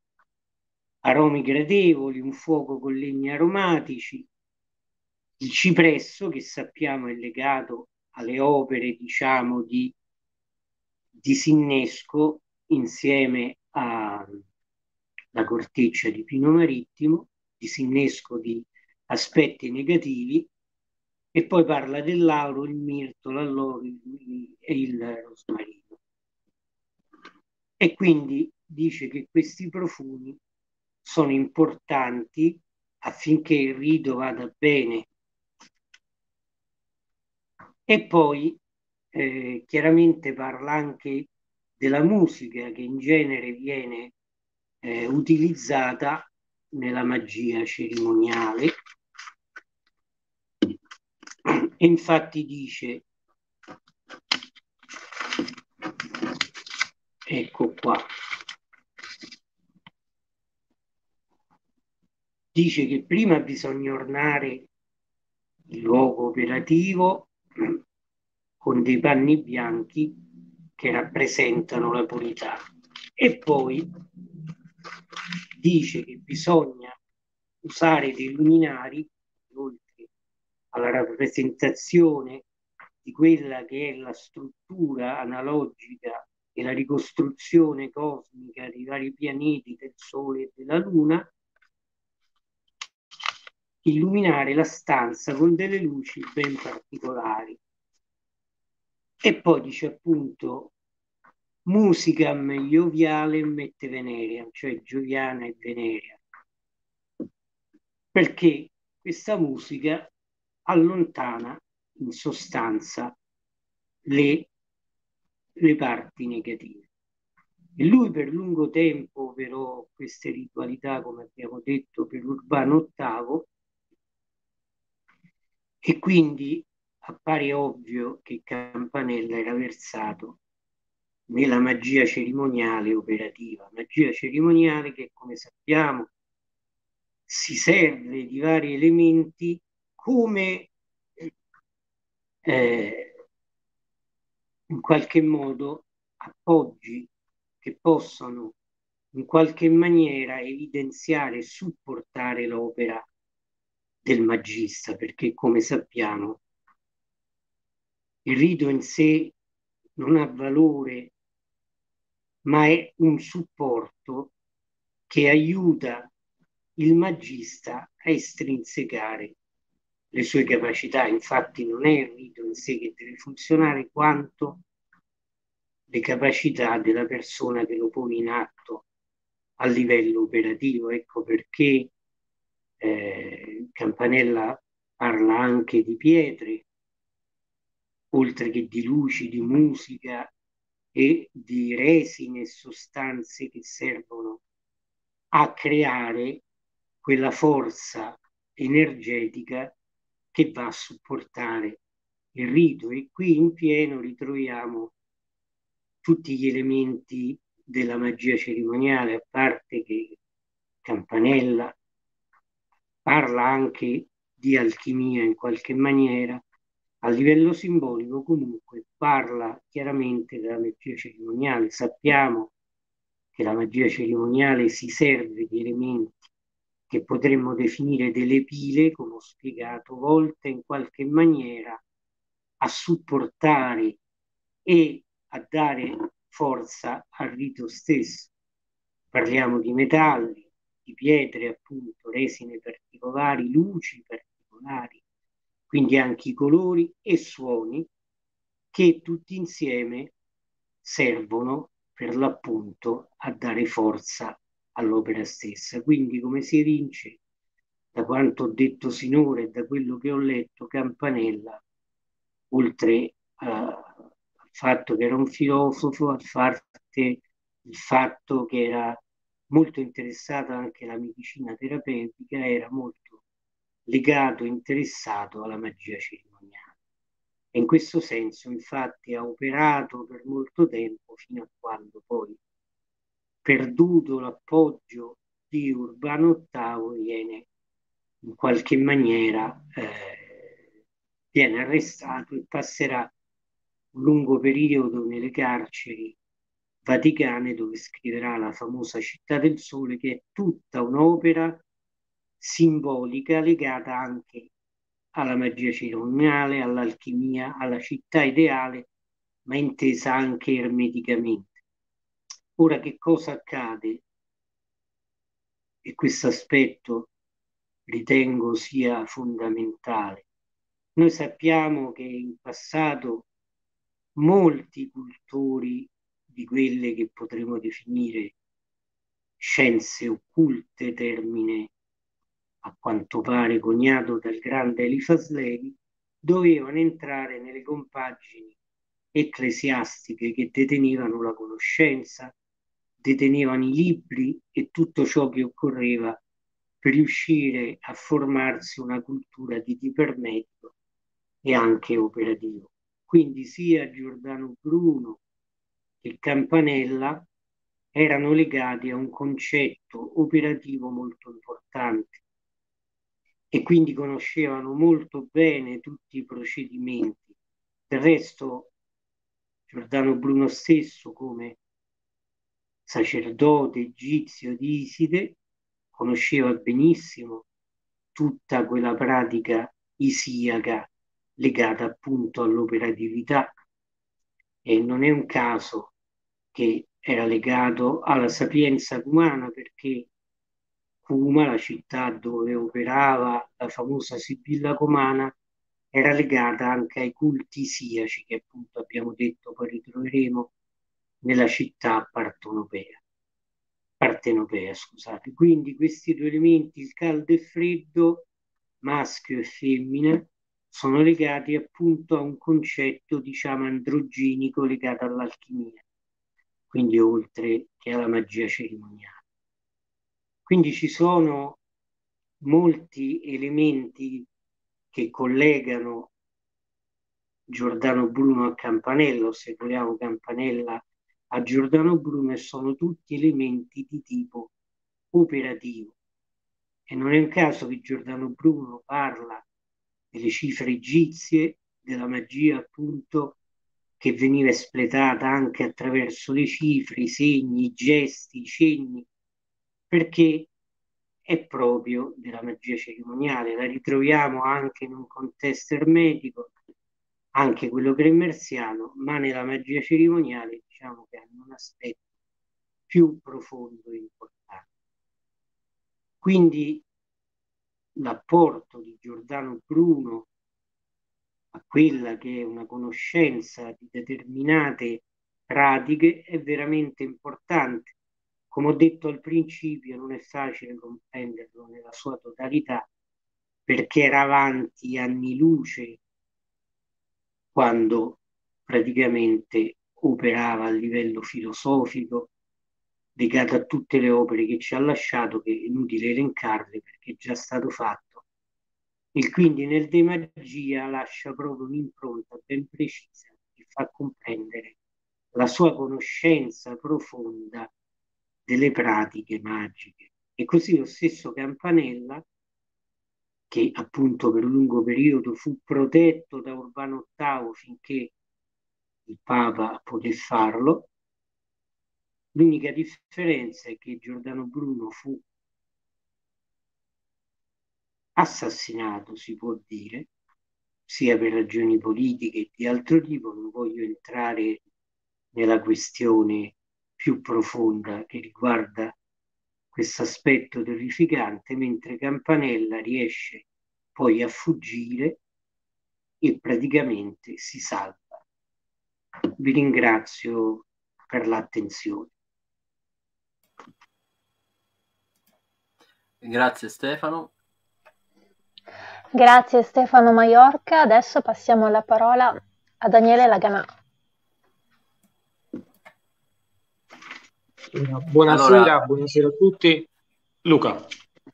aromi gradevoli, un fuoco con legni aromatici, Il cipresso, che sappiamo è legato alle opere, diciamo, di disinnesco insieme alla corteccia di pino marittimo, disinnesco di aspetti negativi, e poi parla del lauro, il mirto, l'alloro e il rosmarino. E quindi dice che questi profumi sono importanti affinché il rito vada bene. E poi eh, chiaramente parla anche della musica che in genere viene eh, utilizzata nella magia cerimoniale. E infatti dice, ecco qua, dice che prima bisogna ornare il luogo operativo con dei panni bianchi che rappresentano la purità e poi dice che bisogna usare dei luminari oltre alla rappresentazione di quella che è la struttura analogica e la ricostruzione cosmica dei vari pianeti del Sole e della Luna illuminare la stanza con delle luci ben particolari. E poi dice appunto musicam ioviale mette venerea, cioè gioviana e venerea, perché questa musica allontana in sostanza le, le parti negative. E lui per lungo tempo operò queste ritualità, come abbiamo detto, per Urbano VIII, e quindi appare ovvio che Campanella era versato nella magia cerimoniale operativa, magia cerimoniale che come sappiamo si serve di vari elementi come eh, in qualche modo appoggi che possono in qualche maniera evidenziare e supportare l'opera del magista, perché come sappiamo il rito in sé non ha valore, ma è un supporto che aiuta il magista a estrinsecare le sue capacità. Infatti non è il rito in sé che deve funzionare quanto le capacità della persona che lo pone in atto a livello operativo. Ecco perché eh, Campanella parla anche di pietre, oltre che di luci, di musica e di resine e sostanze che servono a creare quella forza energetica che va a supportare il rito. E qui in pieno ritroviamo tutti gli elementi della magia cerimoniale, a parte che Campanella parla anche di alchimia in qualche maniera, a livello simbolico comunque parla chiaramente della magia cerimoniale. Sappiamo che la magia cerimoniale si serve di elementi che potremmo definire delle pile, come ho spiegato, volte in qualche maniera a supportare e a dare forza al rito stesso. Parliamo di metalli, di pietre, appunto, resine particolari, luci particolari, quindi anche i colori e suoni che tutti insieme servono per l'appunto a dare forza all'opera stessa. Quindi come si evince da quanto ho detto sinora e da quello che ho letto, Campanella, oltre al fatto che era un filosofo, al fatto, che era molto interessata anche alla medicina terapeutica, era molto legato interessato alla magia cerimoniale. E in questo senso, infatti, ha operato per molto tempo fino a quando poi, perduto l'appoggio di Urbano VIII, viene in qualche maniera eh, viene arrestato e passerà un lungo periodo nelle carceri vaticane dove scriverà la famosa Città del Sole che è tutta un'opera simbolica legata anche alla magia cerimoniale, all'alchimia, alla città ideale, ma intesa anche ermeticamente. Ora che cosa accade? E questo aspetto ritengo sia fondamentale. Noi sappiamo che in passato molti cultori di quelle che potremmo definire scienze occulte, termine a quanto pare coniato dal grande Elifas Levi, dovevano entrare nelle compagini ecclesiastiche che detenevano la conoscenza, detenevano i libri e tutto ciò che occorreva per riuscire a formarsi una cultura di tipo ermetico e anche operativo. Quindi sia Giordano Bruno che Campanella erano legati a un concetto operativo molto importante e quindi conoscevano molto bene tutti i procedimenti. Del resto, Giordano Bruno stesso, come sacerdote egizio di Iside, conosceva benissimo tutta quella pratica isiaca legata appunto all'operatività e non è un caso che era legato alla sapienza umana perché Cuma, la città dove operava la famosa Sibilla Comana, era legata anche ai culti siaci che appunto abbiamo detto poi ritroveremo nella città partenopea. partenopea scusate. Quindi questi due elementi, il caldo e freddo, maschio e femmina, sono legati appunto a un concetto diciamo androgenico legato all'alchimia, quindi oltre che alla magia cerimoniale. Quindi ci sono molti elementi che collegano Giordano Bruno a Campanella, o se vogliamo Campanella a Giordano Bruno, e sono tutti elementi di tipo operativo. E non è un caso che Giordano Bruno parla delle cifre egizie, della magia appunto che veniva espletata anche attraverso le cifre, i segni, i gesti, i cenni, perché è proprio della magia cerimoniale. La ritroviamo anche in un contesto ermetico, anche quello cremersiano, ma nella magia cerimoniale diciamo che hanno un aspetto più profondo e importante. Quindi l'apporto di Giordano Bruno a quella che è una conoscenza di determinate pratiche è veramente importante come ho detto al principio, non è facile comprenderlo nella sua totalità perché era avanti anni luce quando praticamente operava a livello filosofico, legato a tutte le opere che ci ha lasciato, che è inutile elencarle perché è già stato fatto. E quindi nel De Magia lascia proprio un'impronta ben precisa che fa comprendere la sua conoscenza profonda delle pratiche magiche. E così lo stesso Campanella, che appunto per un lungo periodo fu protetto da Urbano VIII finché il Papa poté farlo, l'unica differenza è che Giordano Bruno fu assassinato, si può dire, sia per ragioni politiche che di altro tipo, non voglio entrare nella questione più profonda che riguarda questo aspetto terrificante, mentre Campanella riesce poi a fuggire e praticamente si salva. Vi ringrazio per l'attenzione. Grazie Stefano. Grazie Stefano Maiorca. Adesso passiamo la parola a Daniele Laganà. Buonasera, allora, buonasera a tutti. Luca.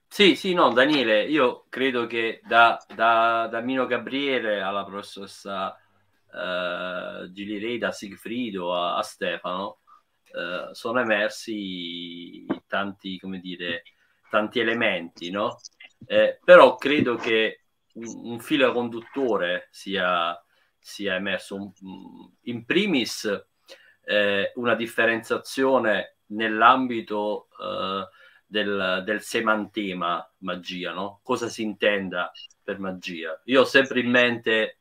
Sì, sì, no, Daniele, io credo che da, da, da Mino Gabriele alla professoressa uh, Gili da Sigfrido a, a Stefano uh, sono emersi tanti, come dire, tanti elementi, no? Eh, però credo che un, un filo conduttore sia, sia emerso. Un, in primis eh, una differenziazione nell'ambito eh, del, del semantema magia, no? Cosa si intenda per magia. Io ho sempre in mente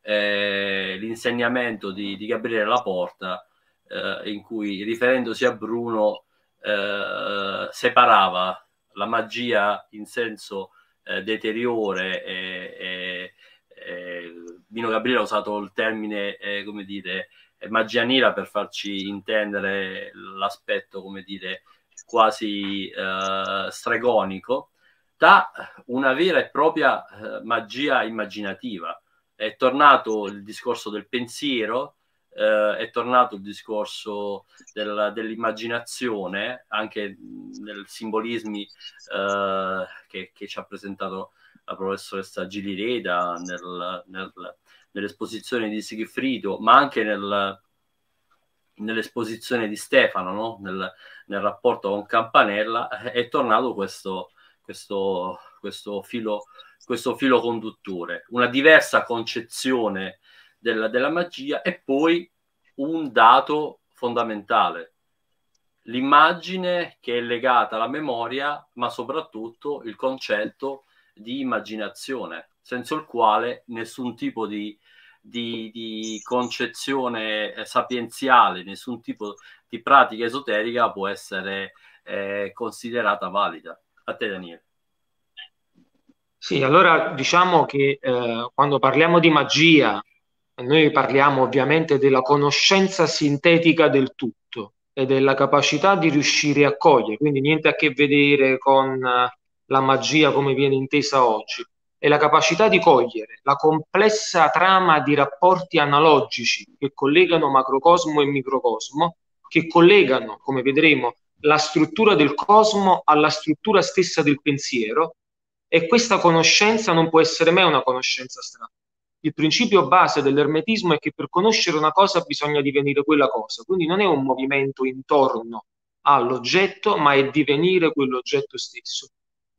eh, l'insegnamento di, di, Gabriele Laporta, eh, in cui, riferendosi a Bruno, eh, separava la magia in senso eh, deteriore e, e, e Vino Gabriele ha usato il termine, eh, come dire, magia nera per farci intendere l'aspetto, come dire, quasi eh, stregonico, da una vera e propria eh, magia immaginativa. È tornato il discorso del pensiero, eh, è tornato il discorso del, dell'immaginazione, anche nei simbolismi eh, che, che, ci ha presentato la professoressa Gilireda nel, nel, nell'esposizione di Sigfrido, ma anche nel, nell'esposizione di Stefano, no? nel, nel, rapporto con Campanella, è tornato questo, questo, questo, filo, questo filo conduttore, una diversa concezione della, della magia e poi un dato fondamentale, l'immagine che è legata alla memoria, ma soprattutto il concetto di immaginazione, senza il quale nessun tipo di, di, di concezione eh, sapienziale, nessun tipo di pratica esoterica può essere eh, considerata valida. A te Daniele. Sì, allora diciamo che eh, quando parliamo di magia, noi parliamo ovviamente della conoscenza sintetica del tutto e della capacità di riuscire a cogliere, quindi niente a che vedere con uh, la magia come viene intesa oggi, è la capacità di cogliere la complessa trama di rapporti analogici che collegano macrocosmo e microcosmo, che collegano, come vedremo, la struttura del cosmo alla struttura stessa del pensiero e questa conoscenza non può essere mai una conoscenza astratta. Il principio base dell'ermetismo è che per conoscere una cosa bisogna divenire quella cosa, quindi non è un movimento intorno all'oggetto, ma è divenire quell'oggetto stesso.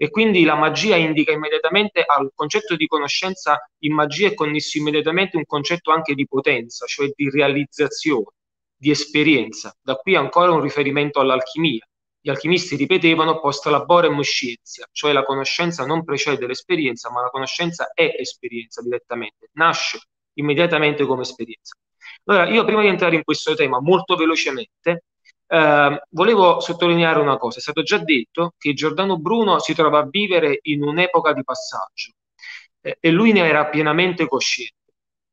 E quindi la magia indica immediatamente al concetto di conoscenza, in magia è connesso immediatamente un concetto anche di potenza, cioè di realizzazione, di esperienza. Da qui ancora un riferimento all'alchimia. Gli alchimisti ripetevano post laborem scienza, cioè la conoscenza non precede l'esperienza, ma la conoscenza è esperienza direttamente, nasce immediatamente come esperienza. Allora, io prima di entrare in questo tema molto velocemente, eh, volevo sottolineare una cosa, è stato già detto che Giordano Bruno si trova a vivere in un'epoca di passaggio eh, e lui ne era pienamente cosciente.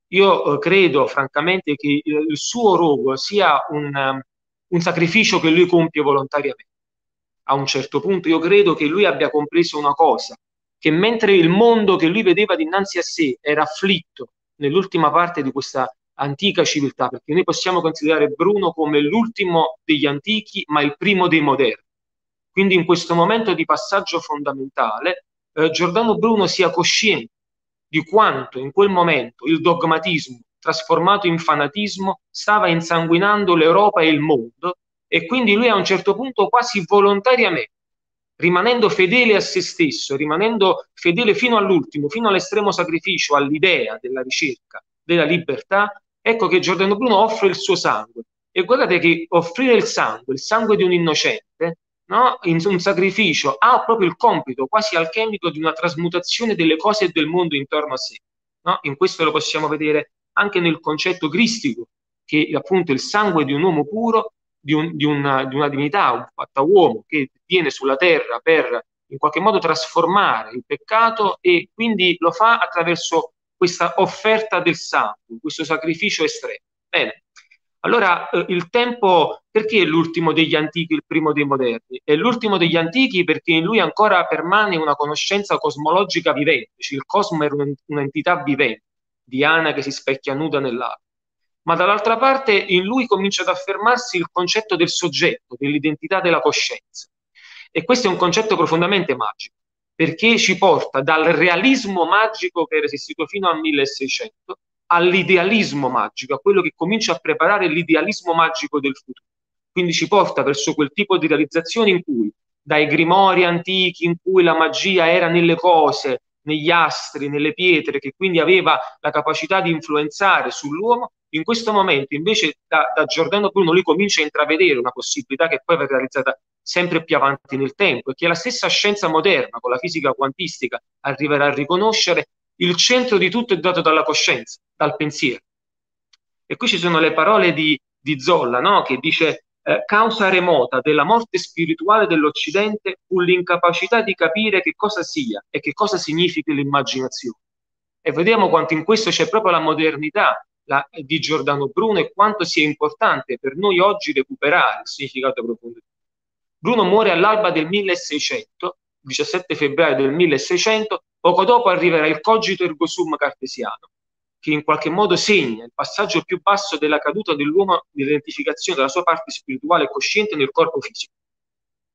Io eh, credo francamente che il, suo rogo sia un, um, un sacrificio che lui compie volontariamente. A un certo punto io credo che lui abbia compreso una cosa, che mentre il mondo che lui vedeva dinanzi a sé era afflitto nell'ultima parte di questa antica civiltà, perché noi possiamo considerare Bruno come l'ultimo degli antichi, ma il primo dei moderni. Quindi in questo momento di passaggio fondamentale, eh, Giordano Bruno sia cosciente di quanto in quel momento il dogmatismo trasformato in fanatismo stava insanguinando l'Europa e il mondo e quindi lui a un certo punto quasi volontariamente rimanendo fedele a se stesso, rimanendo fedele fino all'ultimo, fino all'estremo sacrificio, all'idea della ricerca della libertà, ecco che Giordano Bruno offre il suo sangue. E guardate che offrire il sangue, il sangue di un innocente, no? in un sacrificio, ha proprio il compito quasi alchemico di una trasmutazione delle cose e del mondo intorno a sé. No? In questo lo possiamo vedere anche nel concetto cristico, che appunto il sangue di un uomo puro, di, un, di, una, di una divinità, un fatta uomo che viene sulla terra per in qualche modo trasformare il peccato e quindi lo fa attraverso questa offerta del sangue, questo sacrificio estremo. Bene, allora eh, il tempo, perché è l'ultimo degli antichi, il primo dei moderni? È l'ultimo degli antichi perché in lui ancora permane una conoscenza cosmologica vivente, cioè il cosmo era un'entità vivente, Diana che si specchia nuda nell'acqua. Ma dall'altra parte in lui comincia ad affermarsi il concetto del soggetto, dell'identità della coscienza. E questo è un concetto profondamente magico perché ci porta dal realismo magico che era esistito fino al 1600 all'idealismo magico, a quello che comincia a preparare l'idealismo magico del futuro. Quindi ci porta verso quel tipo di realizzazione in cui dai grimori antichi in cui la magia era nelle cose, negli astri, nelle pietre, che quindi aveva la capacità di influenzare sull'uomo, in questo momento invece da, da Giordano Bruno lui comincia a intravedere una possibilità che poi verrà realizzata sempre più avanti nel tempo e che la stessa scienza moderna, con la fisica quantistica, arriverà a riconoscere, il centro di tutto è dato dalla coscienza, dal pensiero. E qui ci sono le parole di, di Zolla, no? che dice eh, causa remota della morte spirituale dell'Occidente fu l'incapacità di capire che cosa sia e che cosa significhi l'immaginazione. E vediamo quanto in questo c'è proprio la modernità la, di Giordano Bruno e quanto sia importante per noi oggi recuperare il significato profondo Bruno muore all'alba del 1600, 17 febbraio del 1600, poco dopo arriverà il cogito ergo sum cartesiano, che in qualche modo segna il passaggio più basso della caduta dell'uomo nell'identificazione della sua parte spirituale e cosciente nel corpo fisico,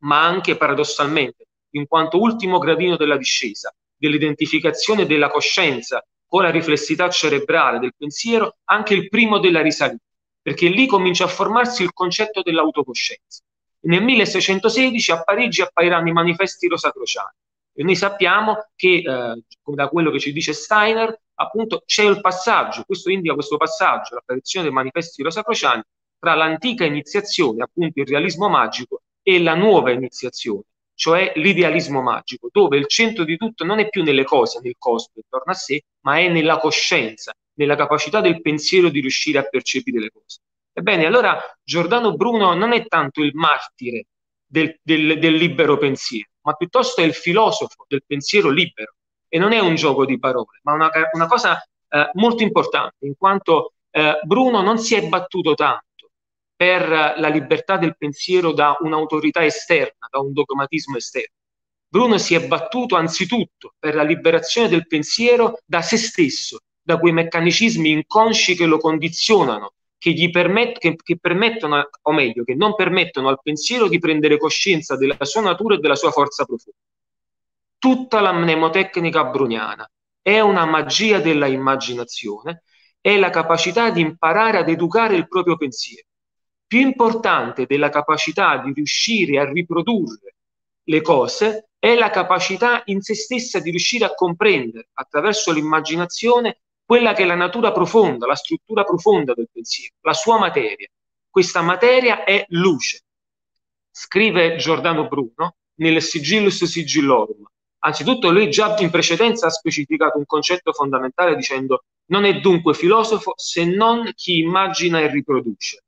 ma anche paradossalmente, in quanto ultimo gradino della discesa, dell'identificazione della coscienza con la riflessità cerebrale del pensiero, anche il primo della risalita, perché lì comincia a formarsi il concetto dell'autocoscienza. Nel 1616 a Parigi appariranno i manifesti rosacrociani e noi sappiamo che, eh, da quello che ci dice Steiner, appunto c'è il passaggio, questo indica questo passaggio, l'apparizione dei manifesti rosacrociani, tra l'antica iniziazione, appunto il realismo magico, e la nuova iniziazione, cioè l'idealismo magico, dove il centro di tutto non è più nelle cose, nel cosmo intorno a sé, ma è nella coscienza, nella capacità del pensiero di riuscire a percepire le cose. Ebbene, allora Giordano Bruno non è tanto il martire del, del, del libero pensiero, ma piuttosto è il filosofo del pensiero libero. E non è un gioco di parole, ma una, una cosa eh, molto importante, in quanto eh, Bruno non si è battuto tanto per la libertà del pensiero da un'autorità esterna, da un dogmatismo esterno. Bruno si è battuto anzitutto per la liberazione del pensiero da se stesso, da quei meccanismi inconsci che lo condizionano, che gli permet- che, che permettono, o meglio, che non permettono al pensiero di prendere coscienza della sua natura e della sua forza profonda. Tutta la mnemotecnica bruniana è una magia della immaginazione, è la capacità di imparare ad educare il proprio pensiero. Più importante della capacità di riuscire a riprodurre le cose è la capacità in se stessa di riuscire a comprendere attraverso l'immaginazione quella che è la natura profonda, la struttura profonda del pensiero, la sua materia. Questa materia è luce. Scrive Giordano Bruno nel Sigillus Sigillorum. Anzitutto lui già in precedenza ha specificato un concetto fondamentale dicendo non è dunque filosofo se non chi immagina e riproduce.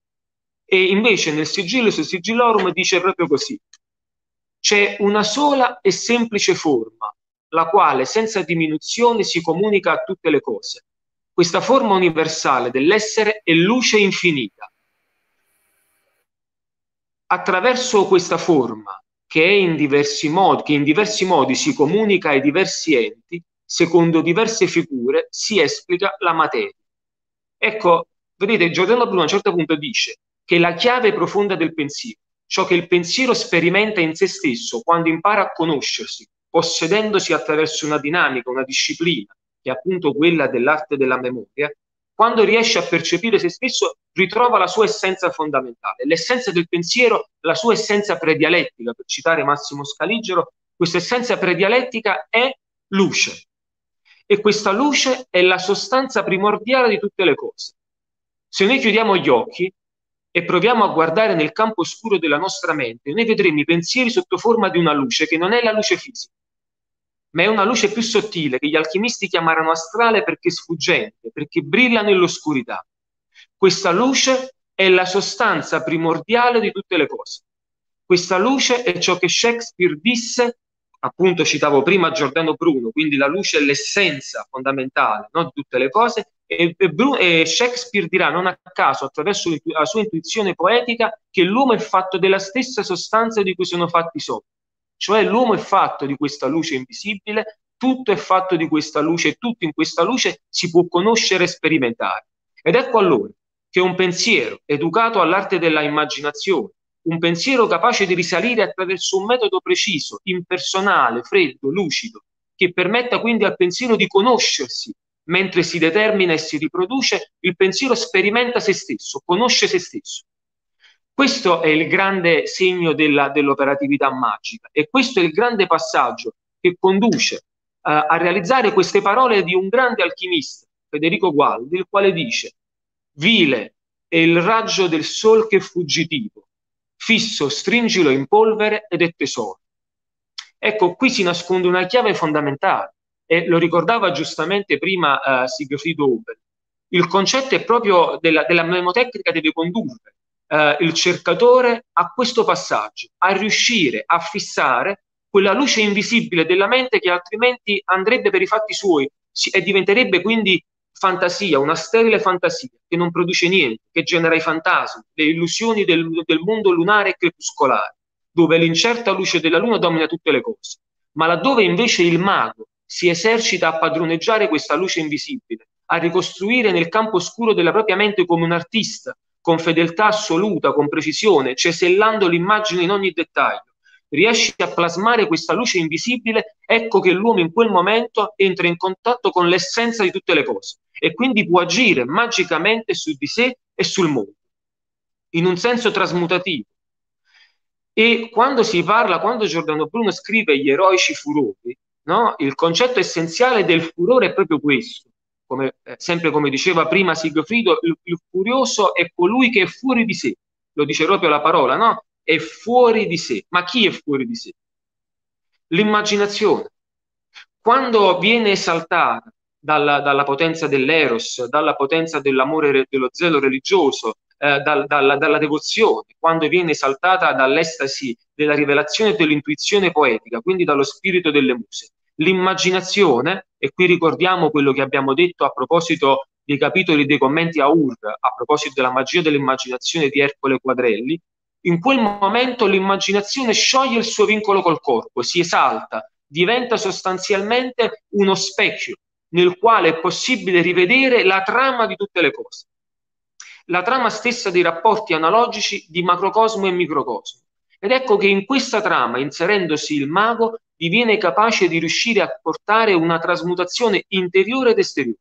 E invece nel Sigillus Sigillorum dice proprio così. C'è una sola e semplice forma, la quale senza diminuzione si comunica a tutte le cose, questa forma universale dell'essere è luce infinita. Attraverso questa forma, che, in diversi modi, che in diversi modi si comunica ai diversi enti, secondo diverse figure, si esplica la materia. Ecco, vedete, Giordano Bruno a un certo punto dice che la chiave profonda del pensiero, ciò che il pensiero sperimenta in se stesso quando impara a conoscersi, possedendosi attraverso una dinamica, una disciplina, che è appunto quella dell'arte della memoria, quando riesce a percepire se stesso, ritrova la sua essenza fondamentale. L'essenza del pensiero, la sua essenza predialettica, per citare Massimo Scaligero, questa essenza predialettica è luce. E questa luce è la sostanza primordiale di tutte le cose. Se noi chiudiamo gli occhi e proviamo a guardare nel campo oscuro della nostra mente, noi vedremo i pensieri sotto forma di una luce che non è la luce fisica ma è una luce più sottile che gli alchimisti chiamarono astrale perché sfuggente, perché brilla nell'oscurità. Questa luce è la sostanza primordiale di tutte le cose. Questa luce è ciò che Shakespeare disse, appunto citavo prima Giordano Bruno, quindi la luce è l'essenza fondamentale no, di tutte le cose, e, e, e Shakespeare dirà non a caso, attraverso la sua intuizione poetica, che l'uomo è fatto della stessa sostanza di cui sono fatti sogni cioè l'uomo è fatto di questa luce invisibile, tutto è fatto di questa luce tutto in questa luce si può conoscere e sperimentare. Ed ecco allora che un pensiero educato all'arte della immaginazione, un pensiero capace di risalire attraverso un metodo preciso, impersonale, freddo, lucido, che permetta quindi al pensiero di conoscersi mentre si determina e si riproduce, il pensiero sperimenta se stesso, conosce se stesso. Questo è il grande segno della, dell'operatività magica e questo è il grande passaggio che conduce uh, a realizzare queste parole di un grande alchimista, Federico Gualdi, il quale dice vile è il raggio del sol che è fuggitivo, fisso, stringilo in polvere ed è tesoro. Ecco, qui si nasconde una chiave fondamentale e lo ricordava giustamente prima uh, Sigfrido Ober. Il concetto è proprio della, della mnemotecnica deve condurre uh, il cercatore a questo passaggio, a riuscire a fissare quella luce invisibile della mente che altrimenti andrebbe per i fatti suoi e diventerebbe quindi fantasia, una sterile fantasia che non produce niente, che genera i fantasmi, le illusioni del, del mondo lunare e crepuscolare, dove l'incerta luce della luna domina tutte le cose. Ma laddove invece il mago si esercita a padroneggiare questa luce invisibile, a ricostruire nel campo oscuro della propria mente come un artista, con fedeltà assoluta, con precisione, cesellando l'immagine in ogni dettaglio, riesce a plasmare questa luce invisibile, ecco che l'uomo in quel momento entra in contatto con l'essenza di tutte le cose e quindi può agire magicamente su di sé e sul mondo, in un senso trasmutativo. E quando si parla, quando Giordano Bruno scrive gli eroici furori, no? il concetto essenziale del furore è proprio questo. Come, eh, sempre come diceva prima Sigfrido, il, il furioso è colui che è fuori di sé, lo dice proprio la parola, no? È fuori di sé. Ma chi è fuori di sé? L'immaginazione. Quando viene esaltata dalla, dalla potenza dell'eros, dalla potenza dell'amore, dello zelo religioso, eh, dal, dalla, dalla, devozione, quando viene esaltata dall'estasi della rivelazione e dell'intuizione poetica, quindi dallo spirito delle muse. L'immaginazione, e qui ricordiamo quello che abbiamo detto a proposito dei capitoli dei commenti a Ur, a proposito della magia dell'immaginazione di Ercole Quadrelli, in quel momento l'immaginazione scioglie il suo vincolo col corpo, si esalta, diventa sostanzialmente uno specchio nel quale è possibile rivedere la trama di tutte le cose, la trama stessa dei rapporti analogici di macrocosmo e microcosmo. Ed ecco che in questa trama, inserendosi il mago, diviene capace di riuscire a portare una trasmutazione interiore ed esteriore.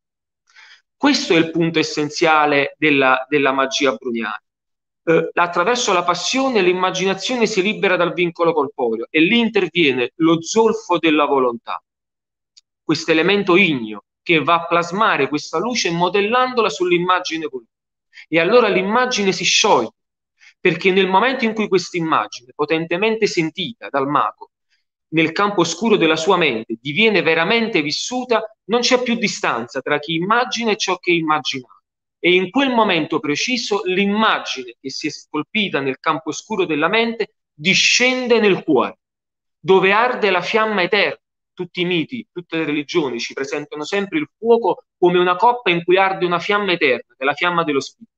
Questo è il punto essenziale della, della magia bruniana. Eh, attraverso la passione l'immaginazione si libera dal vincolo corporeo e lì interviene lo zolfo della volontà questo elemento igneo che va a plasmare questa luce modellandola sull'immagine politica. E allora l'immagine si scioglie, perché nel momento in cui questa immagine, potentemente sentita dal mago, nel campo oscuro della sua mente, diviene veramente vissuta, non c'è più distanza tra chi immagina e ciò che è immaginato. E in quel momento preciso l'immagine che si è scolpita nel campo oscuro della mente discende nel cuore, dove arde la fiamma eterna tutti i miti, tutte le religioni ci presentano sempre il fuoco come una coppa in cui arde una fiamma eterna, che è la fiamma dello spirito.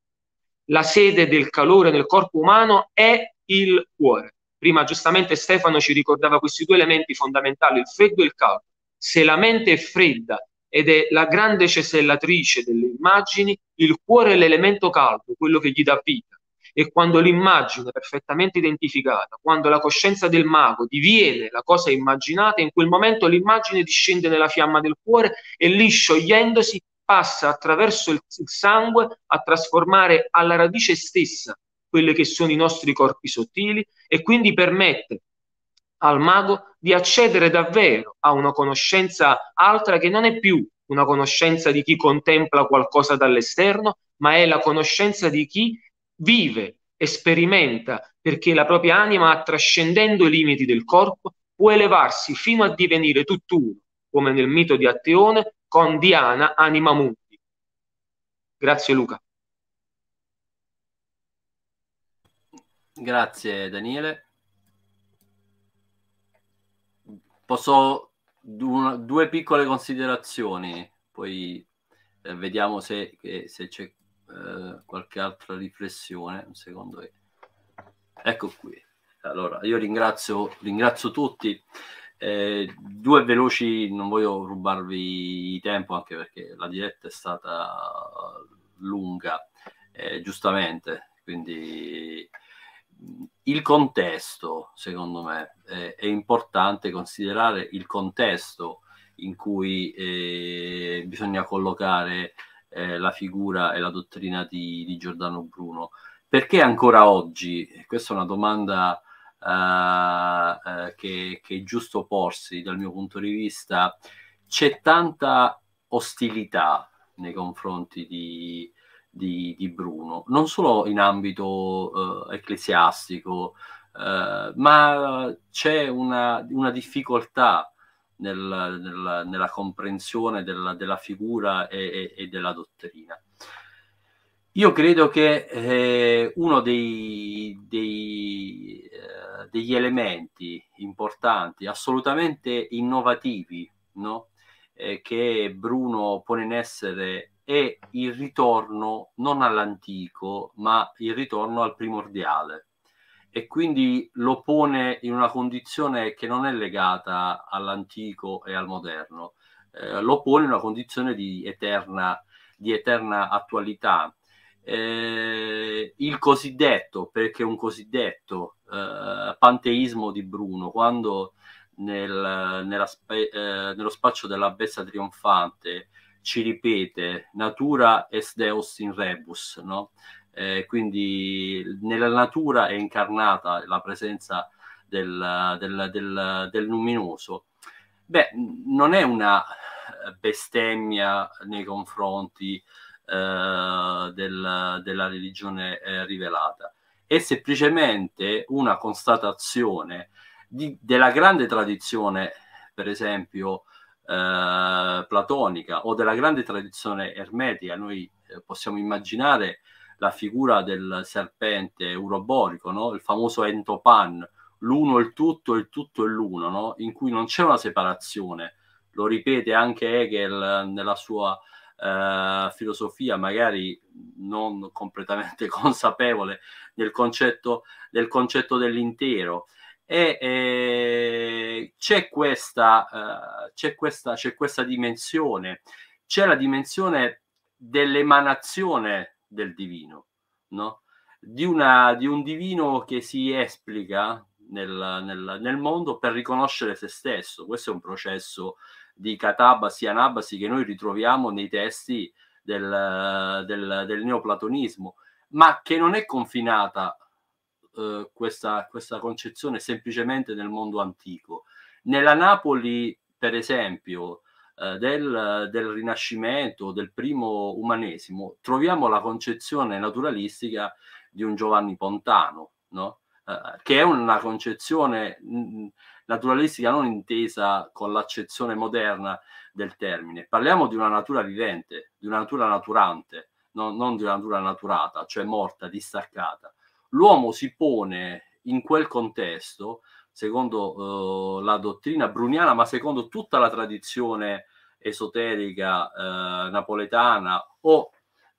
La sede del calore nel corpo umano è il cuore. Prima giustamente Stefano ci ricordava questi due elementi fondamentali, il freddo e il caldo. Se la mente è fredda ed è la grande cesellatrice delle immagini, il cuore è l'elemento caldo, quello che gli dà vita e quando l'immagine è perfettamente identificata, quando la coscienza del mago diviene la cosa immaginata, in quel momento l'immagine discende nella fiamma del cuore e lì sciogliendosi passa attraverso il, sangue a trasformare alla radice stessa quelli che sono i nostri corpi sottili e quindi permette al mago di accedere davvero a una conoscenza altra che non è più una conoscenza di chi contempla qualcosa dall'esterno, ma è la conoscenza di chi vive sperimenta perché la propria anima, trascendendo i limiti del corpo, può elevarsi fino a divenire tutt'uno, come nel mito di Atteone, con Diana, anima mundi. Grazie Luca. Grazie Daniele. Posso due piccole considerazioni, poi eh, vediamo se, se c'è eh, qualche altra riflessione. Un secondo. Ecco qui. Allora, io ringrazio, ringrazio tutti. Eh, due veloci, non voglio rubarvi tempo anche perché la diretta è stata lunga, eh, giustamente. Quindi il contesto, secondo me, eh, è importante considerare il contesto in cui eh, bisogna collocare eh, la figura e la dottrina di, di, Giordano Bruno. Perché ancora oggi, questa è una domanda uh, uh, che, che, è giusto porsi dal mio punto di vista, c'è tanta ostilità nei confronti di, di, di Bruno, non solo in ambito eh, ecclesiastico, eh, ma c'è una, una difficoltà nel, nel, nella comprensione della, della figura e, e, e, della dottrina. Io credo che eh, uno dei, dei, eh, degli elementi importanti, assolutamente innovativi, no? eh, che Bruno pone in essere è il ritorno non all'antico, ma il ritorno al primordiale. E quindi lo pone in una condizione che non è legata all'antico e al moderno, eh, lo pone in una condizione di eterna, di eterna attualità. Eh, il cosiddetto, perché un cosiddetto eh, panteismo di Bruno, quando nel, nella, eh, nello spaccio della bessa trionfante ci ripete natura est deus in rebus, no? Eh, quindi nella natura è incarnata la presenza del, del, del, del luminoso. Beh, non è una bestemmia nei confronti eh, del, della religione eh, rivelata, è semplicemente una constatazione di, della grande tradizione, per esempio, eh, platonica o della grande tradizione ermetica, noi eh, possiamo immaginare la figura del serpente euroborico, no? il famoso entopan, l'uno il tutto, il tutto è l'uno, no? in cui non c'è una separazione. Lo ripete anche Hegel nella sua eh, filosofia, magari non completamente consapevole del concetto, del concetto dell'intero e eh, c'è, questa, eh, c'è, questa, c'è questa dimensione, c'è la dimensione dell'emanazione del divino, no? di, una, di un divino che si esplica nel, nel, nel, mondo per riconoscere se stesso. Questo è un processo di catabasi, anabasi che noi ritroviamo nei testi del, del, del neoplatonismo, ma che non è confinata eh, questa, questa concezione semplicemente nel mondo antico. Nella Napoli, per esempio, eh, del, del, Rinascimento, del primo umanesimo, troviamo la concezione naturalistica di un Giovanni Pontano, no? eh, che è una concezione naturalistica non intesa con l'accezione moderna del termine. Parliamo di una natura vivente, di una natura naturante, no? non di una natura naturata, cioè morta, distaccata l'uomo si pone in quel contesto, secondo uh, la dottrina bruniana, ma secondo tutta la tradizione esoterica uh, napoletana, o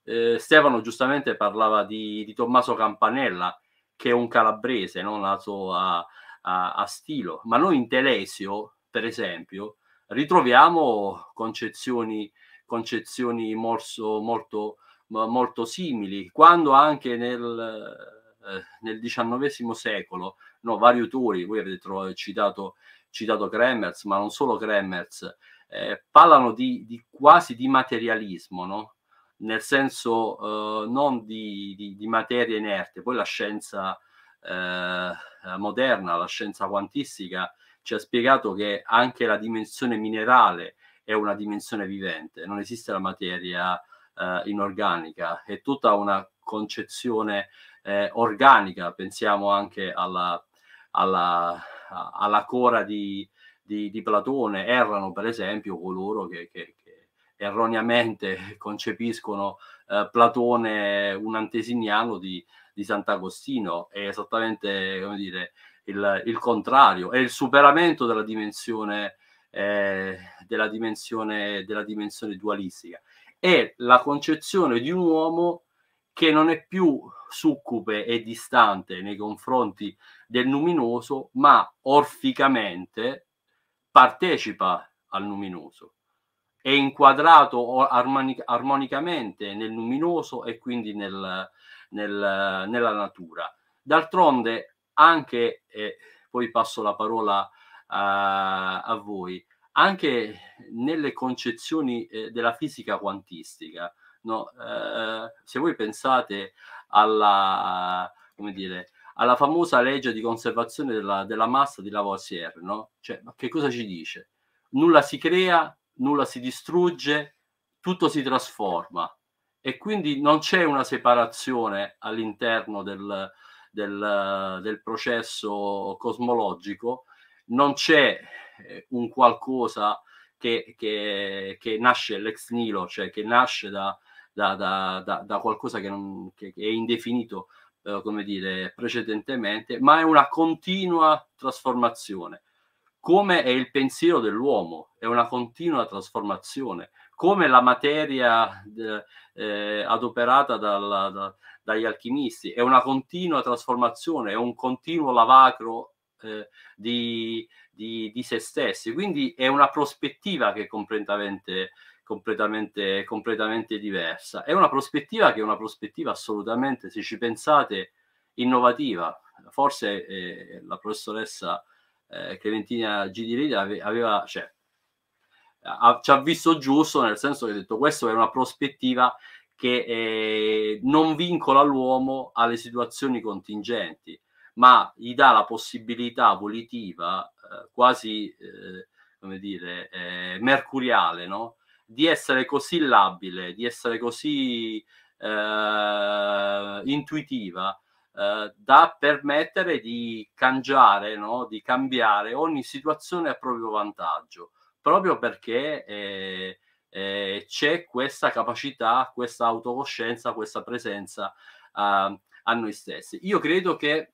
uh, Stefano giustamente parlava di, di, Tommaso Campanella, che è un calabrese, no? nato a, a, a Stilo, ma noi in Telesio, per esempio, ritroviamo concezioni, concezioni molto, molto, molto simili, quando anche nel eh, nel XIX secolo, no, vari autori, voi avete trovato, citato, citato Kremers, ma non solo Kremers, eh, parlano di, di, quasi di materialismo, no? nel senso eh, non di, di, di, materia inerte. Poi la scienza eh, moderna, la scienza quantistica, ci ha spiegato che anche la dimensione minerale è una dimensione vivente, non esiste la materia eh, inorganica, è tutta una concezione eh, organica, pensiamo anche alla, alla, alla cora di, di, di, Platone, errano per esempio coloro che, che, che erroneamente concepiscono eh, Platone un antesignano di, di Sant'Agostino, è esattamente come dire, il, il contrario, è il superamento della dimensione, eh, della dimensione, della dimensione dualistica, è la concezione di un uomo che non è più succube e distante nei confronti del luminoso, ma orficamente partecipa al luminoso. È inquadrato armonic- armonicamente nel luminoso e quindi nel, nel, nella natura. D'altronde, anche, e poi passo la parola a, a voi, anche nelle concezioni eh, della fisica quantistica, no? Eh, se voi pensate alla, come dire, alla famosa legge di conservazione della, della massa di Lavoisier, no? Cioè, che cosa ci dice? Nulla si crea, nulla si distrugge, tutto si trasforma. e quindi non c'è una separazione all'interno del, del, del processo cosmologico, non c'è eh, un qualcosa che, che, che, nasce l'ex nilo, cioè che nasce da, da, da, da qualcosa che, non, che, è indefinito, eh, come dire, precedentemente, ma è una continua trasformazione. Come è il pensiero dell'uomo, è una continua trasformazione. Come la materia eh, adoperata dal, da, dagli alchimisti, è una continua trasformazione, è un continuo lavacro eh, di, di, di, se stessi. Quindi è una prospettiva che è completamente, completamente, completamente diversa. È una prospettiva che è una prospettiva assolutamente, se ci pensate, innovativa. Forse eh, la professoressa eh, Clementina Gidiri aveva, cioè, ha, ci ha visto giusto nel senso che ha detto questa è una prospettiva che eh, non vincola l'uomo alle situazioni contingenti, ma gli dà la possibilità volitiva eh, quasi, eh, come dire, eh, mercuriale, no? Di essere così labile, di essere così eh, intuitiva eh, da permettere di cangiare, no? di cambiare ogni situazione a proprio vantaggio, proprio perché eh, eh, c'è questa capacità, questa autocoscienza, questa presenza uh, a noi stessi. Io credo che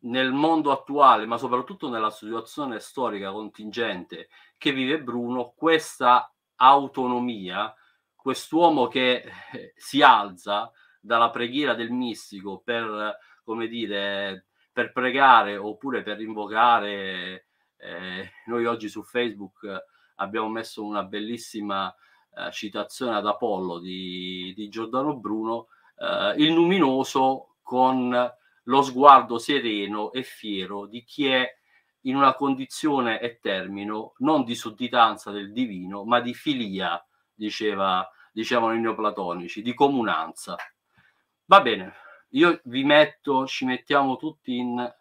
nel mondo attuale, ma soprattutto nella situazione storica contingente che vive Bruno, questa autonomia, quest'uomo che eh, si alza dalla preghiera del mistico per, come dire, per pregare oppure per invocare, eh, noi oggi su Facebook abbiamo messo una bellissima eh, citazione ad Apollo di, di Giordano Bruno, eh, il luminoso con lo sguardo sereno e fiero di chi è in una condizione e termino non di sudditanza del divino, ma di filia, diceva, dicevano i neoplatonici, di comunanza. Va bene, io vi metto, ci mettiamo tutti in...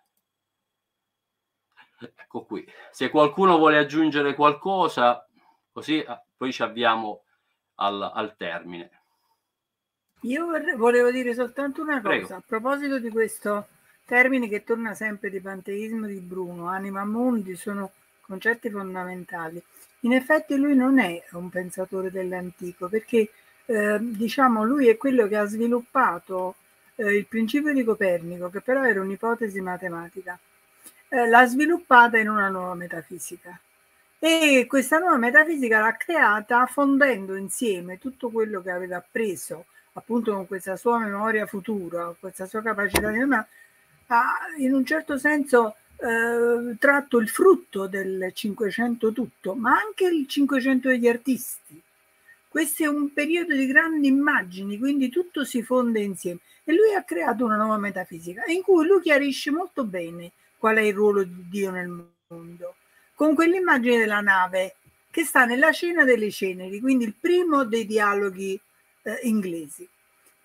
Ecco qui. Se qualcuno vuole aggiungere qualcosa, così ah, poi ci avviamo al, al termine. Io volevo dire soltanto una cosa Prego. a proposito di questo termine che torna sempre di panteismo di Bruno, anima mundi, sono concetti fondamentali. In effetti lui non è un pensatore dell'antico perché eh, diciamo lui è quello che ha sviluppato eh, il principio di Copernico, che però era un'ipotesi matematica, eh, l'ha sviluppata in una nuova metafisica. E questa nuova metafisica l'ha creata fondendo insieme tutto quello che aveva appreso appunto con questa sua memoria futura, questa sua capacità di memoria, ha in un certo senso eh, tratto il frutto del Cinquecento tutto, ma anche il Cinquecento degli artisti. Questo è un periodo di grandi immagini, quindi tutto si fonde insieme. E lui ha creato una nuova metafisica in cui lui chiarisce molto bene qual è il ruolo di Dio nel mondo, con quell'immagine della nave che sta nella cena delle ceneri, quindi il primo dei dialoghi eh, inglesi.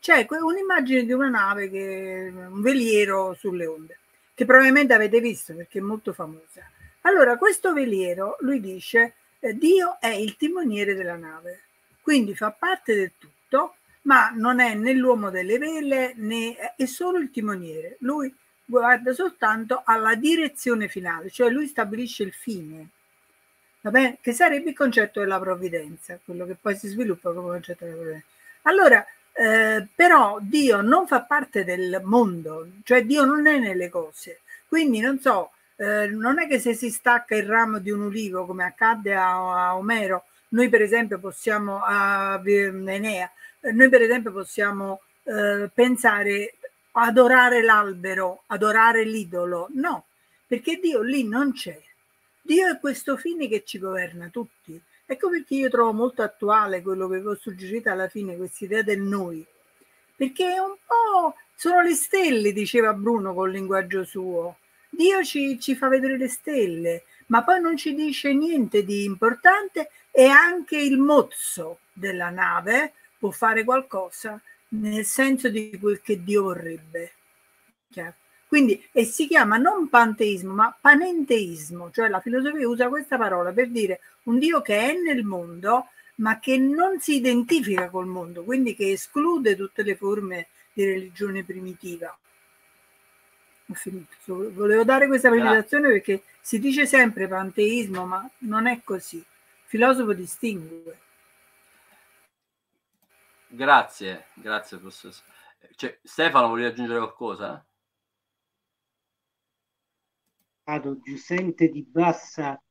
C'è un'immagine di una nave, che, un veliero sulle onde, che probabilmente avete visto perché è molto famosa. Allora, questo veliero, lui dice, eh, Dio è il timoniere della nave, quindi fa parte del tutto, ma non è né l'uomo delle vele né è solo il timoniere. Lui guarda soltanto alla direzione finale, cioè lui stabilisce il fine, che sarebbe il concetto della provvidenza, quello che poi si sviluppa come concetto della provvidenza. Allora, eh, però Dio non fa parte del mondo, cioè Dio non è nelle cose. Quindi non so, eh, non è che se si stacca il ramo di un ulivo, come accadde a, a Omero, noi per esempio possiamo, a Enea, eh, noi per esempio possiamo eh, pensare adorare l'albero, adorare l'idolo. No, perché Dio lì non c'è. Dio è questo fine che ci governa tutti. Ecco perché io trovo molto attuale quello che vi ho suggerito alla fine, questa idea del noi. Perché è un po' sono le stelle, diceva Bruno col linguaggio suo. Dio ci, ci fa vedere le stelle, ma poi non ci dice niente di importante e anche il mozzo della nave può fare qualcosa nel senso di quel che Dio vorrebbe. Chiaro? Quindi, e si chiama non panteismo, ma panenteismo, cioè la filosofia usa questa parola per dire un Dio che è nel mondo, ma che non si identifica col mondo, quindi che esclude tutte le forme di religione primitiva. Ho finito. Volevo dare questa precisazione perché si dice sempre panteismo, ma non è così. Il filosofo distingue. Grazie, grazie professore. Cioè, Stefano, vuoi aggiungere qualcosa? Vado giussente di bassa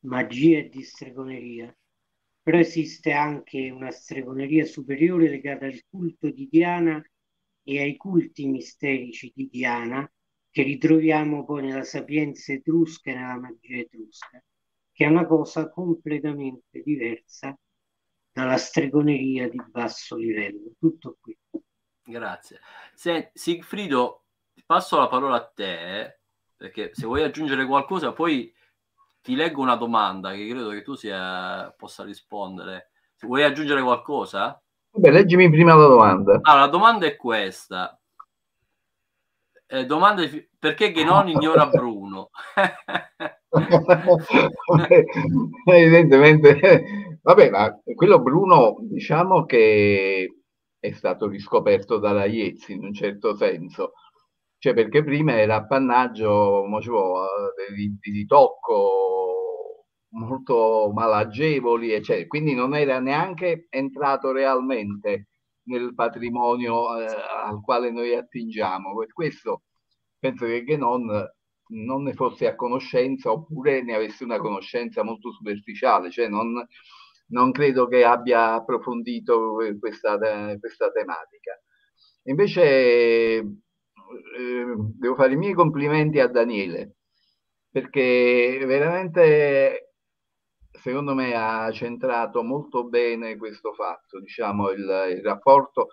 magia e di stregoneria, però esiste anche una stregoneria superiore legata al culto di Diana e ai culti misterici di Diana che ritroviamo poi nella sapienza etrusca e nella magia etrusca, che è una cosa completamente diversa dalla stregoneria di basso livello. Tutto qui. Grazie. Se, Sigfrido, passo la parola a te, perché se vuoi aggiungere qualcosa, poi ti leggo una domanda che credo che tu sia, possa rispondere. Se vuoi aggiungere qualcosa? Beh, leggimi prima la domanda. Allora, la domanda è questa. Eh, domanda di... perché Genon ignora Bruno? Evidentemente, vabbè, ma quello Bruno, diciamo che è stato riscoperto dalla Iezzi in un certo senso, cioè perché prima era appannaggio eh, di, di tocco molto malagevoli, eccetera. quindi non era neanche entrato realmente nel patrimonio eh, al quale noi attingiamo. Per questo penso che Genon non ne fosse a conoscenza oppure ne avesse una conoscenza molto superficiale, cioè non, non credo che abbia approfondito questa, questa tematica. Invece eh, devo fare i miei complimenti a Daniele, perché veramente secondo me ha centrato molto bene questo fatto, diciamo, il, il rapporto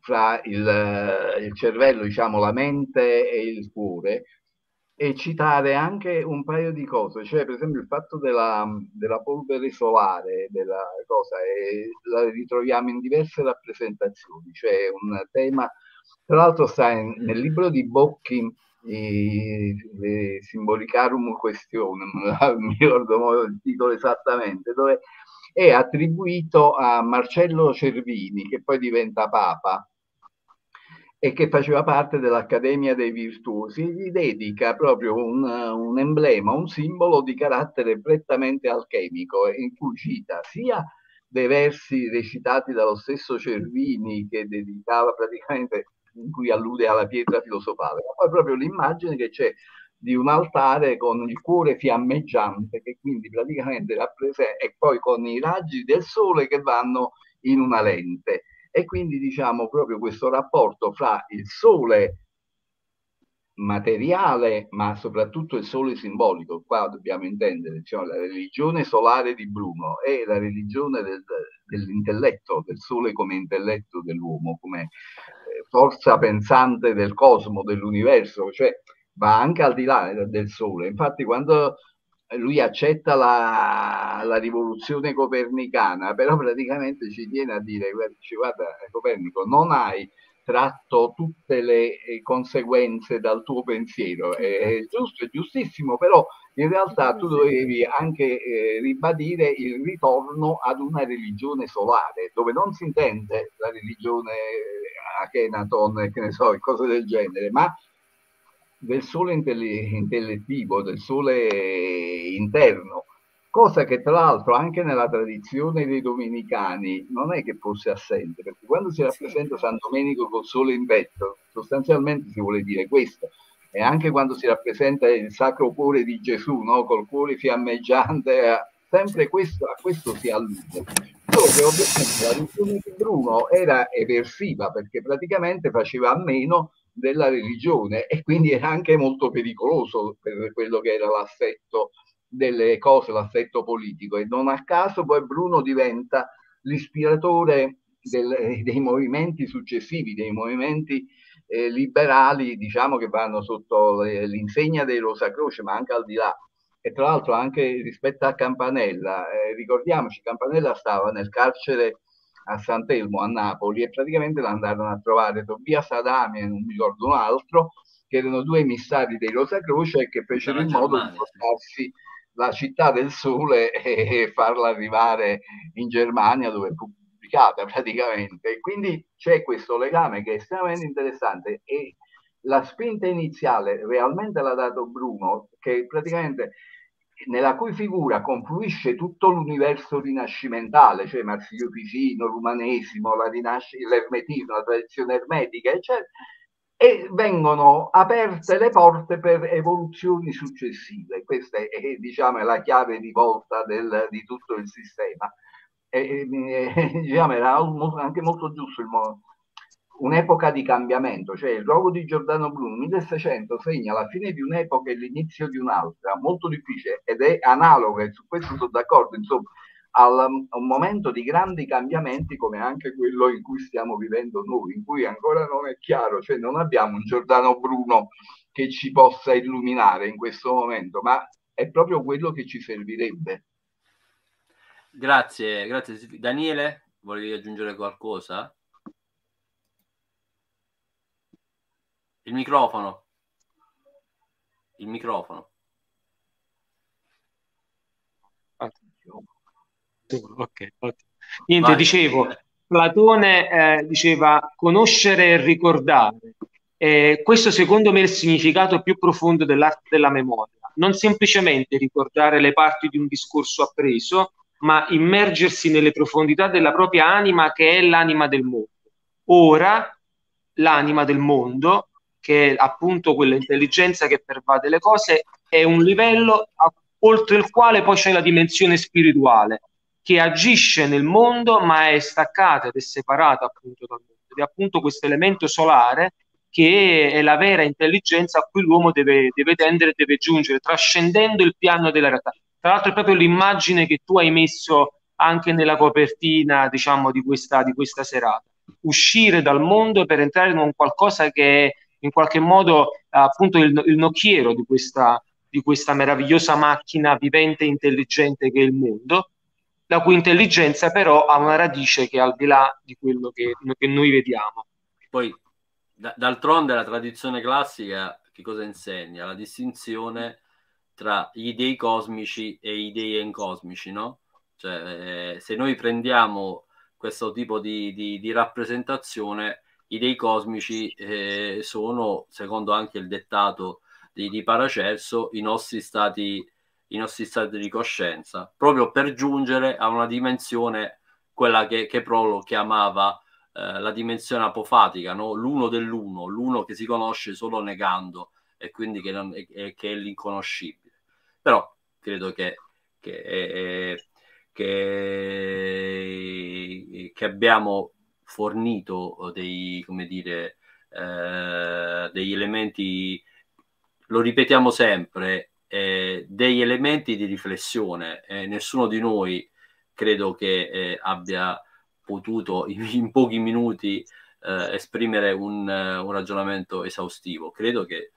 fra il, il cervello, diciamo, la mente e il cuore, e citare anche un paio di cose, cioè per esempio il fatto della, della polvere solare, della cosa, la ritroviamo in diverse rappresentazioni, cioè un tema, tra l'altro sta in, nel libro di Bocchi, le Symbolicarum Questionem, non mi ricordo il titolo esattamente, dove è attribuito a Marcello Cervini, che poi diventa Papa, e che faceva parte dell'Accademia dei Virtuosi, gli dedica proprio un, un, emblema, un simbolo di carattere prettamente alchemico, in cui cita sia dei versi recitati dallo stesso Cervini, che dedicava praticamente, in cui allude alla pietra filosofale, ma poi proprio l'immagine che c'è di un altare con il cuore fiammeggiante, che quindi praticamente rappresenta, e poi con i raggi del sole che vanno in una lente e quindi diciamo proprio questo rapporto fra il sole materiale, ma soprattutto il sole simbolico. Qua dobbiamo intendere cioè, la religione solare di Bruno e la religione del, dell'intelletto, del sole come intelletto dell'uomo, come forza pensante del cosmo, dell'universo, cioè va anche al di là del sole. Infatti, quando lui accetta la, la, rivoluzione copernicana, però praticamente ci tiene a dire, guarda Copernico, non hai tratto tutte le eh, conseguenze dal tuo pensiero, è giusto, è giustissimo, però in realtà tu dovevi anche eh, ribadire il ritorno ad una religione solare, dove non si intende la religione eh, Akhenaton, che ne so, cose del genere, ma del sole intellettivo, del sole interno, cosa che tra l'altro anche nella tradizione dei domenicani non è che fosse assente, perché quando si rappresenta San Domenico col sole in petto, sostanzialmente si vuole dire questo, e anche quando si rappresenta il Sacro Cuore di Gesù, no? col cuore fiammeggiante, sempre questo, a questo si allude. Solo che ovviamente la religione di Bruno era eversiva perché praticamente faceva a meno della religione e quindi era anche molto pericoloso per quello che era l'assetto delle cose, l'assetto politico e non a caso poi Bruno diventa l'ispiratore del, dei movimenti successivi, dei movimenti eh, liberali, diciamo che vanno sotto l'insegna dei Rosacroce, ma anche al di là. E tra l'altro anche rispetto a Campanella, eh, ricordiamoci, Campanella stava nel carcere a Sant'Elmo a Napoli e praticamente l'andarono a trovare Tobias Adami e non mi ricordo un altro che erano due emissari dei Rosa Croce e che fecero in modo di portarsi la città del sole e farla arrivare in Germania dove è pubblicata praticamente. Quindi c'è questo legame che è estremamente interessante e la spinta iniziale realmente l'ha dato Bruno, che praticamente nella cui figura confluisce tutto l'universo rinascimentale, cioè Marsilio Ficino, l'umanesimo, la rinasc- l'ermetismo, la tradizione ermetica, eccetera, e vengono aperte le porte per evoluzioni successive. Questa è, è diciamo, la chiave di volta del, di tutto il sistema. E, e, diciamo, era anche molto giusto il modo un'epoca di cambiamento, cioè il rogo di Giordano Bruno 1600 segna la fine di un'epoca e l'inizio di un'altra, molto difficile ed è analoga, e su questo sono d'accordo, insomma, a un momento di grandi cambiamenti come anche quello in cui stiamo vivendo noi, in cui ancora non è chiaro, cioè non abbiamo un Giordano Bruno che ci possa illuminare in questo momento, ma è proprio quello che ci servirebbe. Grazie, grazie. Daniele, volevi aggiungere qualcosa? Il microfono. Il microfono. Ok, Niente, Vai. dicevo, Platone eh, diceva conoscere e ricordare. Eh, questo secondo me è il significato più profondo dell'arte della memoria. Non semplicemente ricordare le parti di un discorso appreso, ma immergersi nelle profondità della propria anima che è l'anima del mondo. Ora, l'anima del mondo che è appunto quell'intelligenza che pervade le cose, è un livello a, oltre il quale poi c'è la dimensione spirituale che agisce nel mondo ma è staccata ed è separata appunto dal mondo. Ed è appunto questo elemento solare che è la vera intelligenza a cui l'uomo deve, deve tendere, deve giungere, trascendendo il piano della realtà. Tra l'altro è proprio l'immagine che tu hai messo anche nella copertina, diciamo, di questa, di questa serata. Uscire dal mondo per entrare in un qualcosa che è in qualche modo appunto il, il nocchiero di questa, di questa meravigliosa macchina vivente e intelligente che è il mondo, la cui intelligenza però ha una radice che è al di là di quello che, che noi vediamo. Poi, d'altronde, la tradizione classica che cosa insegna? La distinzione tra gli dei cosmici e i dei encosmici, no? Cioè, eh, se noi prendiamo questo tipo di, di, di rappresentazione, i dei cosmici eh, sono, secondo anche il dettato di, di Paracelso, i nostri, stati, i nostri stati di coscienza, proprio per giungere a una dimensione, quella che, che Prolo chiamava eh, la dimensione apofatica, no? l'uno dell'uno, l'uno che si conosce solo negando e quindi che, non, è, che è l'inconoscibile. Però credo che, che, eh, che, che abbiamo fornito dei, come dire, eh, degli elementi, lo ripetiamo sempre, eh, degli elementi di riflessione. Eh, nessuno di noi credo che eh, abbia potuto in, pochi minuti eh, esprimere un, un, ragionamento esaustivo. Credo che eh,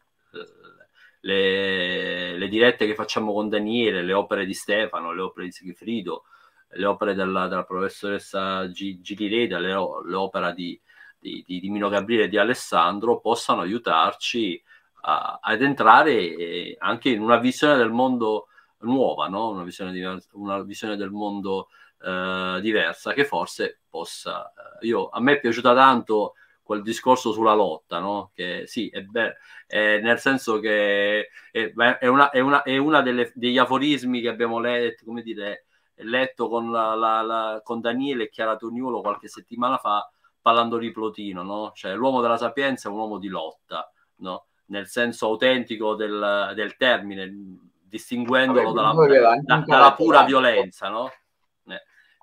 le, le, dirette che facciamo con Daniele, le opere di Stefano, le opere di Sigfrido, le opere della, della professoressa Gigi Reda, le, l'opera di, di, di, di, Mino Gabriele e di Alessandro possano aiutarci a, ad entrare eh, anche in una visione del mondo nuova, no? una, visione di, una visione del mondo eh, diversa che forse possa... Eh, io, a me è piaciuta tanto quel discorso sulla lotta, no? che sì, è, be- è nel senso che è, è una, è una, è una delle, degli aforismi che abbiamo letto, come dire, letto con, la, la, la, con Daniele e Chiara Toniolo qualche settimana fa parlando di Plotino, no? Cioè l'uomo della sapienza è un uomo di lotta, no? Nel senso autentico del, del termine, distinguendolo Vabbè, dalla, da, dalla pura violenza, no?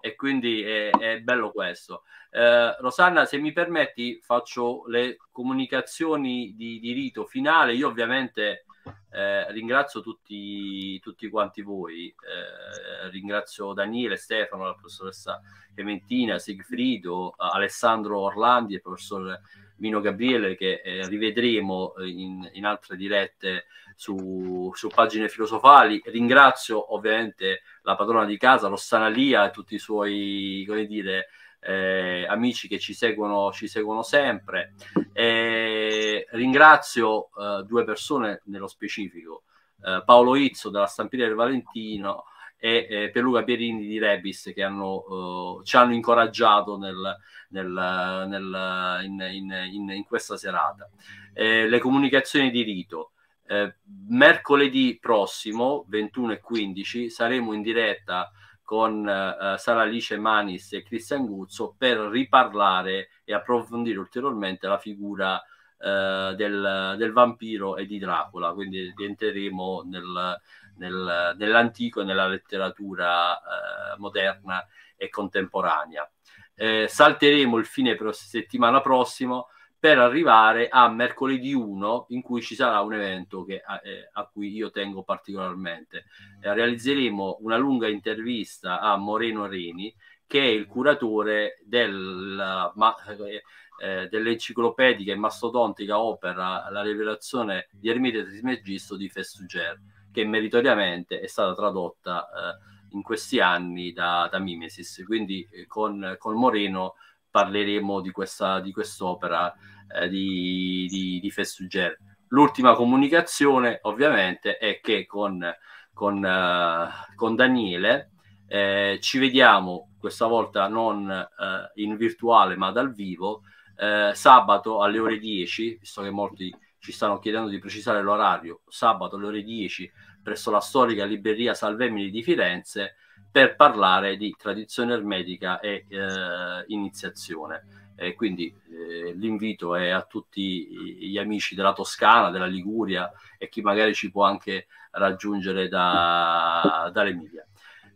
E quindi è, è bello questo. Eh, Rosanna, se mi permetti, faccio le comunicazioni di, di rito finale. Io ovviamente eh, ringrazio tutti, tutti, quanti voi, eh, ringrazio Daniele, Stefano, la professoressa Clementina, Sigfrido, Alessandro Orlandi e il professor Mino Gabriele che eh, rivedremo in, in, altre dirette su, su, pagine filosofali. Ringrazio ovviamente la padrona di casa, Rossana Lia e tutti i suoi, come dire, eh, amici che ci seguono, ci seguono sempre. Eh, ringrazio eh, due persone nello specifico. eh, Paolo Izzo della Stamperia del Valentino e eh, Pierluca Pierini di Rebis che hanno, ci hanno incoraggiato nel, nel, nel, in, in, in, questa serata. le comunicazioni di rito. Eh, mercoledì prossimo, 21 e 15, saremo in diretta con eh, Sara Alice Manis e Cristian Guzzo per riparlare e approfondire ulteriormente la figura eh, del, del, vampiro e di Dracula. Quindi rientreremo nel, nel, nell'antico e nella letteratura eh, moderna e contemporanea. Eh, salteremo il fine settimana prossimo per arrivare a mercoledì 1 in cui ci sarà un evento che, a, eh, a cui io tengo particolarmente. Eh, realizzeremo una lunga intervista a Moreno Reni che è il curatore del, ma, eh, eh dell'enciclopedica e mastodontica opera La rivelazione di Ermite Trismegisto di Festuger che meritoriamente è stata tradotta eh, in questi anni da, da Mimesis. Quindi con, con Moreno parleremo di, questa, di quest'opera eh, di, di, di Festuger. L'ultima comunicazione ovviamente è che con, con, uh, con Daniele eh, ci vediamo questa volta non uh, in virtuale ma dal vivo eh, sabato alle ore 10, visto che molti ci stanno chiedendo di precisare l'orario, sabato alle ore 10 presso la storica libreria Salvemini di Firenze per parlare di tradizione ermetica e eh, iniziazione. E quindi eh, l'invito è a tutti gli amici della Toscana, della Liguria e chi magari ci può anche raggiungere da, dall'Emilia.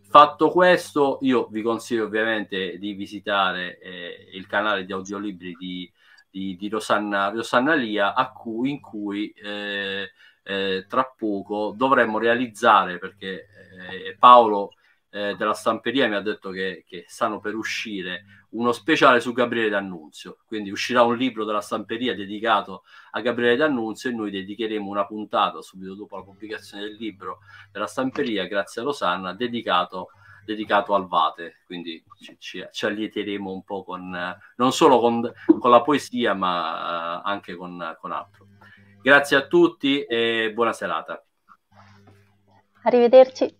Fatto questo, io vi consiglio ovviamente di visitare eh, il canale di audiolibri di, di, di Rosanna, Rosanna Lia, cui, in cui eh, eh, tra poco dovremmo realizzare, perché eh, Paolo eh, della stamperia mi ha detto che, che, stanno per uscire uno speciale su Gabriele D'Annunzio. Quindi uscirà un libro della stamperia dedicato a Gabriele D'Annunzio e noi dedicheremo una puntata subito dopo la pubblicazione del libro della stamperia, grazie a Rosanna, dedicato, dedicato al Vate. Quindi ci, ci, ci allieteremo un po' con non solo con, con la poesia, ma uh, anche con, con altro. Grazie a tutti e buona serata. Arrivederci.